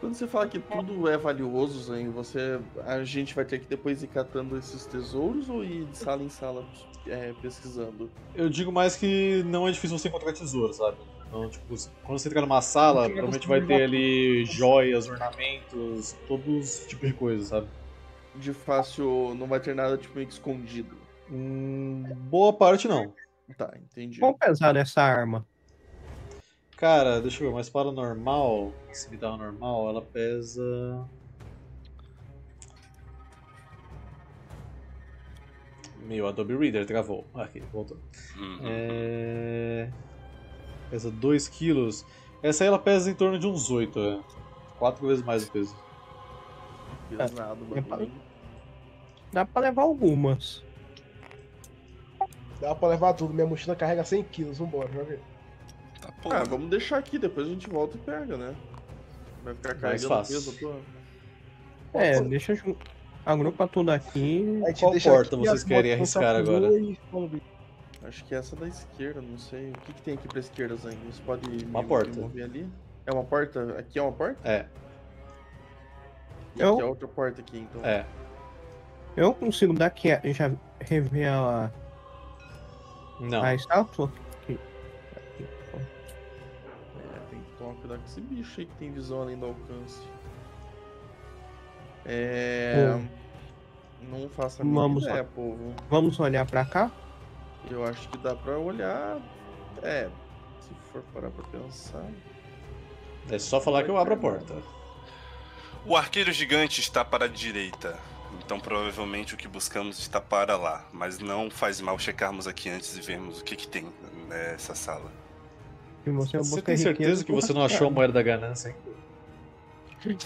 Quando você fala que tudo é valioso, Zang, você, a gente vai ter que depois ir catando esses tesouros ou ir de sala em sala é, pesquisando? Eu digo mais que não é difícil você encontrar tesouro, sabe? Então, tipo, quando você entrar numa sala, provavelmente vai ter ali joias, ornamentos, todos os tipos de coisa, sabe? De fácil, não vai ter nada tipo meio que escondido. Hum, boa parte não. Tá, entendi. Quão pesada é essa arma? Cara, deixa eu ver, uma espada normal, cimitarra normal, ela pesa. Meu, Adobe Reader travou. Aqui, voltou. Uhum. É... Pesa 2 quilos. Essa aí ela pesa em torno de uns 8, é. 4 vezes mais o peso. Pesado, é bagulho. Dá pra levar algumas. Dá pra levar tudo. Minha mochila carrega 100 quilos. Vambora, joga aí. Tá. Ah, vamos deixar aqui, depois a gente volta e pega, né? Vai ficar carregando fácil. peso à toa. É, deixa eu agrupa tudo aqui. A gente Qual porta aqui vocês querem arriscar agora? e. Acho que essa é da esquerda, não sei. O que, que tem aqui pra esquerda, Zang? Você pode Uma me porta. mover ali? É uma porta? Aqui é uma porta? É, E Eu- aqui é outra porta aqui, então. é. Eu consigo daqui a- já rever a, Não. a estátua? Aqui. É, tem que tomar cuidado com esse bicho aí que tem visão além do alcance. É. Não faça a mínima Vamos ideia, povo. Vamos olhar pra cá? Eu acho que dá pra olhar. É, se for parar pra pensar. É só falar que eu abro a porta. O arqueiro gigante está para a direita. Então provavelmente o que buscamos está para lá, mas não faz mal checarmos aqui antes e vermos o que, que tem nessa sala. Você Você busca tem certeza que você não achou a moeda da ganância ainda?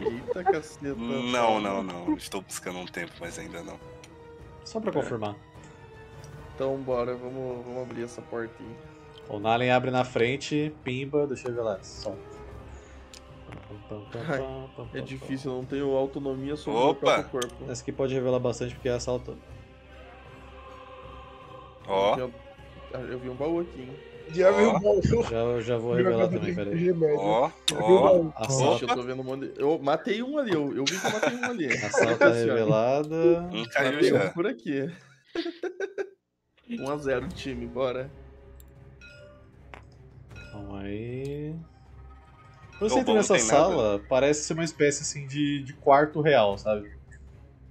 Eita caceta. Não, não, não. Estou buscando um tempo, mas ainda não. Só pra confirmar. Então bora, vamos, vamos abrir essa porta aí. O Nalen abre na frente, pimba, deixa eu ver lá. Só. É difícil, eu não tenho autonomia sobre Opa! o próprio corpo. Essa aqui pode revelar bastante porque é a sala toda. Ó, Eu, eu vi um baú aqui, hein? Já viu Ó. o baú? Já, já vou revelar também, peraí. Ó, Já viu o ó. baú? A sala, Ixi, eu tô vendo um monte de... Eu matei um ali, eu, eu vi que eu matei um ali. a sala tá revelada. Um caiu Matei um por aqui. 1x0 time, bora. Calma aí. Quando você entra nessa tem nada. sala, parece ser uma espécie assim de, de quarto real, sabe?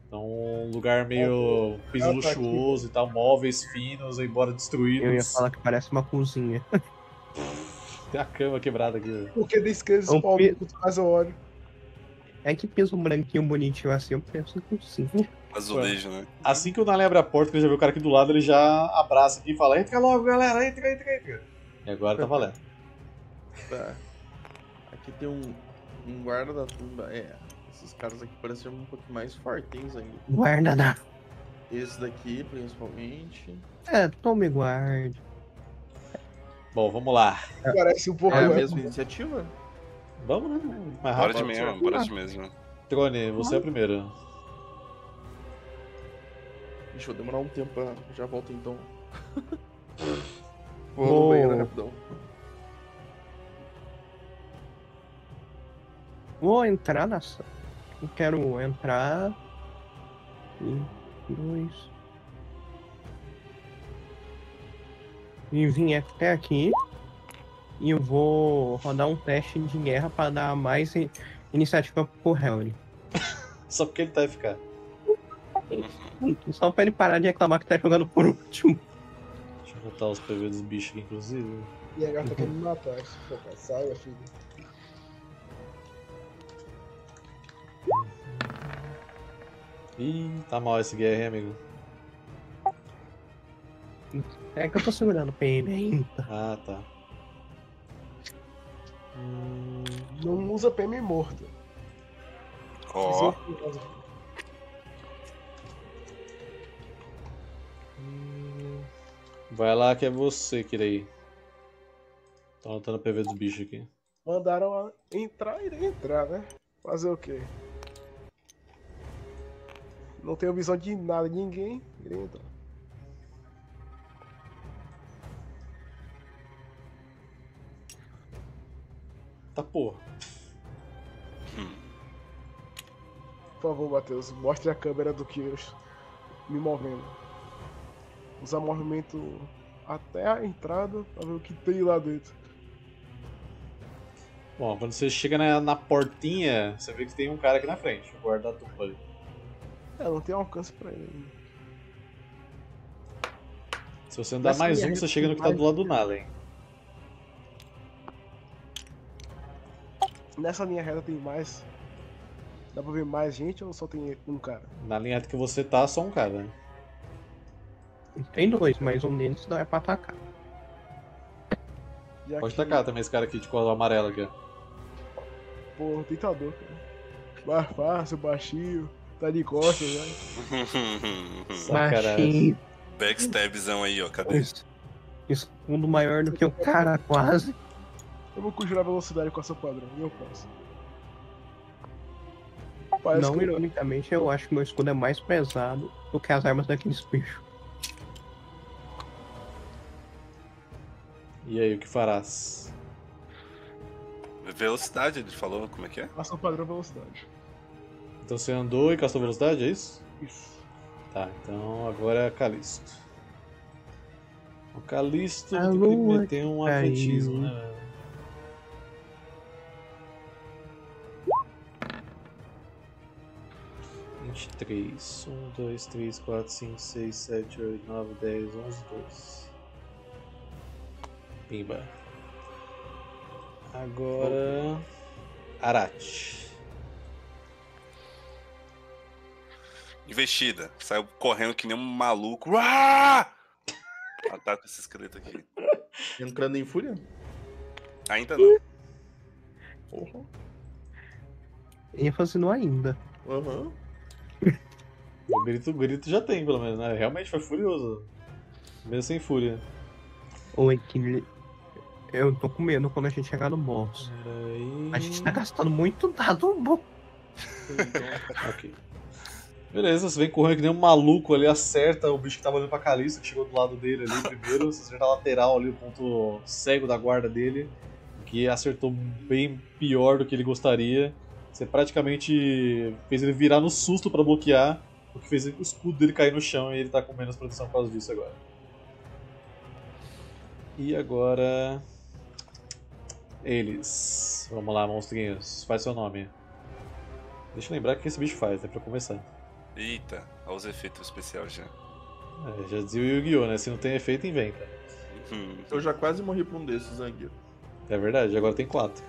Então, um lugar meio piso tá aqui. luxuoso e tal, móveis finos, embora destruídos. Eu ia falar que parece uma cozinha. Tem a cama quebrada aqui. Porque que eles É um falam pi- que faz o óleo. É que piso branquinho bonitinho assim, eu penso cozinha. Azulejo, né? Assim que o Nalen abre a porta, que ele já vê o cara aqui do lado, ele já abraça aqui e fala: Entra logo, galera, entra, entra, entra. E agora tá valendo. Tá. Aqui tem um, um guarda da tumba. É, esses caras aqui parecem um pouco mais fortes ainda. Guarda da. Esse daqui, principalmente. É, tome guarde. Bom, vamos lá. Parece um pouco. É a mesma iniciativa? Vamos, né? Mais Bora rápido. de mesmo, bora de mesmo. Trone, você é a primeira. Deixa eu demorar um tempo pra. Já volto então. Vou Vou- no banheiro rapidão. Vou entrar nessa. Eu quero entrar. Um, dois. E vim até aqui. E eu vou rodar um teste de guerra para dar mais iniciativa pro Helry. Só porque ele tá FK. Só pra ele parar de reclamar que tá jogando por último. Deixa eu botar os PV dos bichos aqui, inclusive. E a gata quer me matar. Pô, cara, Saia, filho. Ih, tá mal esse guerra, hein, amigo? É que eu tô segurando o PM ainda. Ah, tá. Hum, Não usa PM morto. Ó, hum. Vai lá que é você, Kirei. Tô anotando o PV dos bichos aqui. Mandaram entrar, irei entrar, né? Fazer o quê? Não tenho visão de nada, de ninguém. Irei entrar. Tá porra. Por favor, Matheus, mostre a câmera do Kyros me movendo. Usar movimento até a entrada pra ver o que tem lá dentro. Bom, quando você chega na, na portinha, você vê que tem um cara aqui na frente, o guarda da tumba ali. É, não tem alcance pra ele. Se você andar Essa mais um, você chega no que tá do lado do nada, hein? Nessa linha reta tem mais. Dá pra ver mais gente ou só tem um cara? Na linha reta que você tá, só um cara. né? Tem dois, mas um deles não é pra atacar. Já Pode que- tacar também esse cara aqui de cor amarela aqui. Pô, tentador, cara. Mais fácil, baixinho, tá de costas, né? Sacanagem. Baixinho, Backstabzão aí, ó. Cadê? es- escudo maior do que o cara, quase. Eu vou conjurar velocidade com essa padrão, e eu posso. Parece Não, que ironicamente, eu acho que meu escudo é mais pesado do que as armas daqueles bichos. E aí, o que farás? Velocidade, ele falou, como é que é? Passa o padrão velocidade. Então você andou e castou velocidade, é isso? Isso. Tá, então agora é Calisto. O Calisto tem que meter um atletismo, né? velho? Vinte e três. Um, dois, três, quatro, cinco, seis, sete, oito, nove, dez, onze, dois. Pimba. Agora. Arate. Investida. Saiu correndo que nem um maluco. Uá! Ataca esse esqueleto aqui. Entrando em fúria? Ainda não. Porra. ênfase no ainda. Aham. O grito, o grito já tem, pelo menos, né? Realmente foi furioso. Mesmo sem fúria. Ou é que eu tô com medo quando a gente chegar no boss. Peraí. A gente tá gastando muito dado bom. Ok. Beleza, você vem correndo que nem um maluco ali, acerta o bicho que tava olhando pra Calista, que chegou do lado dele ali primeiro. Você acerta a lateral ali, o ponto cego da guarda dele, que acertou bem pior do que ele gostaria. Você praticamente fez ele virar no susto pra bloquear, o que fez o escudo dele cair no chão e ele tá com menos proteção por causa disso agora. E agora. Eles. Vamos lá, monstrinhos. Faz seu nome. Deixa eu lembrar o que esse bicho faz, né? Pra começar. Eita, olha os efeitos especiais já. É, já dizia o Yu-Gi-Oh, né? Se não tem efeito, inventa. Hum. Eu já quase morri pra um desses, Zangueiro. É verdade, agora tem quatro.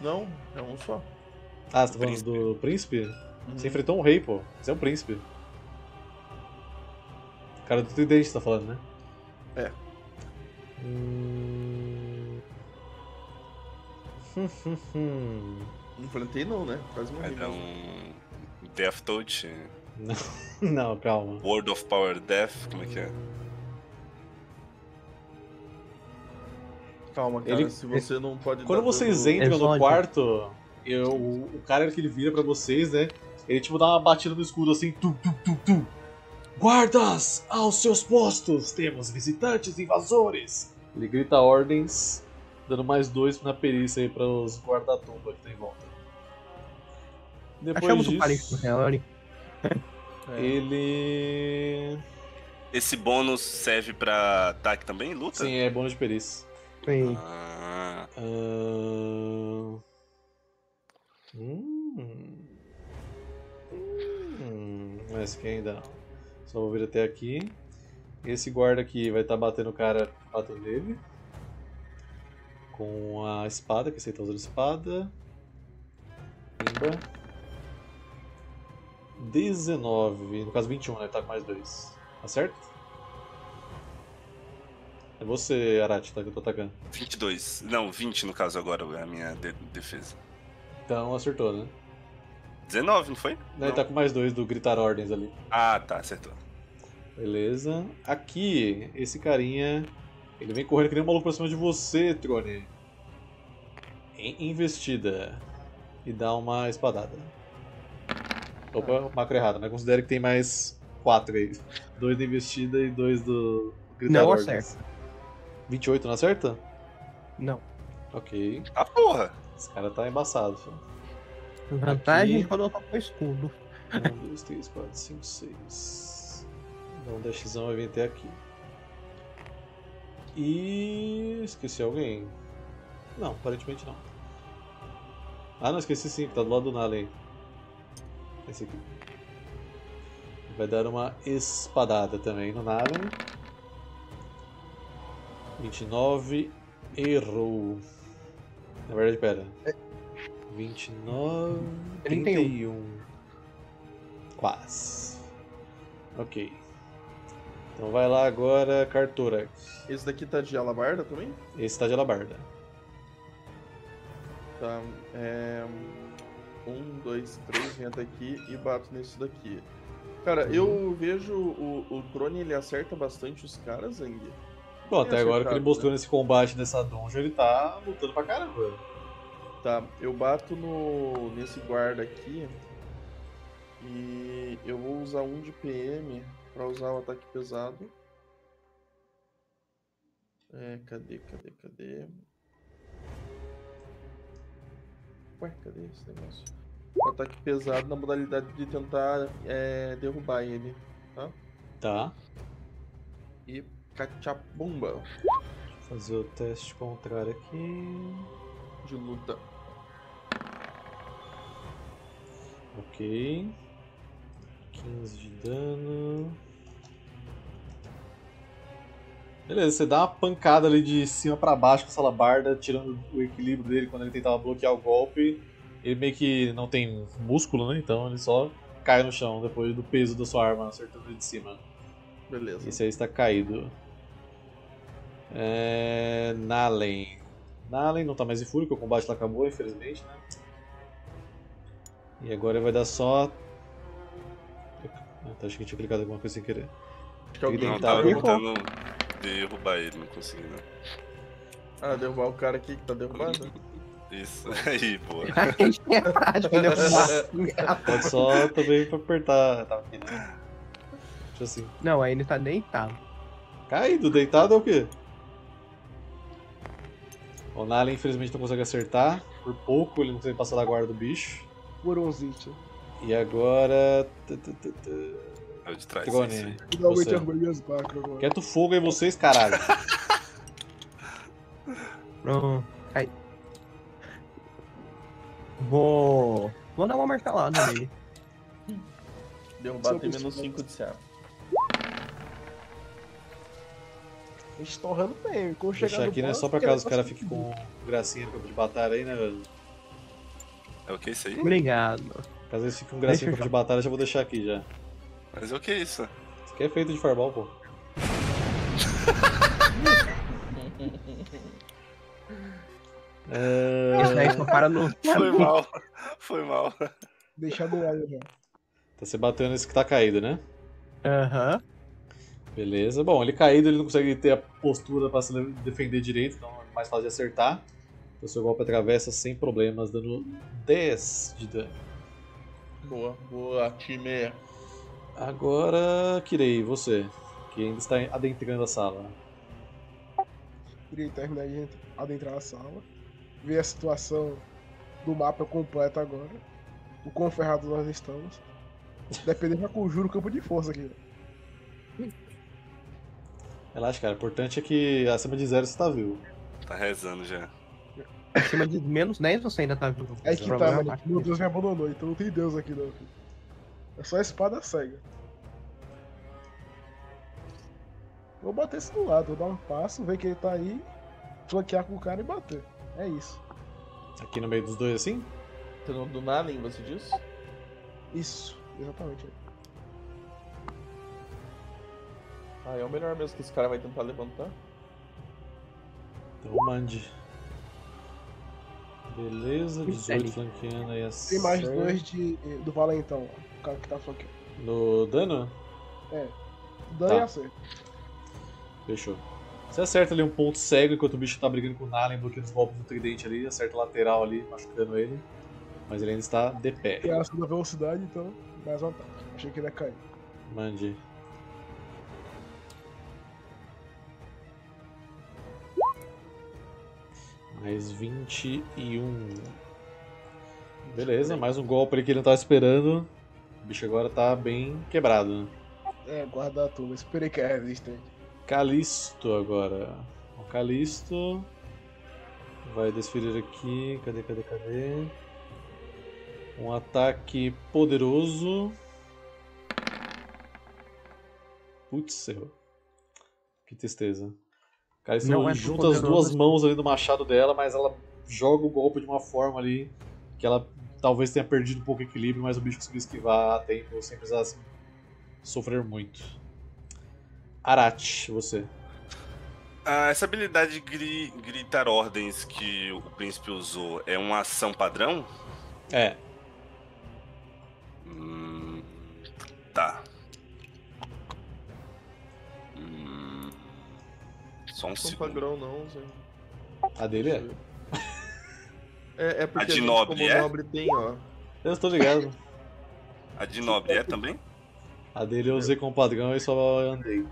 Não, é um só. Ah, você tá falando Príncipe. do príncipe? Uhum. Você enfrentou um rei, pô. Você é um príncipe. Cara do tridente, você tá falando, né? É. Hum... Não enfrentei não, né? Quase morri. Dar mesmo. um. Death Touch. Não, calma. World of Power Death. Como é que é? Calma, cara, Ele- se você não pode Quando dar vocês dano- entram no quarto, eu, o o cara que ele vira pra vocês, né? Ele tipo dá uma batida no escudo assim, tum, tum, tum, tum. Guardas aos seus postos, temos visitantes invasores. Ele grita ordens, dando mais dois na perícia aí para os guarda-tumba que tem em volta. Depois Achamos o disso, parente do Hillary. É. ele... Esse bônus serve pra ataque também? Luta? Sim, é bônus de perícia. Sim. Ah, Ahn. Hum. Hum. Esse aqui ainda não. Só vou vir até aqui. Esse guarda aqui vai estar batendo o cara batendo nele. Com a espada, que você tá usando espada. Pimba. 19, no caso 21, né? Tá com mais dois. Tá certo? É você, Arati, tá, que eu tô atacando. 22. Não, 20 no caso agora, é a minha de- defesa. Então acertou, né? 19, não foi? Não, Ele tá com mais dois do gritar ordens ali. Ah, tá, acertou. Beleza. Aqui, esse carinha. Ele vem correndo que nem um maluco pra cima de você, Trone. Em investida. E dá uma espadada. Opa, macro errado, né? Considere que tem mais quatro aí. Dois da investida e dois do gritar Não ordens. acerta. 28 não acerta? Não. Ok. Ah, porra! Esse cara tá embaçado, filho. Vantagem Aqui. quando eu tô com o escudo. 1, 2, 3, 4, 5, 6. Dá um dashzão vai vir até aqui. E. Esqueci alguém? Não, aparentemente não. Ah, não, esqueci sim, que tá do lado do Nalen. Esse aqui. Vai dar uma espadada também no Nalen. 29. Errou. Na verdade, pera. 29. 31. 31. Quase. Ok. Então vai lá agora, Cartorax. Esse daqui tá de alabarda também? Esse tá de alabarda. Tá. É. Um, dois, três, vem até aqui e bato nesse daqui. Cara, Uhum. eu vejo o, o drone ele acerta bastante os caras, Zang. Bom, até agora que ele mostrou né? nesse combate dessa dungeon, ele tá lutando pra caramba. Tá, eu bato no nesse guarda aqui e eu vou usar um de PM pra usar o ataque pesado. É, cadê, cadê, cadê? Ué, cadê esse negócio? O ataque pesado na modalidade de tentar é, derrubar ele, tá? Tá. E cachapumba Fazer o teste contrário aqui. de luta. Ok. 15 de dano. Beleza, você dá uma pancada ali de cima pra baixo com essa alabarda, tirando o equilíbrio dele quando ele tentava bloquear o golpe. Ele meio que não tem músculo, né? Então ele só cai no chão depois do peso da sua arma acertando ele de cima. Beleza. Esse aí está caído. É... Nalen. Nalen não tá mais em fúria, porque o combate lá acabou, infelizmente, né? E agora ele vai dar só. Ah, tá, acho que eu tinha clicado alguma coisa sem querer. Acho que alguém Não, tava tentando derrubar ele, não consegui não. Ah, derrubar o cara aqui que tá derrubando. Isso, aí, boa. Acho que ele é Pode só também pra apertar. Tá aqui, né? Deixa assim. Não, aí ele tá deitado. Caído, deitado é o quê? O Nalen infelizmente não consegue acertar. Por pouco ele não consegue passar da guarda do bicho. Por um zit. E agora. É o de trás. Finalmente arrumei minhas barcas agora. Quieto fogo aí vocês, caralho. Pronto. Aí. Vou. Vou dar uma martelada nele. Derrubar tem menos pessoal. 5 de CA. Estorrando bem. Quando Deixar aqui, né? Só pra caso os caras conseguir. fiquem com gracinha no campo de batalha aí, né, velho? É o que isso aí? Obrigado. Caso eles fiquem Deixa campo de batalha, já vou deixar aqui já. Mas é o que é isso? Isso aqui é feito de fireball, pô. Isso É... daí só para no. Foi mal, foi mal. Deixar no ar já. Tá se batendo nesse que tá caído, né? Aham. Beleza. Bom, ele caído, ele não consegue ter a postura pra se defender direito, então é mais fácil de acertar. Então seu golpe atravessa sem problemas, dando 10 de dano. Boa, boa, time. Agora, Kirei, você, que ainda está adentrando a sala. Queria terminar de ent- adentrar a sala. Ver a situação do mapa completa agora. O quão ferrado nós estamos. Dependendo, já conjuro o campo de força aqui. Relaxa, cara. O importante é que acima de zero você tá vivo. Tá rezando já. Acima de menos 10 você ainda tá vivo. É que tá, mano. é Meu Deus me abandonou, então não tem Deus aqui não. filho. É só a espada cega. Vou bater esse do lado, vou dar um passo, ver que ele tá aí, flanquear com o cara e bater. É isso. Aqui no meio dos dois assim? Do, do Nalen, você disse? Isso, exatamente. Ah, é o melhor mesmo que esse cara vai tentar levantar. Então mande. Beleza, 18 Ali. flanqueando aí a Tem mais dois de, do Valentão, ó, o cara que tá flanqueando. No dano? Dan Tá. e acerto. Fechou. Você acerta ali um ponto cego enquanto o bicho tá brigando com o Nalen, bloqueando os golpes do tridente ali, acerta o lateral ali, machucando ele. Mas ele ainda está de pé. Tem a velocidade, então mais vantagem. Achei que ele ia cair. Mande. Mais 21. Beleza, mais um golpe ali que ele não tava esperando. O bicho agora tá bem quebrado. né? É, guarda a turma, esperei que é resistente. Calisto agora. O Calisto vai desferir aqui. Cadê, cadê, cadê? Um ataque poderoso. Putz, errou. Que tristeza. Calisto Não é junta as duas assim. mãos ali no machado dela, mas ela joga o golpe de uma forma ali que ela talvez tenha perdido um pouco o equilíbrio, mas o bicho conseguiu esquivar a tempo sem precisar assim, sofrer muito. Arat, você. Ah, essa habilidade de gri- gritar ordens que o príncipe usou é uma ação padrão? É, Hum, tá. Só um Não segundo. padrão não, Zé. a dele é. É, é porque A de nobre como é? nobre tem, ó. Eu estou ligado. A de nobre é também? A dele eu usei com padrão e só andei.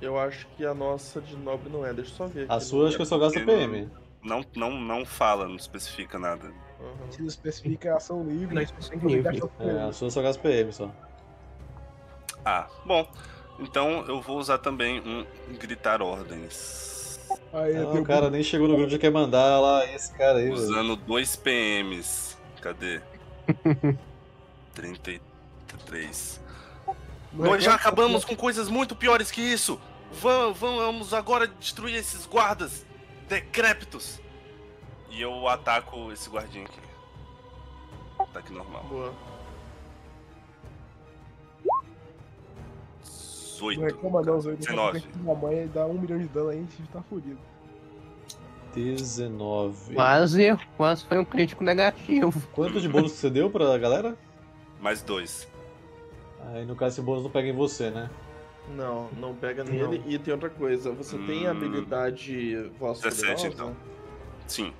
Eu acho que a nossa de nobre não é. Deixa eu só ver A sua acho que eu só gasto PM. Não, não, não fala, não especifica nada. Aham. Se não especifica é ação livre. Não, isso é livre. É, a sua só gasta PM só. Ah, bom. Então eu vou usar também um gritar ordens. Aí Não, deu o cara nem chegou no grupo já quer mandar lá esse cara aí, velho. Usando dois PMs. Cadê? 33. Não Nós já acabamos com coisas muito piores que isso. Vam- Vamos agora destruir esses guardas decrépitos. E eu ataco esse guardinha aqui. Ataque normal. Boa. 18. Não reclama não, Zoe. 19. Uma mãe dá um milhão de dano aí, a gente tá fudido. 19. Quase, quase foi um crítico negativo. Quanto de bônus que você deu pra galera? Mais 2. Aí no caso esse bônus não pega em você, né? Não, não pega nele. E tem outra coisa, você tem a Hum. habilidade voz 17, poderosa? então. Sim.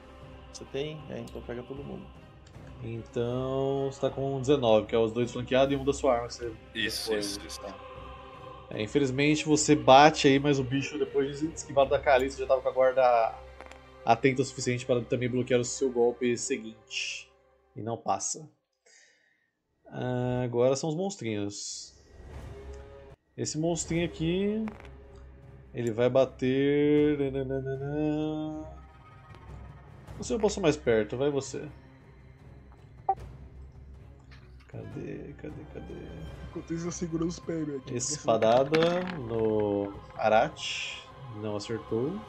Você tem? É, então pega todo mundo. Então você tá com 19, que é os dois flanqueados e um da sua arma. Você Isso, depois, isso, isso. tá. É, infelizmente você bate aí, mas o bicho, depois de esquivado da Calice, já tava com a guarda atenta o suficiente para também bloquear o seu golpe seguinte. E não passa. Ah, agora são os monstrinhos. Esse monstrinho aqui. Ele vai bater. Você eu posso mais perto, vai você. Cadê, cadê, cadê? Enquanto isso, eu seguro os PM aqui. Espadada no Arat. Não acertou.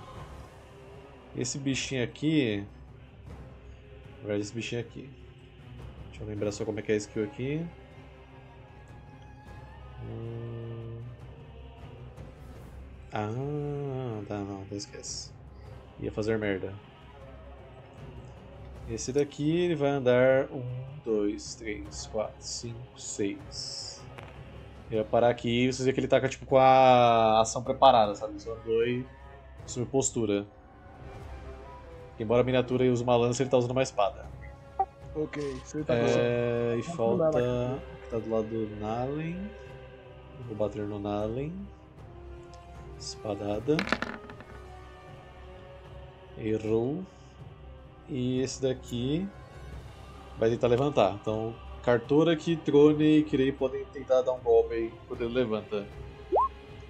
Esse bichinho aqui. Na verdade, esse bichinho aqui. Deixa eu lembrar só como é que é a skill aqui. Hum. Ah, tá, não, não esquece. Ia fazer merda. Esse daqui ele vai andar 1, 2, 3, 4, 5, 6. Ele vai parar aqui e vocês veem que ele tá tipo, com a ação preparada, sabe? Só andou e assumiu postura. Embora a miniatura use uma lança, ele tá usando uma espada. Ok, você tá É, e falta. que tá do lado do Nalen. Vou bater no Nalen. Espadada. Errou. E esse daqui vai tentar levantar. Então, Cartura, que Trone e Kirei podem tentar dar um golpe aí quando ele levanta.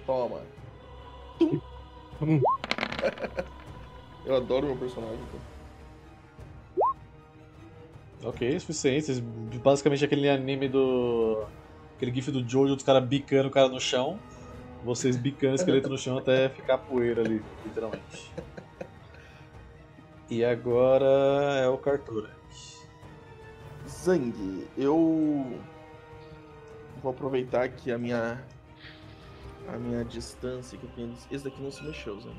Toma. Eu adoro meu personagem. Ok, suficiente. Basicamente aquele anime do. Aquele gif do Jojo dos caras bicando o cara no chão. Vocês bicando o esqueleto no chão até ficar poeira ali, literalmente. E agora é o Cartura. Zang, eu vou aproveitar aqui a minha a minha distância que eu tenho. Esse daqui não se mexeu, Zang.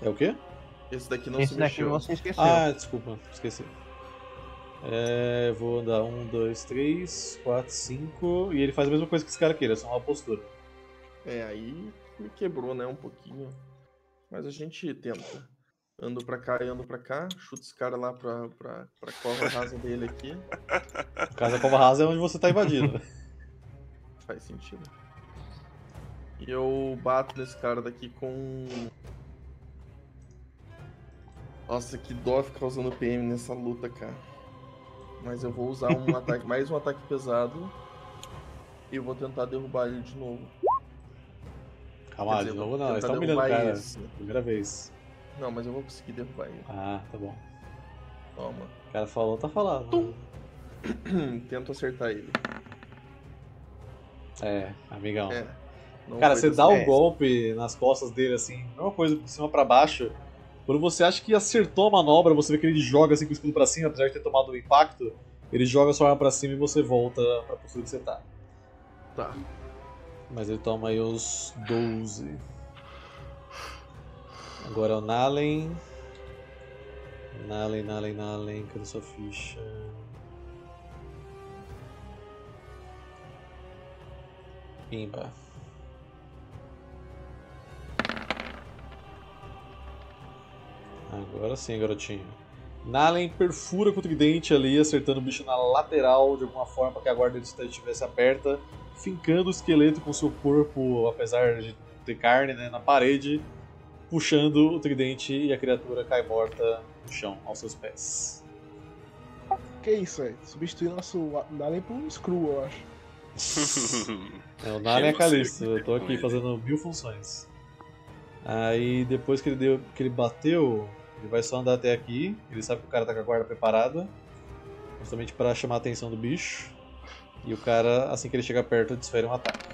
É o quê? Esse daqui não Esse se daqui mexeu. você esqueceu. Ah, desculpa, esqueci. É, vou andar 1, 2, 3, 4, 5. E ele faz a mesma coisa que esse cara aqui, ele é só uma postura. É, aí me quebrou, né, um pouquinho. Mas a gente tenta. Ando pra cá e ando pra cá, chuto esse cara lá pra, pra, pra cova rasa dele aqui. No caso, a cova rasa é onde você tá invadindo. né? Faz sentido. E eu bato nesse cara daqui com. Nossa, que dó ficar usando PM nessa luta, cara. Mas eu vou usar um ataque, mais um ataque pesado. E eu vou tentar derrubar ele de novo. Calma, Quer de dizer, novo não, eles estão humilhando o cara. esse. Primeira vez. Não, mas eu vou conseguir derrubar ele. Ah, tá bom. Toma. O cara falou, tá falando. Tento acertar ele. É, amigão. É. Cara, você dá um vez. golpe nas costas dele, assim, uma coisa de cima pra baixo. Quando você acha que acertou a manobra, você vê que ele joga assim com o escudo pra cima, apesar de ter tomado o impacto, ele joga sua arma pra cima e você volta pra postura que você tá. Tá. Mas ele toma aí os 12. Agora é o Nalen. Nalen, Nalen, Nalen, cadê sua ficha? Pimba. Agora sim, garotinho. Nalen perfura com o tridente ali, acertando o bicho na lateral de alguma forma para que a guarda dele estivesse aberta, fincando o esqueleto com seu corpo, apesar de ter carne, né, na parede, puxando o tridente e a criatura cai morta no chão, aos seus pés. Que isso, é? Substituir nosso Nalen por um Screw, eu acho. É, o Nalen é que eu tô aqui fazendo mil funções. Aí depois que ele, deu, que ele bateu, ele vai só andar até aqui. Ele sabe que o cara tá com a guarda preparada. Justamente para chamar a atenção do bicho. E o cara, assim que ele chega perto, desfere um ataque.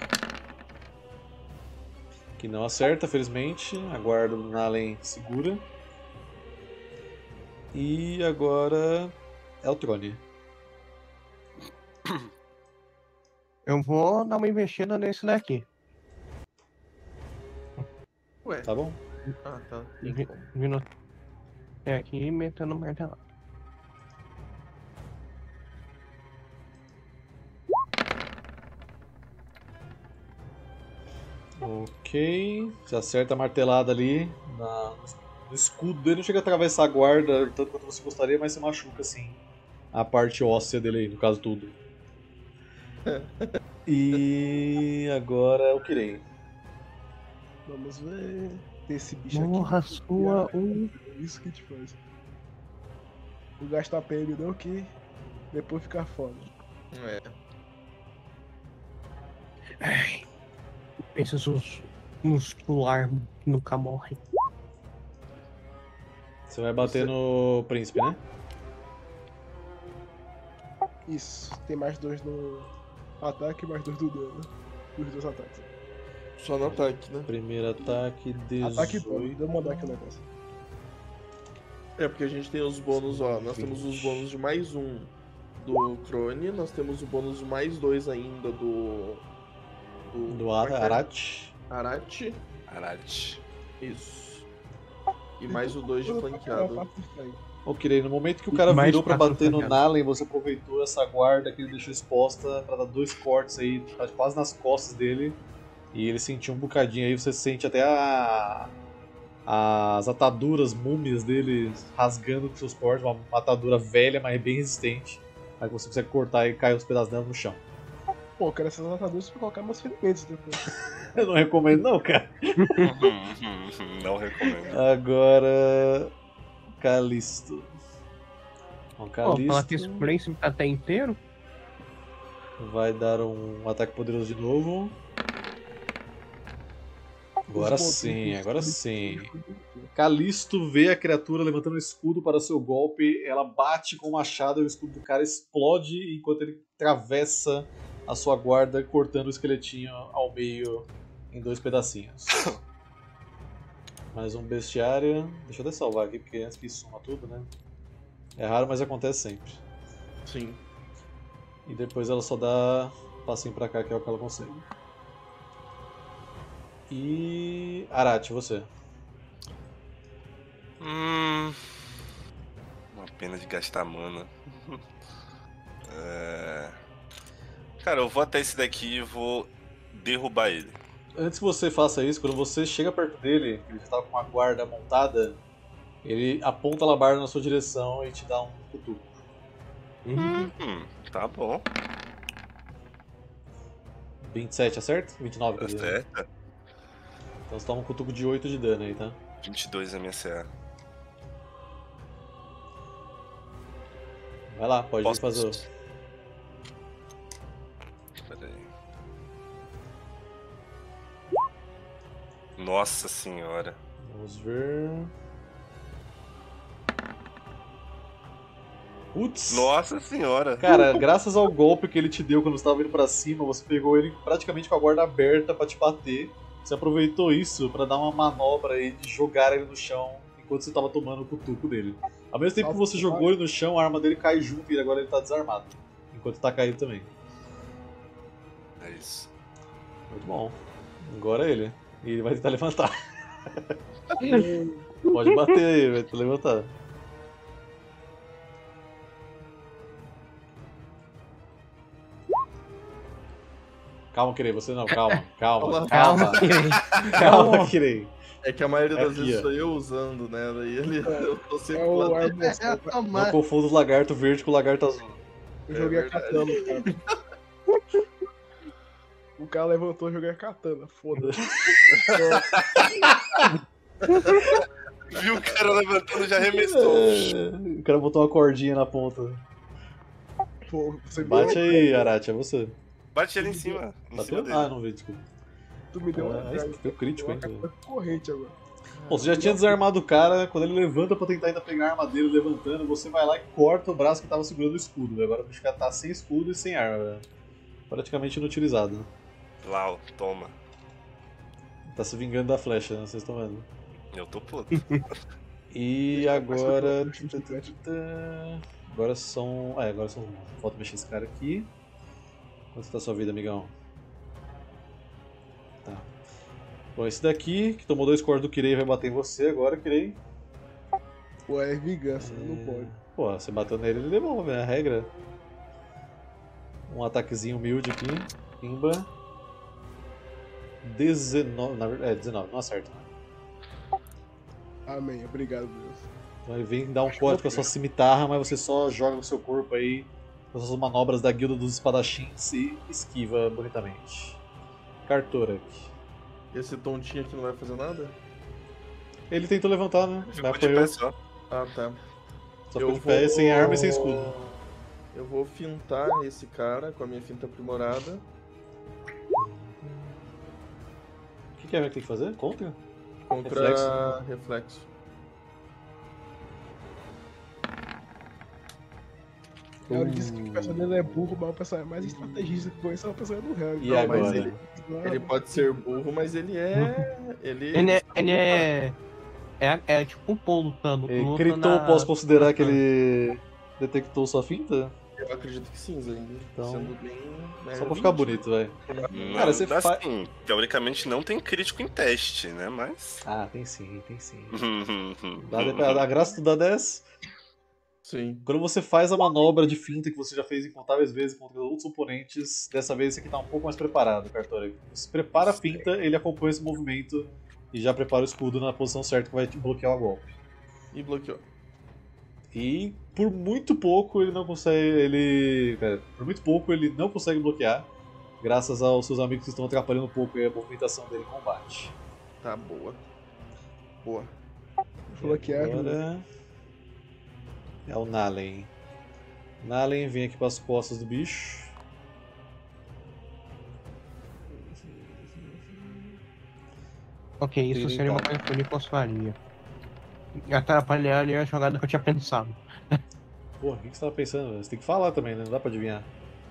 Que não acerta, felizmente. A guarda do Nalen segura. E agora é o Trone. Eu vou dar uma investida nesse daqui. Ué, Tá bom? ah, tá. Vindo até aqui e metendo o martelado. Ok. Você acerta a martelada ali na- no escudo dele. Não chega a atravessar a guarda tanto quanto você gostaria, mas você machuca assim a parte óssea dele aí, no caso tudo. E agora o Kirei. Vamos ver. Tem esse bicho Morra aqui. sua um. É Isso que te faz. Vou gastar PM não que depois fica foda. É. Esses os muscular nunca morrem. Você vai bater no príncipe, né? Isso. Tem mais dois no ataque e mais dois do dano. Dos dois ataques. Só no ataque, né? Primeiro ataque, 18. Ataque bom. Deixa eu mandar aqui o negócio. É, porque a gente tem os bônus, ó. Nós temos os bônus de mais um do Crone, nós temos o bônus de mais dois ainda do. Do como é que é? Arat. Arat. Arate. Isso. E mais o dois de Eu flanqueado. Kirei, no momento que o cara virou pra bater no. Nalen, você aproveitou essa guarda que ele deixou exposta pra dar dois cortes aí, tá quase nas costas dele. E ele sentiu um bocadinho aí, você sente até a. As ataduras múmias dele rasgando com seus cortes, uma atadura velha, mas bem resistente. Aí você consegue cortar e cai os pedaços dela no chão. Pô, eu quero essas ataduras pra colocar meus ferimentos depois. Eu não recomendo não, cara. Não recomendo. Agora. Calisto. Bom, Pô, falar que esse Calisto príncipe tá até inteiro. vai dar um ataque poderoso de novo. Agora sim, agora sim. Calisto vê a criatura levantando o escudo para seu golpe, ela bate com o machado e o escudo do cara explode enquanto ele atravessa a sua guarda, cortando o esqueletinho ao meio em dois pedacinhos. Mais um bestiário. Deixa eu até salvar aqui, porque antes que suma tudo, né? É raro, mas acontece sempre. Sim. E depois ela só dá passinho pra cá, que é o que ela consegue. E. Arate, você. Hum. Uma pena de gastar mana. É... Cara, eu vou até esse daqui e vou derrubar ele. Antes que você faça isso, quando você chega perto dele, ele já tava com a guarda montada, ele aponta a labarda na sua direção e te dá um cutuco. Uhum. Hum, tá bom. 27, acerta? 29, Tá quer dizer. certo. Então você toma um cutuco de 8 de dano aí, tá? 22 a minha CA. Vai lá, pode Posso... fazer Nossa senhora. Vamos ver. Putz! Nossa senhora. Cara, graças ao golpe que ele te deu quando você tava indo pra cima, você pegou ele praticamente com a guarda aberta pra te bater. Você aproveitou isso pra dar uma manobra aí de jogar ele no chão enquanto você tava tomando o cutuco dele. Ao mesmo tempo que você jogou ele no chão, a arma dele cai junto e agora ele tá desarmado. Enquanto tá caído também. É isso. Muito bom. Agora é ele. E ele vai tentar levantar. Pode bater aí, vai tentar levantar. Calma, Kirei, você não, calma, calma, Calma. calma, Calma, Kirei. É que a maioria das Aqui, vezes sou eu usando, né? Daí ele, eu tô sempre É o dentro. Não confunda o lagarto verde com o lagarto azul. Eu joguei a verdade. katana, cara. O cara levantou e joguei a katana, foda-se. Viu o cara levantando já arremessou. É, o cara botou uma cordinha na ponta. Pô, você Bate aí, Arate, é você. Bate ele em cima. Em cima Bateu? dele. Ah, não vi, desculpa. Tu me deu uma. Ah, isso foi crítico, hein? uma corrente agora. Bom, você já tinha desarmado o cara, quando ele levanta pra tentar ainda pegar a arma dele levantando, você vai lá e corta o braço que tava segurando o escudo. Agora o bicho tá sem escudo e sem arma. velho. Praticamente inutilizado. Lau, toma. Tá se vingando da flecha, né? Vocês estão vendo. Eu tô puto. E agora. Agora são. É, agora são. Falta mexer esse cara aqui. Onde está sua vida, amigão? Tá. Bom, esse daqui, que tomou dois cortes do Kirei, vai bater em você agora, Kirei. Pô, é vingança, não É. pode. Pô, você bateu nele, ele devolve, é a regra. Um ataquezinho humilde aqui. Pimba. 19. Na verdade, é, 19, não acerta. Amém, obrigado, Deus. Então ele vem dar um corte com a sua cimitarra, mas você só joga no seu corpo aí com as suas manobras da guilda dos espadachins e esquiva bonitamente. Cartorak. Esse tontinho aqui não vai fazer nada? Ele tentou levantar, né? Ficou de pé só. Ah, tá. Só ficou de pé, sem arma e sem escudo. Eu vou fintar esse cara com a minha finta aprimorada. Que, que é que tem que fazer? Contra? Contra Reflexo. reflexo. Eu disse que o personagem dele é burro, mas o personagem mais estrategista que conheço é o personagem do Real. E Não, agora? mas ele, ele pode ser burro, mas ele é. Ele, Ele é. Ele é, é, é tipo um pô lutando. Ele gritou, na- posso considerar que ele detectou sua finta? Eu acredito que sim, Zang. Então, Sendo bem. né, Só pra ficar 20. bonito, velho. Não, Cara, você assim, fa- teoricamente não tem crítico em teste, né? Mas. Ah, tem sim, tem sim. Uhum. Dá, a graça do dá 10. Sim. Quando você faz a manobra de finta que você já fez incontáveis vezes contra outros oponentes, dessa vez esse aqui tá um pouco mais preparado, Cartora. Você prepara a finta, ele acompanha esse movimento e já prepara o escudo na posição certa que vai te bloquear o golpe. E bloqueou. E por muito pouco ele não consegue. Ele. pera, por muito pouco ele não consegue bloquear. Graças aos seus amigos que estão atrapalhando um pouco a movimentação dele em combate. Tá boa. Boa. Falou que é ajuda. Agora é o Nalen. Nalen vem aqui para as costas do bicho. Ok, isso seria uma coisa que o Nicholas faria. Atrapalhar ali a jogada que eu tinha pensado. Porra, o que que você tava pensando? Você tem que falar também, né? Não dá pra adivinhar.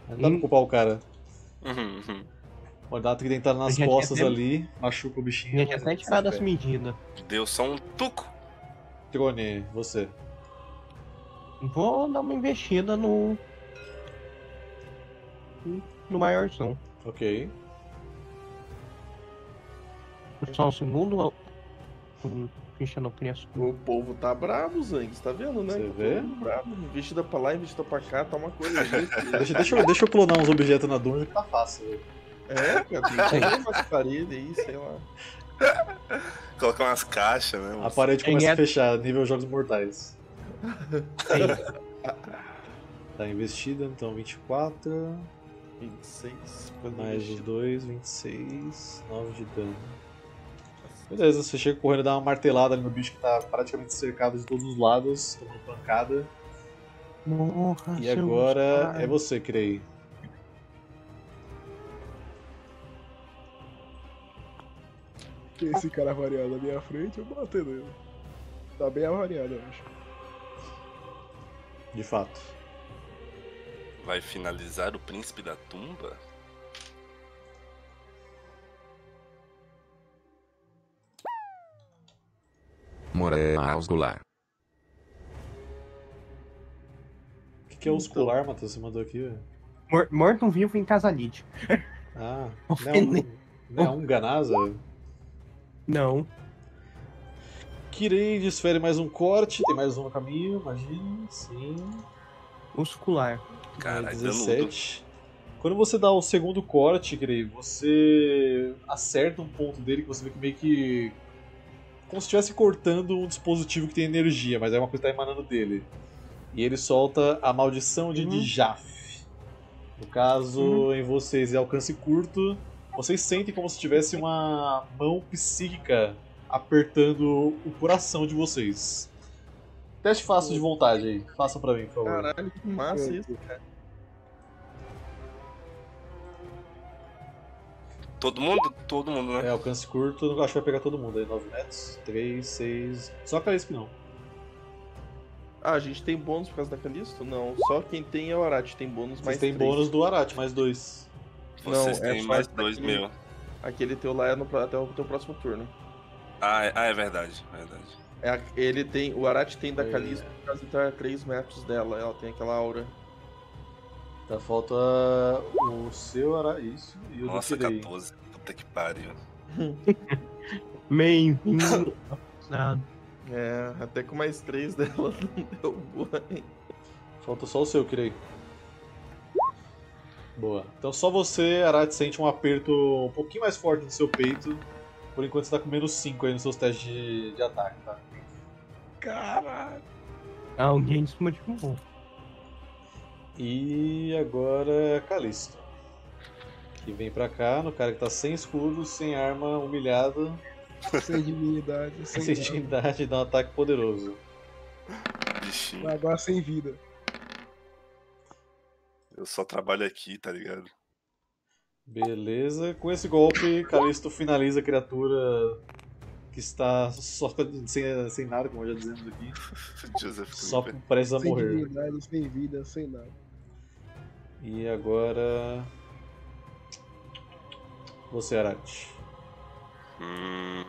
Não dá Hum. pra culpar o cara. Uhum, uhum. O dá que tentar nas Eu costas até- ali, machuca o bichinho. Tinha até tirado medidas. Deu só um tuco. Trone, você. Vou dar uma investida no. No maiorzão. Ok. Só um segundo. Hum, Não preço. O povo tá bravo, Zang. Você tá vendo, né? Você Tá vê? Bravo. Investida pra lá, investida pra cá, tá uma coisa. Deixa, deixa, eu, deixa eu clonar uns objetos na dungeon que tá fácil. velho. é, cara, tem umas paredes aí, sei lá. Colocar umas caixas, né? A parede começa é- a fechar, nível Jogos Mortais. Tá investida, então 24. 26. pra Mais os investida. 2, 26. 9 de dano. Beleza, você chega correndo e dá uma martelada ali no bicho que tá praticamente cercado de todos os lados, tomando pancada. Morra, E agora é você, Crei. Tem esse cara variado na minha frente, eu bater nele. Tá bem avariado, eu acho. De fato. Vai finalizar o príncipe da tumba? Moreira Ausgular. O que, que é oscular, Matheus? Você mandou aqui, velho? Mor- Morto vivo em Casalite. Ah, não é um, não é um Ganasa? Não. Kirei desfere mais um corte, tem mais um no caminho, imagina. Sim. Mais danudo. 17. Quando você dá o segundo corte, Kirei, você acerta um ponto dele que você vê que meio que. Como se estivesse cortando um dispositivo que tem energia, mas é uma coisa que está emanando dele. E ele solta a maldição de Uhum. Dijaf. No caso, em vocês é alcance curto, vocês sentem como se tivesse uma mão psíquica apertando o coração de vocês. Teste fácil de vontade aí. Façam pra mim, por favor. Caralho, que massa isso, cara. Todo mundo? Todo mundo, né? É, alcance curto, acho que vai pegar todo mundo aí. 9 metros, 3, 6. Só a Calisp não. Ah, a gente tem bônus por causa da Calisto? Não, só quem tem é o Arate, tem bônus mais Vocês têm três. bônus do Arate, mais 2. Vocês não, é mais esse dois daqui. mil. Aquele teu lá é no, até o teu próximo turno. Ah, é, ah, é verdade, verdade. É, ele tem, o Arate tem da É. Calisto por causa de estar a 3 metros dela, ela tem aquela aura. Tá, falta o seu era isso e o Nossa, do Kirei. 14. Puta que pariu. Bem-vindo. É, até com mais três dela não deu boa, hein? Falta só o seu, Kirei. Boa. Então só você, Arati, sente um aperto um pouquinho mais forte no seu peito. Por enquanto você tá com menos 5 aí nos seus testes de, de ataque, tá? Caralho. Alguém desmotivou. E agora é Calisto. Que vem pra cá, no cara que tá sem escudo, sem arma, humilhado, Sem dignidade, sem, sem dignidade dá um ataque poderoso. Bichinho. Agora sem vida. Eu só trabalho aqui, tá ligado? Beleza. Com esse golpe, Calisto finaliza a criatura que está só sem, sem nada, como já dizemos aqui. Joseph Só Cooper. prestes a sem morrer. dignidade, sem vida, sem nada. E agora. Você, Arati. Hum,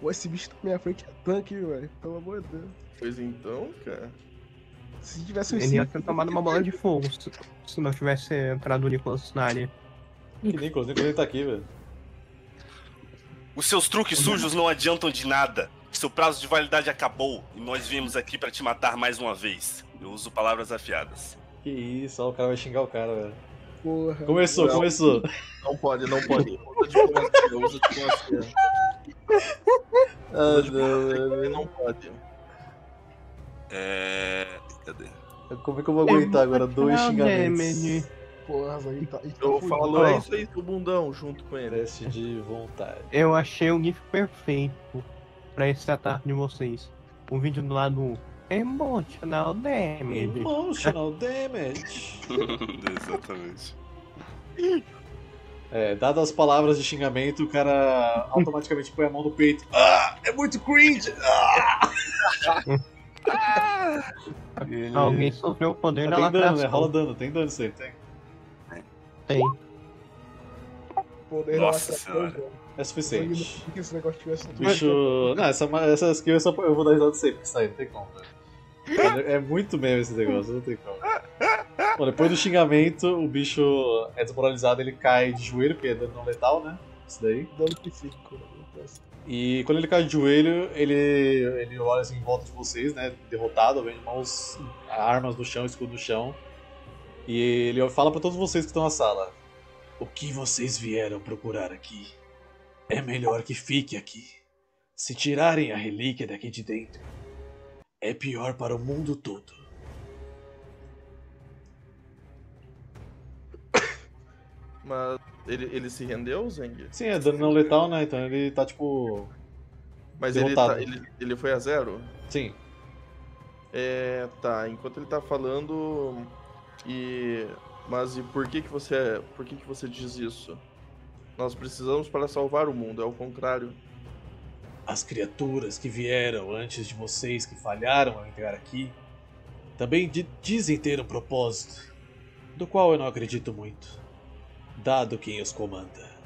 Pô, esse bicho tá na minha frente é tanque, velho. Pelo amor de Deus. Pois então, cara. Se tivesse um Ele ia ter tomado uma bola de fogo se, se não tivesse entrado o Nicolas na área. Que Nicolas, Nicolas nem tá aqui, velho. Os seus truques sujos não adiantam de nada. Seu prazo de validade acabou e nós viemos aqui pra te matar mais uma vez. Eu uso palavras afiadas. Que isso, ó, o cara vai xingar o cara, velho. Porra. Começou, Não. começou. Não pode, não pode. Usa diplomacia. Ah, Usa diplomacia, não, velho. não pode. É. Cadê? Como é que eu vou aguentar agora dois o xingamentos? Porra, aí tá. tá Eu falo, é isso aí, seu bundão, junto com ele. Teste de vontade. Eu achei o GIF perfeito pra esse ataque de vocês. O vídeo do lado 1. Emotional damage. Emotional damage. Exatamente. É, dadas as palavras de xingamento, o cara automaticamente põe a mão no peito. Ah, é muito cringe! Ah! Ele- Alguém sofreu o poder da Ah, tem dano, né? Rola dano, tem dano isso aí, tem. Tem. Poder Nossa da senhora. É suficiente. que esse negócio tivesse O bicho. Não, essa, essa skill é só eu vou dar risada sempre que sair, não tem como, velho. É, é muito meme esse negócio, não tem como. Bom, depois do xingamento, o bicho é desmoralizado, ele cai de joelho, porque é dano não letal, né? Isso daí. dano psíquico. né? E quando ele cai de joelho, ele, ele olha assim em volta de vocês, né? Derrotado, vem mãos, armas no chão, escudo no chão. E ele fala pra todos vocês que estão na sala: O que vocês vieram procurar aqui? É melhor que fique aqui. Se tirarem a relíquia daqui de dentro, é pior para o mundo todo. Mas ele, ele se rendeu, Zeng? Sim, é dano não letal, né? Então ele tá tipo. Mas ele, tá, ele, ele foi a zero? Sim. É, tá. Enquanto ele tá falando. E. Mas e por que que você. Por que que você diz isso? Nós precisamos para salvar o mundo, é o contrário. As criaturas que vieram antes de vocês, que falharam ao entrar aqui, também di- dizem ter um propósito, do qual eu não acredito muito, dado quem os comanda.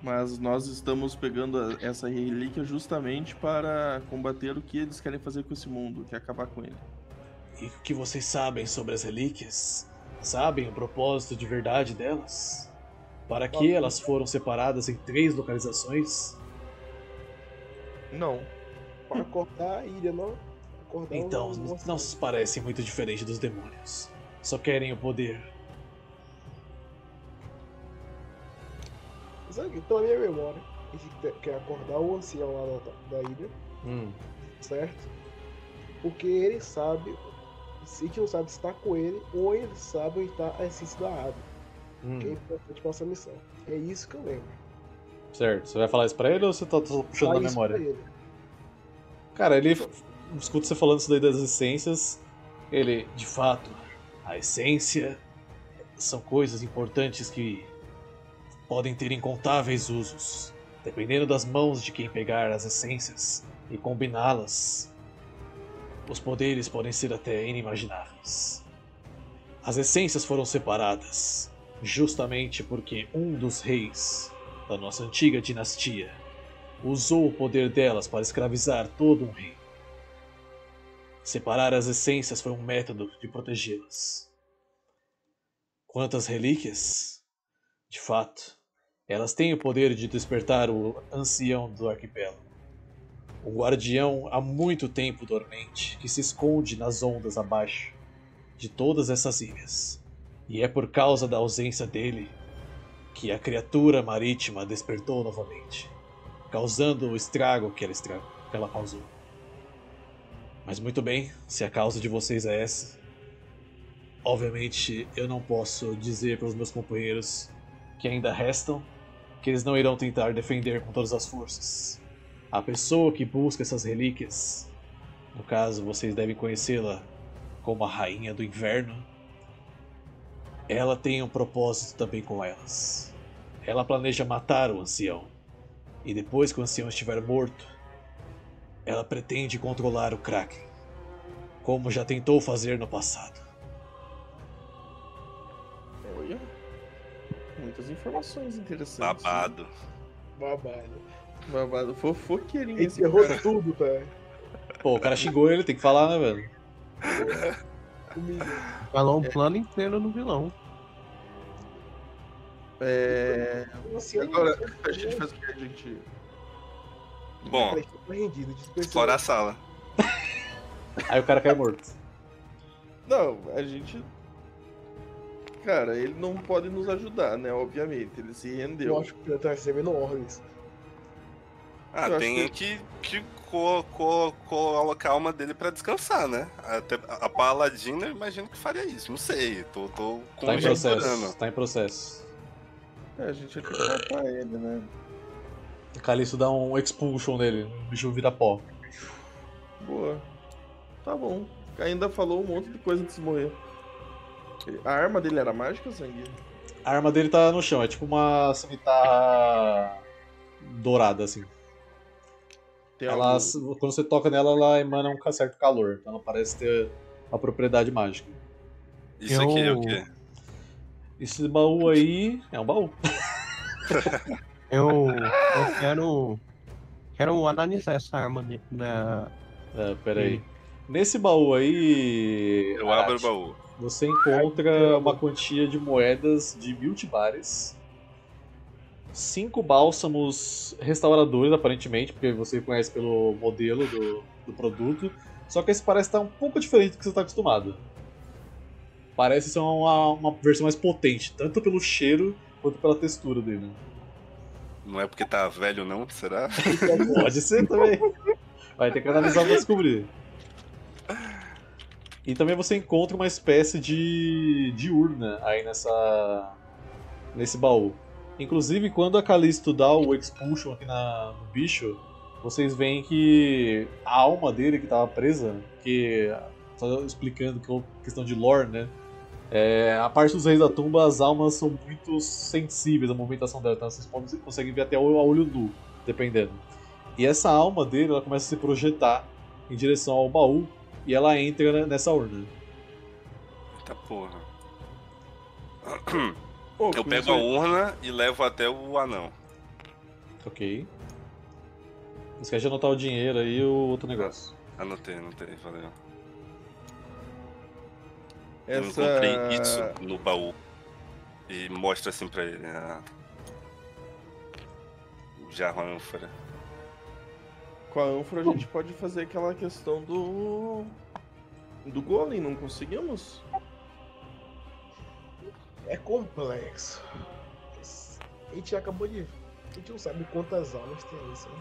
Mas nós estamos pegando essa relíquia justamente para combater o que eles querem fazer com esse mundo, que é acabar com ele. E o que vocês sabem sobre as relíquias? Sabem o propósito de verdade delas? Para que elas foram separadas em três localizações? Não. Para acordar a ilha, não. Acordar Então, o- o- não se parecem muito diferente dos demônios. Só querem o poder. Sabe, pela minha memória, a gente te- quer acordar o ancião lá da, da ilha, Hum, certo? Porque ele sabe, se a gente não sabe se tá com ele, ou ele sabe onde tá a essência da ave, hum. que é importante pra missão. É isso que eu lembro. Certo. Você vai falar isso pra ele ou você tá só puxando na memória? pra ele. Cara, ele escuta você falando isso daí das essências. Ele, de fato, a essência são coisas importantes que podem ter incontáveis usos. Dependendo das mãos de quem pegar as essências e combiná-las, os poderes podem ser até inimagináveis. As essências foram separadas justamente porque um dos reis da nossa antiga dinastia usou o poder delas para escravizar todo um reino. Separar as essências foi um método de protegê-las. Quanto às relíquias, de fato, elas têm o poder de despertar o ancião do arquipélago. Um guardião há muito tempo dormente que se esconde nas ondas abaixo de todas essas ilhas. E é por causa da ausência dele que a criatura marítima despertou novamente, causando o estrago que ela, estra... que ela causou. Mas muito bem, se a causa de vocês é essa, obviamente eu não posso dizer para os meus companheiros que ainda restam que eles não irão tentar defender com todas as forças. A pessoa que busca essas relíquias, no caso vocês devem conhecê-la como a Rainha do Inverno, ela tem um propósito também com elas. Ela planeja matar o ancião. E depois que o ancião estiver morto, ela pretende controlar o Kraken, como já tentou fazer no passado. Olha. Muitas informações interessantes. Babado. Babado. Babado. Fofoqueirinho Enterrou cara. tudo, tá? Pô, o cara xingou ele, tem que falar, né, velho? Falou um plano inteiro no vilão. É... Agora, a gente faz o que a gente... Bom, explorar a sala. Aí o cara cai morto. Não, a gente... Cara, ele não pode nos ajudar, né? Obviamente, ele se rendeu. Eu acho que ele tá recebendo ordens. Ah, Eu tem que, que co- co- colocar a alma dele pra descansar, né? Até a Paladina eu imagino que faria isso. Não sei, tô, tô Tá em processo. Tá em processo. É, a gente vai ter que matar ele, né? O Calixto dá um expulsion nele, o bicho vira pó. Boa. Tá bom. Ainda falou um monte de coisa antes de morrer. A arma dele era mágica, Sangue? A arma dele tá no chão, é tipo uma cimitarra dourada, assim. Tem Ela, algo- quando você toca nela, ela emana um certo calor, então ela parece ter uma propriedade mágica. Isso aqui é o Eu- quê? Esse baú aí é um baú. Eu, eu quero. Quero analisar essa arma de, da. É, pera aí. Nesse baú aí. Eu abro o baú. Você encontra uma quantia de moedas de mil tibares, cinco bálsamos restauradores, aparentemente, porque você conhece pelo modelo do, do produto. Só que esse parece estar um pouco diferente do que você está acostumado. Parece ser uma, uma versão mais potente, tanto pelo cheiro quanto pela textura dele. Não é porque tá velho, não? Será? Pode ser também. Vai ter que analisar pra descobrir. E também você encontra uma espécie de, de urna aí nessa nesse baú. Inclusive, quando a Callisto dá o expulsion aqui na, no bicho, vocês veem que a alma dele que estava presa, que só explicando que é uma questão de lore, né? É, a parte dos reis da tumba, as almas são muito sensíveis à movimentação dela, então vocês podem, conseguem ver até a olho nu, dependendo. E essa alma dele, ela começa a se projetar em direção ao baú e ela entra nessa urna. Eita porra. Eu pego a urna e levo até o anão. Ok. Não esquece de anotar o dinheiro aí e o outro negócio. Anotei, anotei, valeu. Eu Essa... encontrei isso no baú. E mostra assim pra ele a... o jarro ânfora. Com a ânfora a gente pode fazer aquela questão do. Do golem, não conseguimos? É complexo. A gente acabou de. A gente não sabe quantas almas tem isso, né?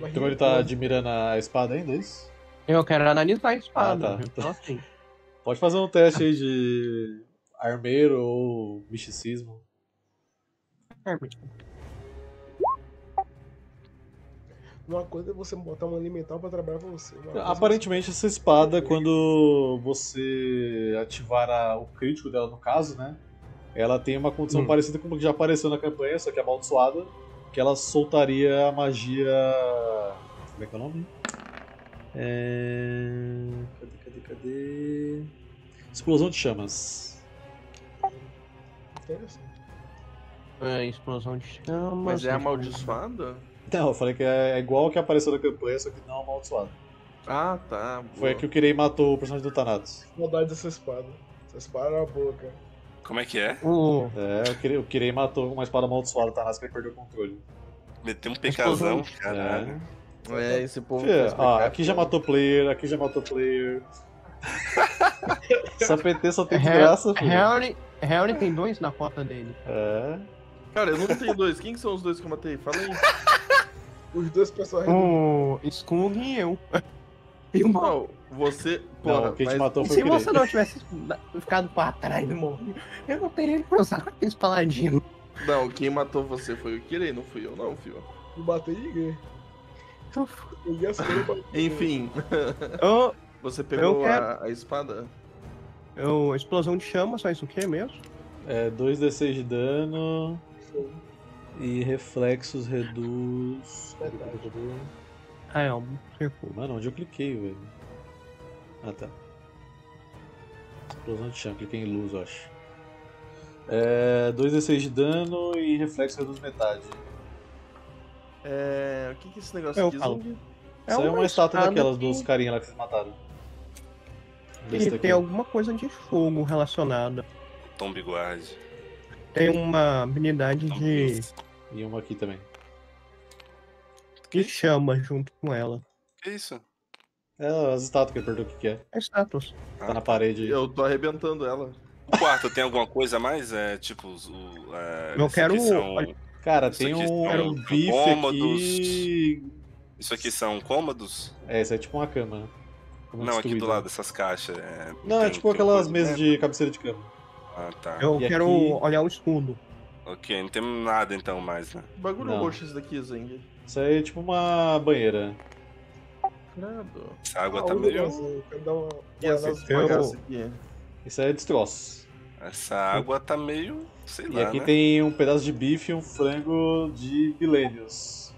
Mas Então ele tá admirando a espada ainda, é isso? Eu quero analisar a espada. Ah, tá. Então, assim. Pode fazer um teste aí de armeiro ou misticismo. Uma coisa é você botar um alimentar pra trabalhar pra você. Aparentemente essa espada, quando você ativar a- o crítico dela no caso, né? Ela tem uma condição Hum. parecida com o que já apareceu na campanha, só que amaldiçoada, que ela soltaria a magia. Como é que é o nome? É... Cadê, cadê, cadê? Explosão de chamas. interessante. É, explosão de chamas. Mas é amaldiçoada? Não, eu falei que é igual o que apareceu na campanha, só que não amaldiçoado. Ah, tá. Foi boa. a que o Kirei matou o personagem do Thanatos. Saudade dessa espada. Essa espada era boa, cara. Como é que é? O, É, o Kirei, o Kirei matou uma espada amaldiçoada do Thanatos que ele perdeu o controle. Meteu um pecazão, caralho. É, esse povo. Fê, faz ó, pecado, aqui já matou player, aqui já matou player. Essa PT só tem desgraça, filho. Harry, Harry tem dois na cota dele. É. Cara, eu não tenho dois. Quem que são os dois que eu matei? Fala aí. Os dois personagens. O Skug e eu. E o Mal. Não, você. Não, Porra, o que te mas- matou foi Se você não tivesse ficado pra trás do morro, eu não teria que usar com aqueles paladinos. Não, quem matou você foi o Kirei, não fui eu, não, filho. Não batei ninguém. Acertou pra Enfim, Eu, você pegou quero- a, a espada? eu, explosão de chama, só isso o que mesmo? É 2d6 de dano. E reflexos reduz. Ah, é um recuo. Mano, onde eu cliquei, velho? Ah, tá. Explosão de chão, cliquei em luz, eu acho. É 2d6 de dano e reflexo reduz metade. É. O que que é esse negócio Eu aqui, falo. Zung? Isso aí é uma estátua daquelas que- dos carinha lá que vocês mataram. Desse que daqui. tem alguma coisa de fogo relacionada. Tom Biguard. Tem uma habilidade de, E uma aqui também. de chama junto com ela. Que isso? É as estátuas que ele perguntou o que que é. É status. Tá na parede. Eu tô arrebentando ela. O quarto tem alguma coisa a mais? É tipo. os- O, é, Eu quero- são- Cara, Isso tem aqui um, são um bife cômodos. aqui. Isso aqui são cômodos? É, isso é tipo uma cama. né? Não, aqui do destruída. lado dessas caixas. É... Não, é tem- tipo tem aquelas coisa mesas de cabeceira de cama. Ah, tá. Eu E quero aqui- olhar o escudo. Ok, não tem nada então mais, né? Que bagulho Não. roxo esse daqui, Zeng. Isso aí é tipo uma banheira. Credo. Essa água tá Ah, meio. eu quero dar uma. E essa eu- aqui? Isso aí é destroço. Essa água tá meio. sei E lá. aqui né? tem um pedaço de bife e um frango de milênios.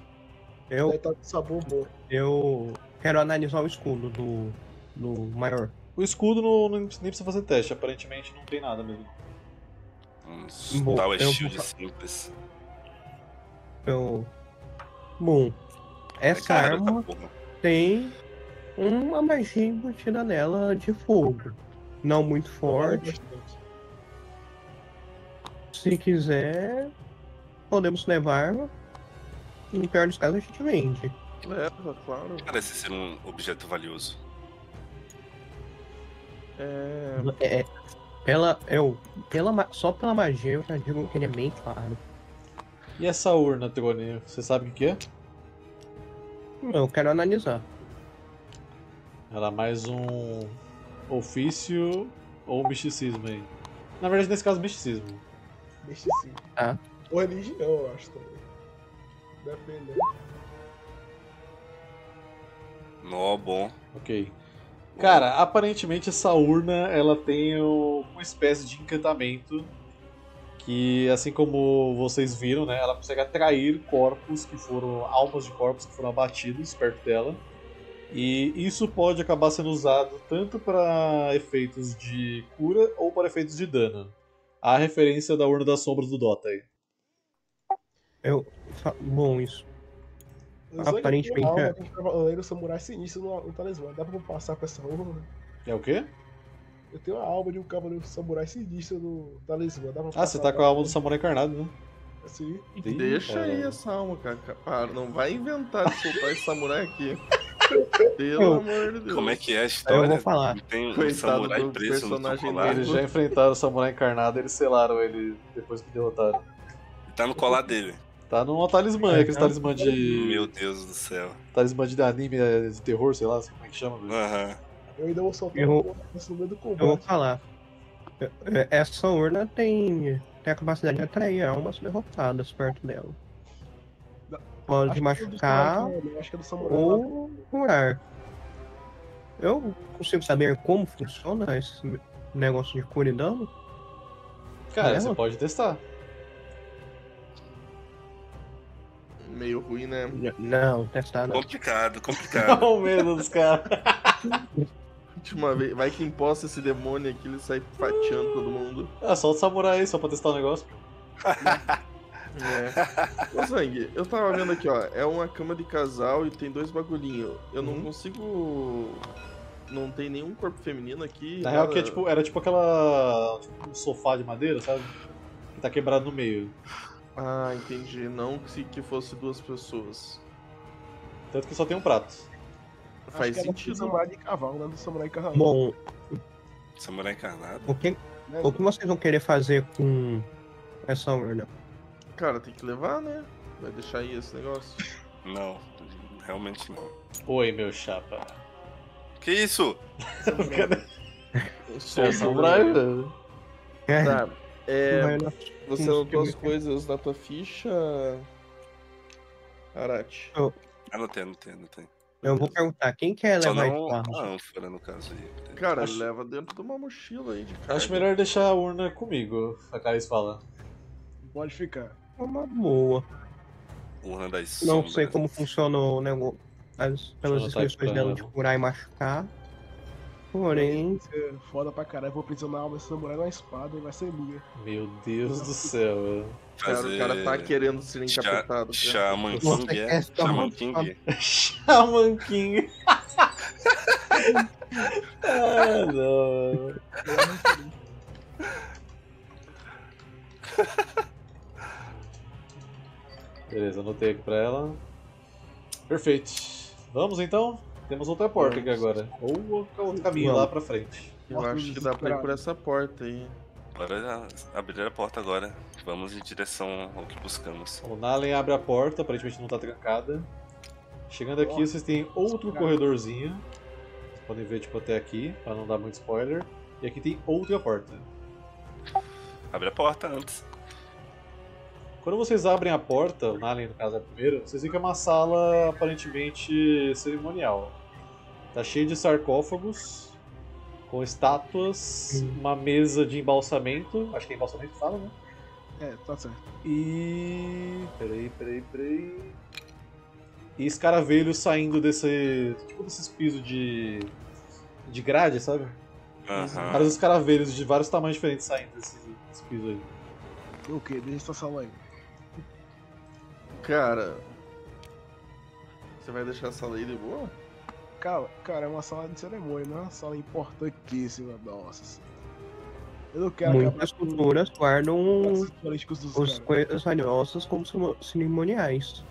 Eu, tá com sabor bom. eu quero analisar o escudo do, do maior. O escudo não, não- nem precisa fazer teste, aparentemente não tem nada mesmo. Um Bom, Tower eu- Shield simples. Eu... Bom, essa É arma tá porra. tem uma magia embutida nela de fogo. Não muito forte. Bastante. Se quiser, podemos levar. E no pior dos casos, a gente vende. Leva, claro. Parece ser um objeto valioso. É. É, pela, eu, pela, ma- só pela magia, eu já digo que ele é bem claro. E essa urna, Trone, você sabe o que é? Eu quero analisar. Ela é mais um ofício ou misticismo aí. Na verdade, nesse caso, misticismo. Misticismo. Ah. Ou religião, eu acho também. Depende. Nó, bom. Ok. Cara, aparentemente essa urna ela tem uma espécie de encantamento que, assim como vocês viram, né, ela consegue atrair corpos que foram almas de corpos que foram abatidos perto dela. E isso pode acabar sendo usado tanto para efeitos de cura ou para efeitos de dano. A referência da urna das sombras do Dota aí. Eu, bom, isso. Eu Aparentemente, alma é. de um cavaleiro samurai sinistro no, no talismã. Dá pra passar pra essa urna? É o quê? Eu tenho a alma de um cavaleiro samurai sinistro no talismã. Dá pra Ah, você tá com a alma do samurai encarnado, né? Assim. Ih, Deixa aí essa alma, cara. Para, não vai inventar de soltar esse samurai aqui. Pelo Eu- amor de Deus. Como é que é a história? vou falar. Tem um Coitado samurai do preso no personagem colar. Eles já enfrentaram o samurai encarnado, eles selaram ele depois que derrotaram. Tá no colar dele. Tá num talismã, é aquele talismã de. Meu Deus do céu. Talismã de anime é, de terror, sei lá, como é que chama. Aham. Eu ainda vou soltar Eu- um no meio do Eu vou combate. falar. É, é, Essa urna tem, tem a capacidade de atrair almas derrotadas perto dela. Pode Acho é machucar samurai, né? É samurai. ou curar. Eu consigo saber como funciona esse negócio de cura e dano? Cara, É, você pode testar. Meio ruim, né? Não, testar não. Complicado, complicado. Olha o medo dos caras. Última vez. Vai que imposta esse demônio aqui, ele sai fatiando todo mundo. Ah, só o samurai aí, só pra testar o negócio. É. Ô, Zang, eu tava vendo aqui, ó. É uma cama de casal e tem dois bagulhinhos. Eu não Uhum. consigo. Não tem nenhum corpo feminino aqui. Na real, que é tipo, era tipo aquela. Tipo, um sofá de madeira, sabe? Que tá quebrado no meio. Ah, entendi. Não que, se- que fosse duas pessoas. Tanto que só tem um prato. Acho Faz que era do sentido. samurai de cavalo, né? Do samurai cavalo. Bom, Samurai encarnado. o que, né? o que vocês vão querer fazer com essa urna? Cara, tem que levar, né? Vai deixar aí esse negócio. Não, realmente não. Oi, meu chapa. Que isso? Cara Só é samurai, velho. É, Tá. É, você anotou as filmes. coisas na tua ficha. Arate. Anotei, anotei, anotei. Eu vou perguntar, quem quer Só levar não esse carro? ânfora, no caso aí. Cara, Acho- leva dentro de uma mochila aí de carga. Acho melhor deixar a urna comigo, a Caris fala. Pode ficar. É uma boa. Urna das Não sombras. sei como funciona o negócio. As, pelas descrições pra dela ela. de curar e machucar. Porém, é foda pra caralho. Vou aprisionar a alma desse samurai na espada e vai ser minha. Meu Deus do céu, velho. Cara, o cara tá querendo ser encapetado. Shaman King, é? Shaman King. Shaman King. ah, não. Beleza, anotei aqui pra ela. Perfeito. Vamos então? Temos outra porta aqui agora. Ou outro caminho lá pra frente. Eu acho que dá pra ir por essa porta aí. Bora abrir a porta agora. Vamos em direção ao que buscamos. O Nalen abre a porta, aparentemente não tá trancada. Chegando aqui, Nossa, vocês têm outro cara. corredorzinho. Vocês podem ver tipo até aqui, pra não dar muito spoiler. E aqui tem outra porta. Abre a porta antes. Quando vocês abrem a porta, o Nalen no caso é a primeira, vocês veem que é uma sala aparentemente cerimonial. Tá cheio de sarcófagos, com estátuas, uma mesa de embalsamento. Acho que é embalsamento que fala, né? É, tá certo. E. Peraí, peraí, peraí. E escaravelhos saindo desse. Tipo desses pisos de. de grade, sabe? Aham. Vários escaravelhos de vários tamanhos diferentes saindo desse, desse piso aí. O que? Deixa essa sala aí. Cara. Você vai deixar a sala aí de boa? Cara, cara, é uma sala de cerimônia, não é uma sala importantíssima. Nossa senhora. Eu não quero muitas acabar com culturas guardam os políticos dos as caras. coisas como cerimoniais.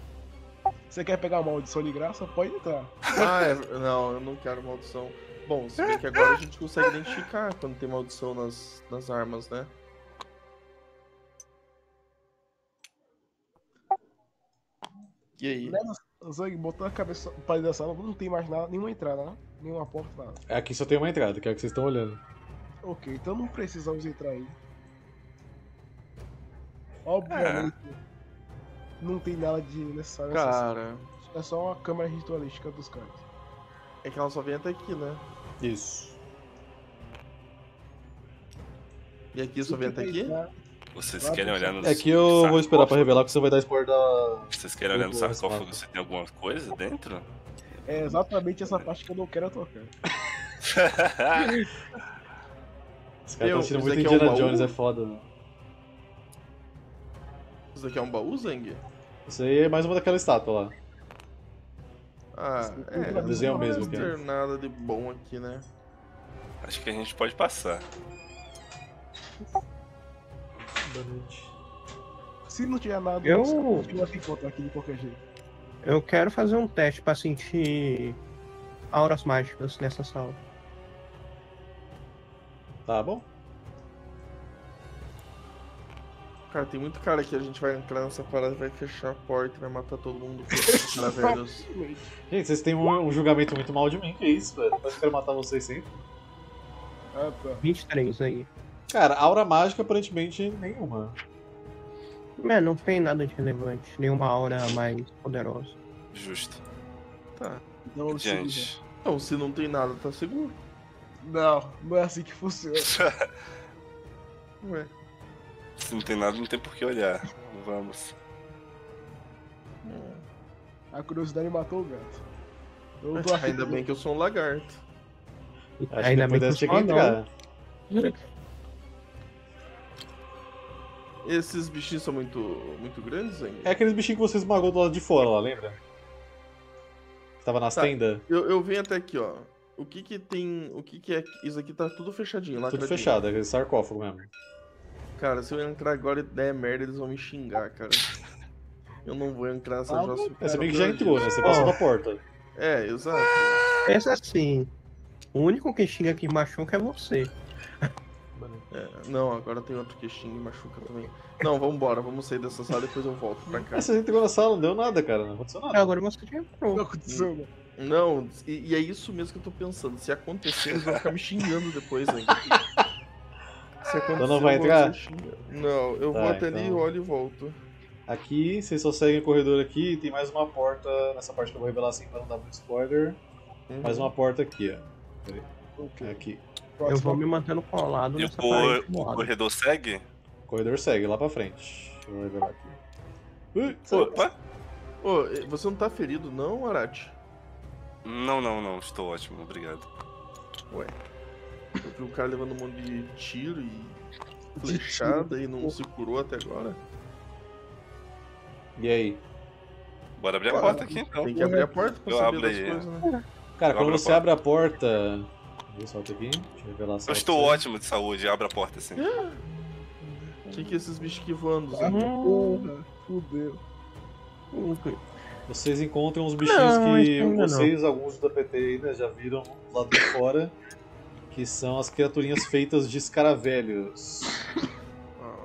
Você quer pegar uma maldição de graça? Pode entrar. Ah, é, não, eu não quero maldição. Bom, se bem que agora a gente consegue identificar quando tem maldição nas, nas armas, né? E aí? Leva o Zang botou a cabeça no parede da sala, não tem mais nada, nenhuma entrada, né? Nenhuma porta, nada. Aqui só tem uma entrada, que é o que vocês estão olhando. Ok, então não precisamos entrar aí. Obviamente, não tem nada de necessário. Cara, É só uma câmera ritualística dos caras. é que ela só vem até aqui, né? Isso. E aqui só vem até aqui? Vocês Claro, querem olhar nos É que eu vou esperar pra revelar que você vai dar spoiler da. Vocês querem olhar no sarcófago se tem alguma coisa dentro? É exatamente essa parte que eu não quero tocar. Os caras estão isso muito aqui é um Indiana baú? Jones, é foda. né? Isso aqui é um baú, Zang? Isso aí é mais uma daquela estátua lá. Ah, é. O desenho é o não mesmo, cara. ter nada de bom aqui, né? Acho que a gente pode passar. Boa noite. Se não tiver nada, Eu- continua se encontrar aqui de qualquer jeito. Eu quero fazer um teste pra sentir auras mágicas nessa sala. Tá bom? Cara, tem muito cara que a gente vai entrar nessa parada, vai fechar a porta e vai matar todo mundo. Gente, vocês têm um, um julgamento muito mal de mim, que isso, velho? Eu quero matar vocês sempre. Ah, tá. 23 aí. Cara, aura mágica aparentemente nenhuma. É, não tem nada de relevante. Nenhuma aura mais poderosa. Justo. Tá. Não, não, Adiante. Então, se não tem nada, tá seguro. não, não é assim que funciona. Ué. Se não tem nada, não tem por que olhar. Vamos. A curiosidade matou o gato. Eu não tô Ainda bem que eu sou um lagarto. Acho Ainda que bem que só não. entrar. Esses bichinhos são muito, muito grandes ainda? É aqueles bichinhos que você esmagou do lado de fora lá, lembra? Que tava nas Tá. tendas. Eu, eu venho até aqui, ó. O que que tem. O que que é. Isso aqui tá tudo fechadinho lá. Tudo fechado, é aquele sarcófago mesmo. Cara, se eu entrar agora e der merda, eles vão me xingar, cara. Eu não vou entrar nessa Ah, jossa. É, você bem que já entrou, né? Você passou da porta. É, exato. Pensa assim. O único que xinga que machuca é você. É, não, agora tem outro que xinga e machuca também. Não, vambora, vamos sair dessa sala e depois eu volto pra cá. Mas você entrou na sala, não deu nada, cara. Não aconteceu nada. Agora você já Não entrou. aconteceu, mano. Não, e, e é isso mesmo que eu tô pensando. Se acontecer, eles vão ficar me xingando depois ainda. Se acontecer, Então não vai eu vou entrar? Não, eu Tá, vou até ali, então. olho e volto. Aqui, vocês só seguem o corredor aqui e tem mais uma porta nessa parte que eu vou revelar assim pra não dar muito spoiler. Uhum. Mais uma porta aqui, ó. Ok. Aqui. Eu Próxima- vou me mantendo colado o, nessa cor- parede o lado. corredor segue? O corredor segue lá pra frente. Deixa eu revelar aqui. Ui, Opa! Ô, você não tá ferido, não, Arati? Não, não, não. Estou ótimo, obrigado. Eu vi o cara levando um monte de tiro e flechada e não se curou até agora. E aí? Bora abrir a porta aqui então. Tem que abrir a porta pra Eu saber das coisas, né? Cara, Eu quando você porta. abre a porta. Vou solta aqui. Deixa eu revelar Eu estou você. ótimo de saúde, abre a porta assim. O que, que é esses bichos que voando? Porra, fudeu. Vocês encontram uns bichinhos Não, que ainda não. vocês, alguns do PT ainda já viram do lado de fora. Que são as criaturinhas feitas de escaravelhos. Ah,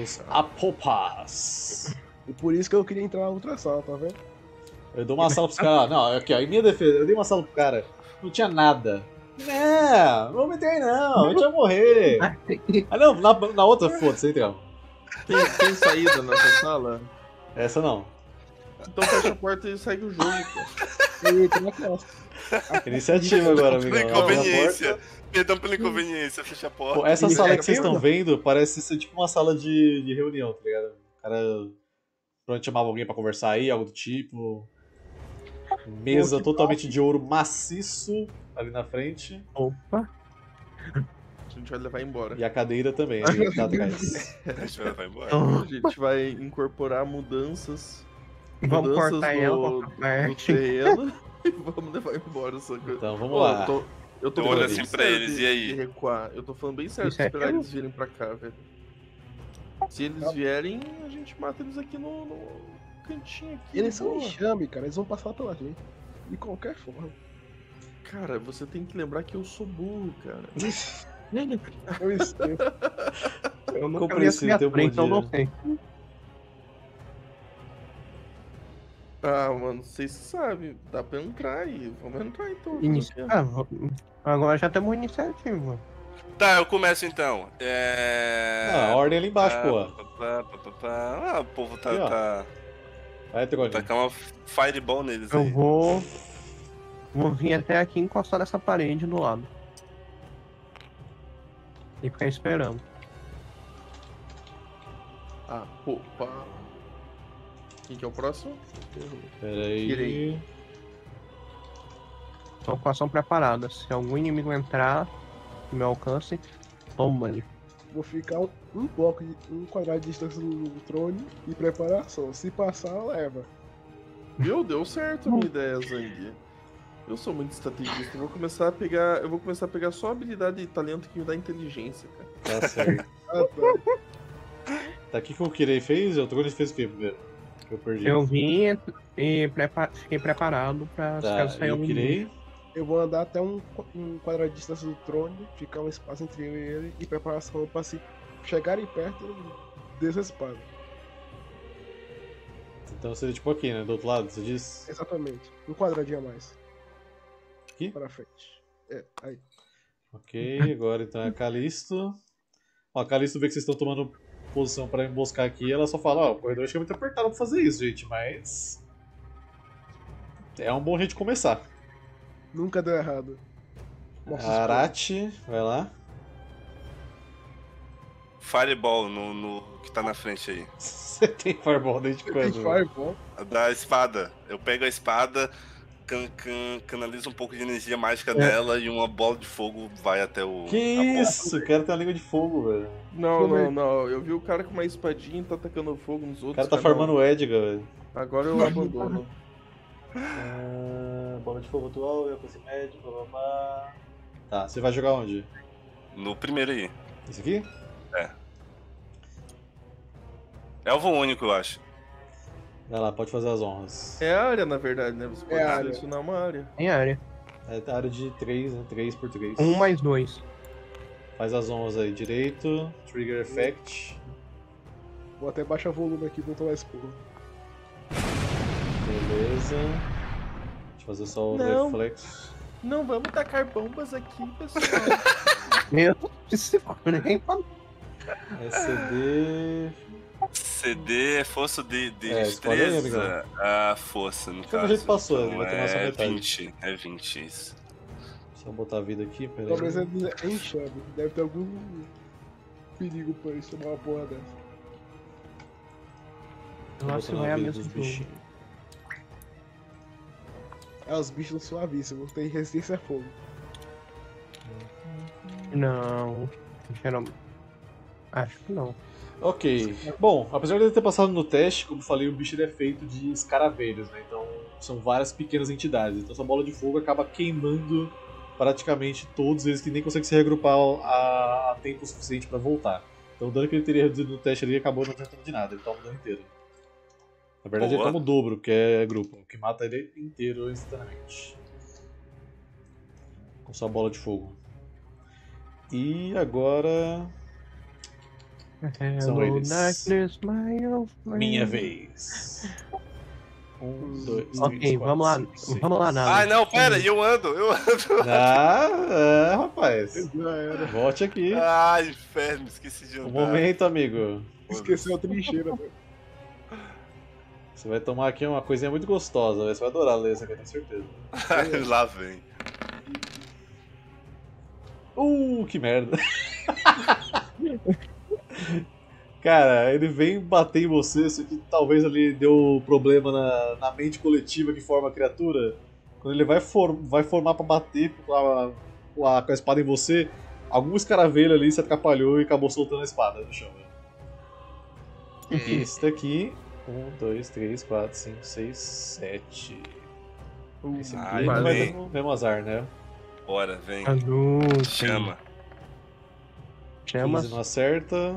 Os. Apopas. E por isso que eu queria entrar na outra sala, tá vendo? Eu dou uma sala pros caras. Não, aqui, ó, em minha defesa, eu dei uma sala pro cara. Não tinha nada. Não, não vou meter aí não, a gente vai morrer. Ah não, na, na outra, foda-se, então. Tem, tem saída nessa sala? Essa não. Então fecha a porta e segue o jogo, pô. Eu entrei naquela. Iniciativa agora, Pela amigão. Abre a inconveniência. porta. Perdão pela inconveniência, fecha a porta. Pô, essa sala que vocês estão vendo parece ser tipo uma sala de, de reunião, tá ligado? O cara provavelmente chamava alguém pra conversar aí, algo do tipo. Mesa Pô, que totalmente de ouro maciço ali na frente. Opa. A gente vai levar embora. E a cadeira também, ali tá atrás. A gente vai embora. A gente vai incorporar mudanças Vamos Mudanças cortar ela no- pra no terreno e vamos levar embora essa coisa. Então vamos Pô, lá. Eu tô, eu tô Eu olho assim pra eles, de- e aí? recuar. Eu tô falando bem sério de é esperar eles virem pra cá, velho. Se eles vierem, a gente mata eles aqui no, no cantinho aqui. Eles são enxame, cara. Eles vão passar pela gente. De qualquer forma. Cara, você tem que lembrar que eu sou burro, cara. Eu. Eu teu bom criatura, então não sei. Ah, mano, vocês sabem. Dá pra entrar aí. Vamos entrar então. fazer o Inici... quê? Ah, agora já temos iniciativa. Tá, eu começo então. É. Ah, a ordem ali embaixo, Ah, pô. Ah, o povo tá. Ó. tá Vai, Trone. tacar uma fireball neles Eu aí. vou. Vou vir até aqui e encostar nessa parede do lado. E ficar esperando. Ah, opa. Quem que é o próximo? Pera aí. Tirei. Tô com a ação preparada. Se algum inimigo entrar no meu alcance, toma ele. Vou ficar um, bloco, de, um quadrado de distância do, do trone e preparação. Se passar, leva. Viu? Deu certo a minha ideia, Zang. Eu sou muito estrategista. Eu vou começar a pegar. Eu vou começar a pegar só habilidade e talento que me dá inteligência, cara. Tá certo. Ah, tá. Tá aqui que o Kirei fez, o Trone fez o quê primeiro? Que eu perdi. Eu vim e, prepa- fiquei preparado pra se Tá, caso sair o Kirei. Eu vou andar até um, um quadrado de distância do trone, ficar um espaço entre eu e ele e preparação pra se chegarem perto, a espada. Então seria tipo aqui, né? Do outro lado, você diz? Exatamente. Um quadradinho a mais. Aqui? Para frente. É, aí. Ok, agora então é a Calisto. Ó, a Calisto vê que vocês estão tomando posição pra emboscar aqui ela só fala, ó, o corredor acho que é muito apertado pra fazer isso, gente, mas. É um bom jeito de começar. Nunca deu errado. Mostra os Arate, vai lá. Fireball no, no que tá na frente aí. Você tem Fireball desde pontos. Tem quando? Fireball. Da espada. Eu pego a espada, can- can- canaliza um pouco de energia mágica nela e uma bola de fogo vai até o. Que isso? O cara tem uma língua de fogo, velho. Não, Como é? não, não. Eu vi o cara com uma espadinha e tá atacando fogo nos O outros. cara tá não. farmando o Edgar, velho. Agora eu abandono. Ah, bola de fogo atual, alcance médio, blá blá blá. Tá, você vai jogar onde? No primeiro aí. Esse aqui? É o único, eu acho. Vai lá, pode fazer as honras. É área, na verdade, né? Você pode É área. selecionar uma área. Em área. É a área de 3, né? 3 por 3. Um mais dois. Faz as honras aí direito, trigger effect. Vou até baixar o volume aqui pra tomar esse porra. Beleza. Deixa eu fazer só o Não. reflexo. Não, vamos tacar bombas aqui, pessoal. Meu Deus, nem falou. SCD. CD é força de, de É, destreza. a força, no Todo caso. jeito passou, ele Então vai tomar só é metade. 20. É 20, isso. Só botar a vida aqui, peraí. Talvez é é enxame. Deve ter algum perigo pra isso uma porra dessa. Tô Nossa, botando vai a a mesma bichinhos. É, os bichos suavíssimos, tem resistência a fogo. Não. Acho que não. Ok. Bom, apesar de ele ter passado no teste, como eu falei, o bicho é feito de escaravelhos, né? Então são várias pequenas entidades. Então essa bola de fogo acaba queimando praticamente todos eles que nem conseguem se regrupar a, a tempo suficiente pra voltar. Então o dano que ele teria reduzido no teste ali acabou não tentando de nada, ele toma o dano inteiro. Na verdade Boa. ele toma o dobro, que é grupo, que mata ele inteiro instantaneamente. Com sua bola de fogo. E agora. São Hello, eles. Minha vez. Um, dois, Ok, três, vamos lá. quatro, cinco. Vamos lá, Ai, Nala. não, pera, eu ando, eu ando. Ah, é, rapaz. Já era. Volte aqui. Ai, inferno, esqueci de Um andar. momento, amigo. Esqueceu a trincheira, velho. Você vai tomar aqui uma coisinha muito gostosa. Você vai adorar ler essa aqui, eu tenho certeza. Lá vem. Uh, que merda. Cara, ele vem bater em você, só que talvez ali deu problema na, na mente coletiva que forma a criatura. Quando ele vai, for, vai formar pra bater com a, com a, com a espada em você, algum escaravelho ali se atrapalhou e acabou soltando a espada no chão. E esse daqui. Um, dois, três, quatro, cinco, seis, sete. Esse aqui Ai, vai dando o mesmo azar, né? Bora, vem. Azul. Chama. 15 Chamas. não acerta.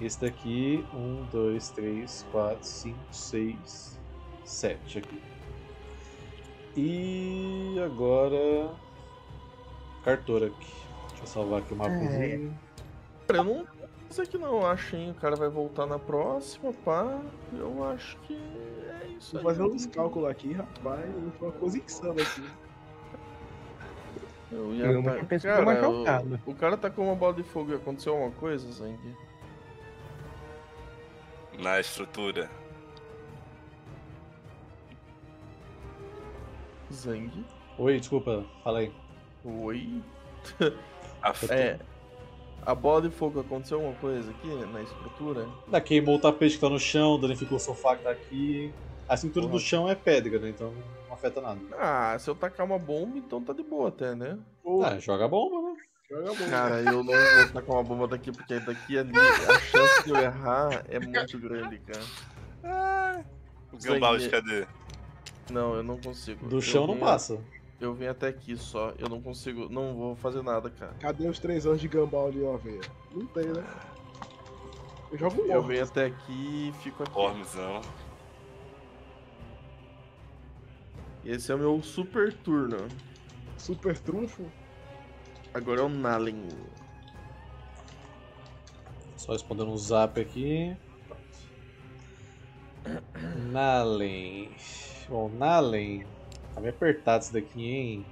Esse daqui, 1, 2, 3, 4, 5, 6, 7 aqui. E agora. Cartorak. Deixa eu salvar aqui o mapazinho. Cara, eu não sei que não, acho, hein? O cara vai voltar na próxima, pá. Eu acho que é isso Tô aí. fazendo uns cálculos aqui, rapaz. Foi uma coisa insana aqui. Eu ia Eu tá- Cara, o, o cara tá com uma bola de fogo e aconteceu alguma coisa, Zang? Na estrutura. Zang? Oi, desculpa, fala aí. Oi? A Eu tô- É. A bola de fogo aconteceu alguma coisa aqui na estrutura? Da queimou o tapete que tá no chão, danificou o sofá que tá aqui. A cintura Porra. do chão é pedra, né? Então não afeta nada. Ah, se eu tacar uma bomba, então tá de boa até, né? Ah, joga a bomba, né? Joga bom. Cara, eu não vou tacar uma bomba daqui, porque daqui ali a chance de eu errar é muito grande, cara. O Gambal cadê? Não, eu não consigo. Do Eu chão não passa. Eu vim até aqui só, eu não consigo, não vou fazer nada, cara. Cadê os três anos de gambal ali, ó, velho? Não tem, né? Eu jogo Eu morto. venho até aqui e fico aqui. Ormzão. Esse é o meu super turno. Super trunfo. Agora é o Nalen. Só respondendo um zap aqui. Nalen. Bom, Nalen. Tá meio apertado isso daqui, hein?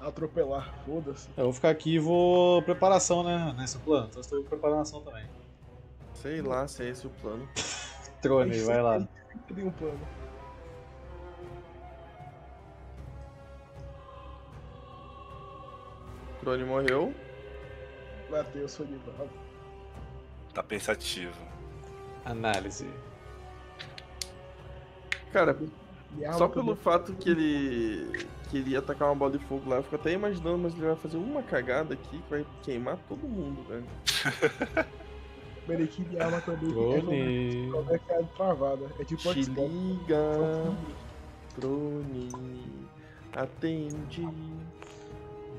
Atropelar, foda-se. Eu vou ficar aqui e vou. Preparação, né? Nesse plano. Então eu estou em preparação também. Sei lá se é esse o plano. Trone, vai lá. Tem um plano. Crone morreu. Matheus foi livrado. Tá pensativo. Análise. Cara, Só pelo fato que ele que ele ia atacar uma bola de fogo lá, eu fico até imaginando, mas ele vai fazer uma cagada aqui que vai queimar todo mundo, velho. Peraí que minha arma também Drone. é cara travada. É tipo Te Xbox. liga, Drone, atende.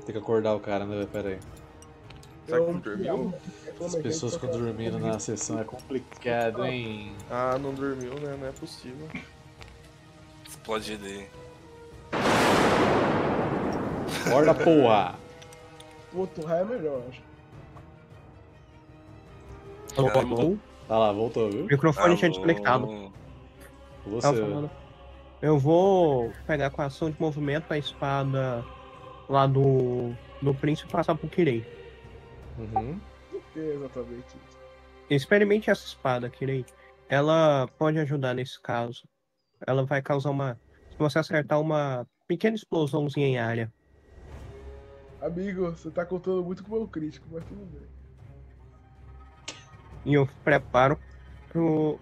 Tem que acordar o cara, né? Pera aí. Será que ele dormiu? As pessoas ficam dormindo na sessão é complicado, hein? Ah, não dormiu, né? Não é possível. Explode ele. Acorda, porra! O outro raio é melhor, acho. Alô, alô? Tá lá, voltou, viu? Microfone tinha Alô? desconectado. Você. Tava falando. Eu vou pegar com a ação de movimento a espada lá do, do príncipe e passar pro Kirei. Uhum. Exatamente isso. Experimente essa espada, Kirei. Ela pode ajudar nesse caso. Ela vai causar uma. Se você acertar uma pequena explosãozinha em área. Amigo, você tá contando muito com o meu crítico, mas tudo bem. E eu preparo pro,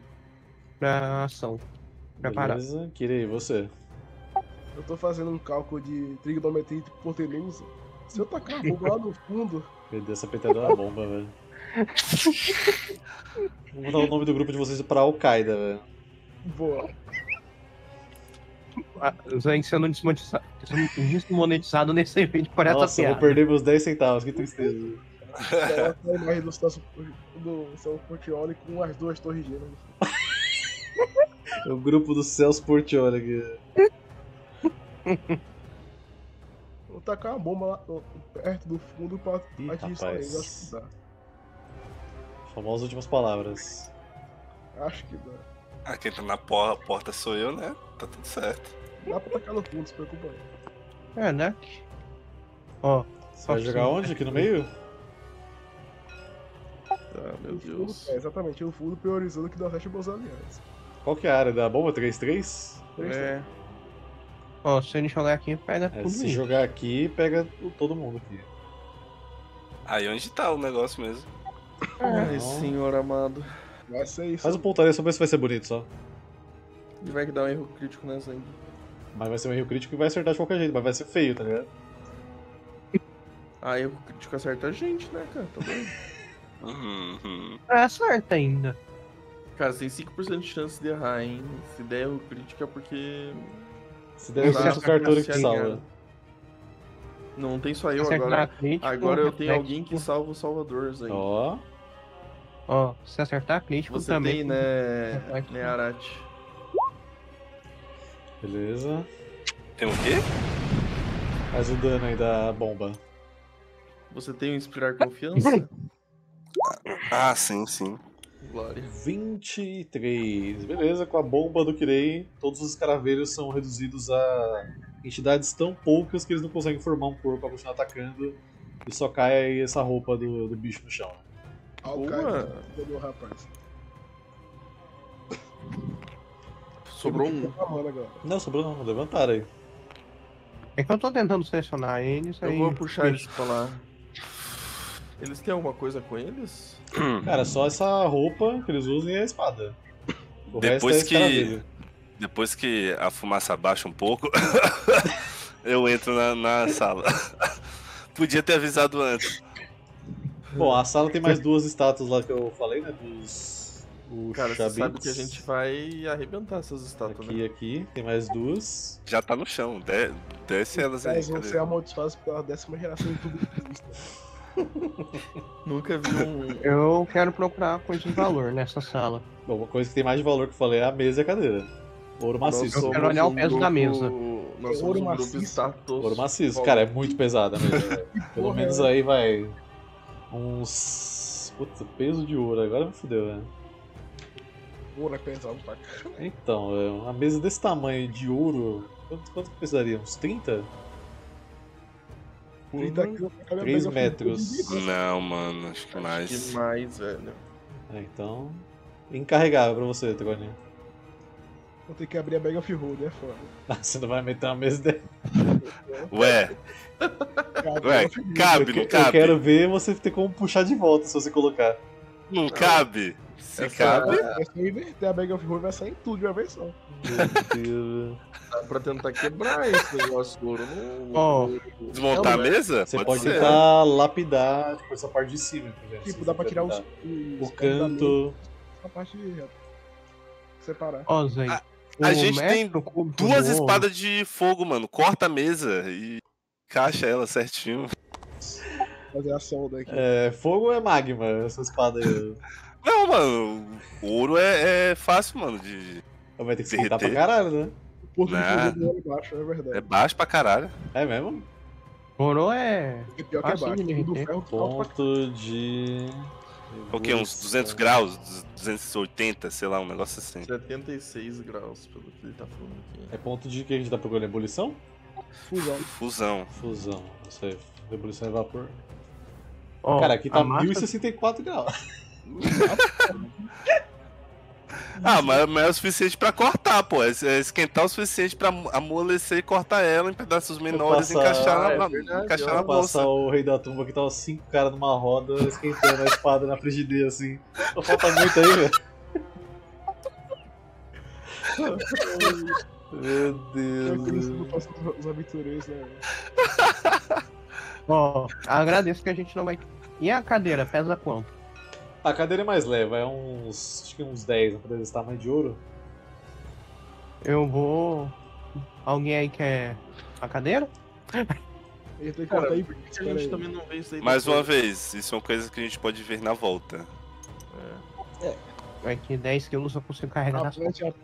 pra ação. Preparar. Beleza, Kirei, você. Eu tô fazendo um cálculo de trigonometria e hipotenusa. Se eu tacar a bomba lá no fundo, Perdeu essa petada da bomba, velho. Vou mudar o nome do grupo de vocês pra Al-Qaeda, velho. boa. Vem sendo desmonetizado, nesse vídeo por essa Nossa, eu vou perder meus 10 centavos, que tristeza. Coloca a imagem do Celso, do Celso Portioli com as duas torres gêmeas. É o grupo do Celso Portioli aqui. Vou tacar uma bomba lá perto do fundo pra Ih, atingir isso aí. rapaz. eu Acho que dá. Famosas últimas palavras. Acho que dá. Ah, quem tá na porta, porta sou eu, né? Tá tudo certo. Dá pra tacar no fundo, se preocupa. É, né? Ó, Você vai jogar sim. onde? Aqui no meio? Ah, meu Deus. É, exatamente, o fundo priorizando que dá teste meus aliados. Qual que é a área da bomba? 3-3? É, ó, se ele jogar aqui, pega É, tudo se jogar aqui, pega o- todo mundo aqui. Aí onde tá o negócio mesmo? ai, Não. senhor amado. Vai ser isso. Faz um pontaria só pra ver se vai ser bonito só. Ele vai dar um erro crítico nessa ainda. Mas vai ser um erro crítico e vai acertar de qualquer jeito, mas vai ser feio, tá ligado? Ah, erro crítico acerta a gente, né, cara? Tá bom. Uhum. É certo ainda. Cara, você tem 5% de chance de errar, hein? Se der erro crítico é porque. Se der Você certo, o Arthur que acerta salva. Não tem só eu Acertar agora. crítico, Agora eu tenho alguém que salva o Salvador, Zé. Ó, Ó, se acertar crítico Você também. tem, né, né, Arate? Beleza. Tem o quê? Faz o dano aí da bomba. Você tem o Inspirar Confiança? Ah, sim, sim. Glória. 23. Beleza, com a bomba do Kirei, todos os escaravelhos são reduzidos a entidades tão poucas que eles não conseguem formar um corpo pra continuar atacando. E só cai aí essa roupa do, do bicho no chão. Ah, o cara rapaz. Sobrou um. Não, sobrou não, levantaram aí. É que eu tô tentando selecionar eles Eu aí. vou puxar eles pra lá. Eles têm alguma coisa com eles? Cara, só essa roupa que eles usam e a espada. O Depois resto é que-. Depois que a fumaça abaixa um pouco, eu entro na, na sala. Podia ter avisado antes. Bom, a sala tem mais duas estátuas lá que eu falei, né? Dos. O Cara, você sabe que a gente vai arrebentar essas estátuas, Aqui né? aqui, tem mais duas. Já tá no chão. De- desce elas aí. Mas vão ser amaldiçoados pela décima geração de tudo. Nunca vi um. Eu quero procurar coisa de valor nessa sala. Bom, uma coisa que tem mais de valor que eu falei é a mesa e a cadeira. Ouro maciço. Eu quero olhar o peso da mesa. Nós somos Ouro um grupo maciço? Ouro maciço. Cara, é muito pesada mesmo. velho. Pelo porra menos é? aí vai. Uns. Puta, peso de ouro. Agora me fudeu, né? Ouro é pesado pra caramba. Então, é uma mesa desse tamanho de ouro. Quanto, quanto pesaria? Uns 30? 30 quilos pra cada 3 pega metros. Não, mano, acho que Acho mais. que mais, velho. É, então. Encarregável pra você, Trogoni. Vou ter que abrir a Bag of Holding, é foda. Você não vai meter uma mesa dele. Ué, ué, cabe, Eu, não eu cabe? quero ver você ter como puxar de volta se você colocar. Não cabe. Se Essa- cabe. É inverter a Bag of Holding vai sair em tudo de uma vez só. Meu Deus. Dá pra tentar quebrar esse negócio, ouro. Ó. não- Desmontar a né? mesa? Você pode ser. tentar lapidar tipo, essa parte de cima, exemplo. Tipo, se dá pra tirar os, os o canto. a parte de separar. Ó, Zé. A- o a gente tem Duas espadas de fogo, mano. Corta a mesa e encaixa ela certinho. Fazer a solda aqui. É, fogo é magma, essa espada aí? Não, mano. O ouro é, é fácil, mano. De... Vai ter que esquentar pra caralho, né? O posto de Né? fogo ouro embaixo, é verdade. É baixo pra caralho. É mesmo? Ouro é. É pior que é fácil baixo. de O do derreter. ferro fica alto pra Ponto de. O quê? Uns 200 graus? 280, sei lá, um negócio assim. 76 graus, pelo que ele tá falando aqui. É ponto de que a gente tá procurando? Ebulição? fusão. Fusão. Fusão. Isso aí. Ebulição é vapor. Ó, Cara, aqui tá a massa- 1064 graus. Ah, mas, mas é o suficiente pra cortar, pô. É, é esquentar o suficiente pra amo- amolecer e cortar ela em pedaços menores e encaixar, na, é na- verdade, encaixar na Vou bolsa. passar o rei da tumba que tava cinco caras numa roda esquentando a espada na frigideira assim. Só falta muito aí, velho. Meu É não Deus. os- os aventureiros, né? Ó, agradeço que a gente não vai. E a cadeira, pesa quanto? A cadeira é mais leve, é uns. Acho que uns 10, pra esse tamanho de ouro. Eu vou. Alguém aí quer a cadeira? Ele tem que Cara, cortar aí. por que que a espera gente aí. também não vê isso aí Mais uma vez, isso é uma coisa que a gente pode ver na volta. É. Vai que 10 quilos eu consigo carregar nas a gente ia-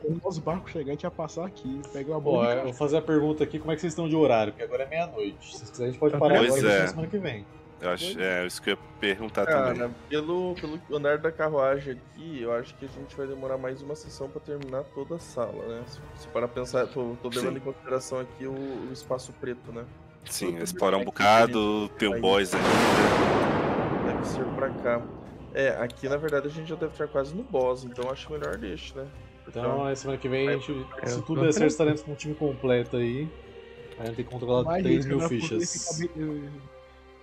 Quando os barcos chegarem, a gente ia passar aqui. Pegar uma boa. eu vou fazer a pergunta aqui, como é que vocês estão de horário? Porque agora é meia-noite. Se vocês quiserem, a gente pode Tá parar Pois agora e é. na semana que vem. Eu acho, é isso que eu ia perguntar também. Cara, pelo, pelo andar da carruagem aqui, eu acho que a gente vai demorar mais uma sessão pra terminar toda a sala, né? Se, se para pensar, tô, tô levando Sim. em consideração aqui o, o espaço preto, né? Sim, explorar um bocado, tem um boss aí. Deve ser pra cá. É, aqui na verdade a gente já deve estar quase no boss, então acho melhor deixa, né? Então, semana que vem, a gente, Eu se tudo der certo, estaremos com um time completo aí. A gente tem que controlar Mais 3 risco, mil fichas.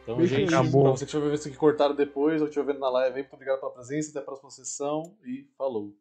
Então, bem gente, feliz. pra Acabou. você que estiver vendo isso aqui cortado depois ou estiver vendo na live muito obrigado pela presença. Até a próxima sessão e falou.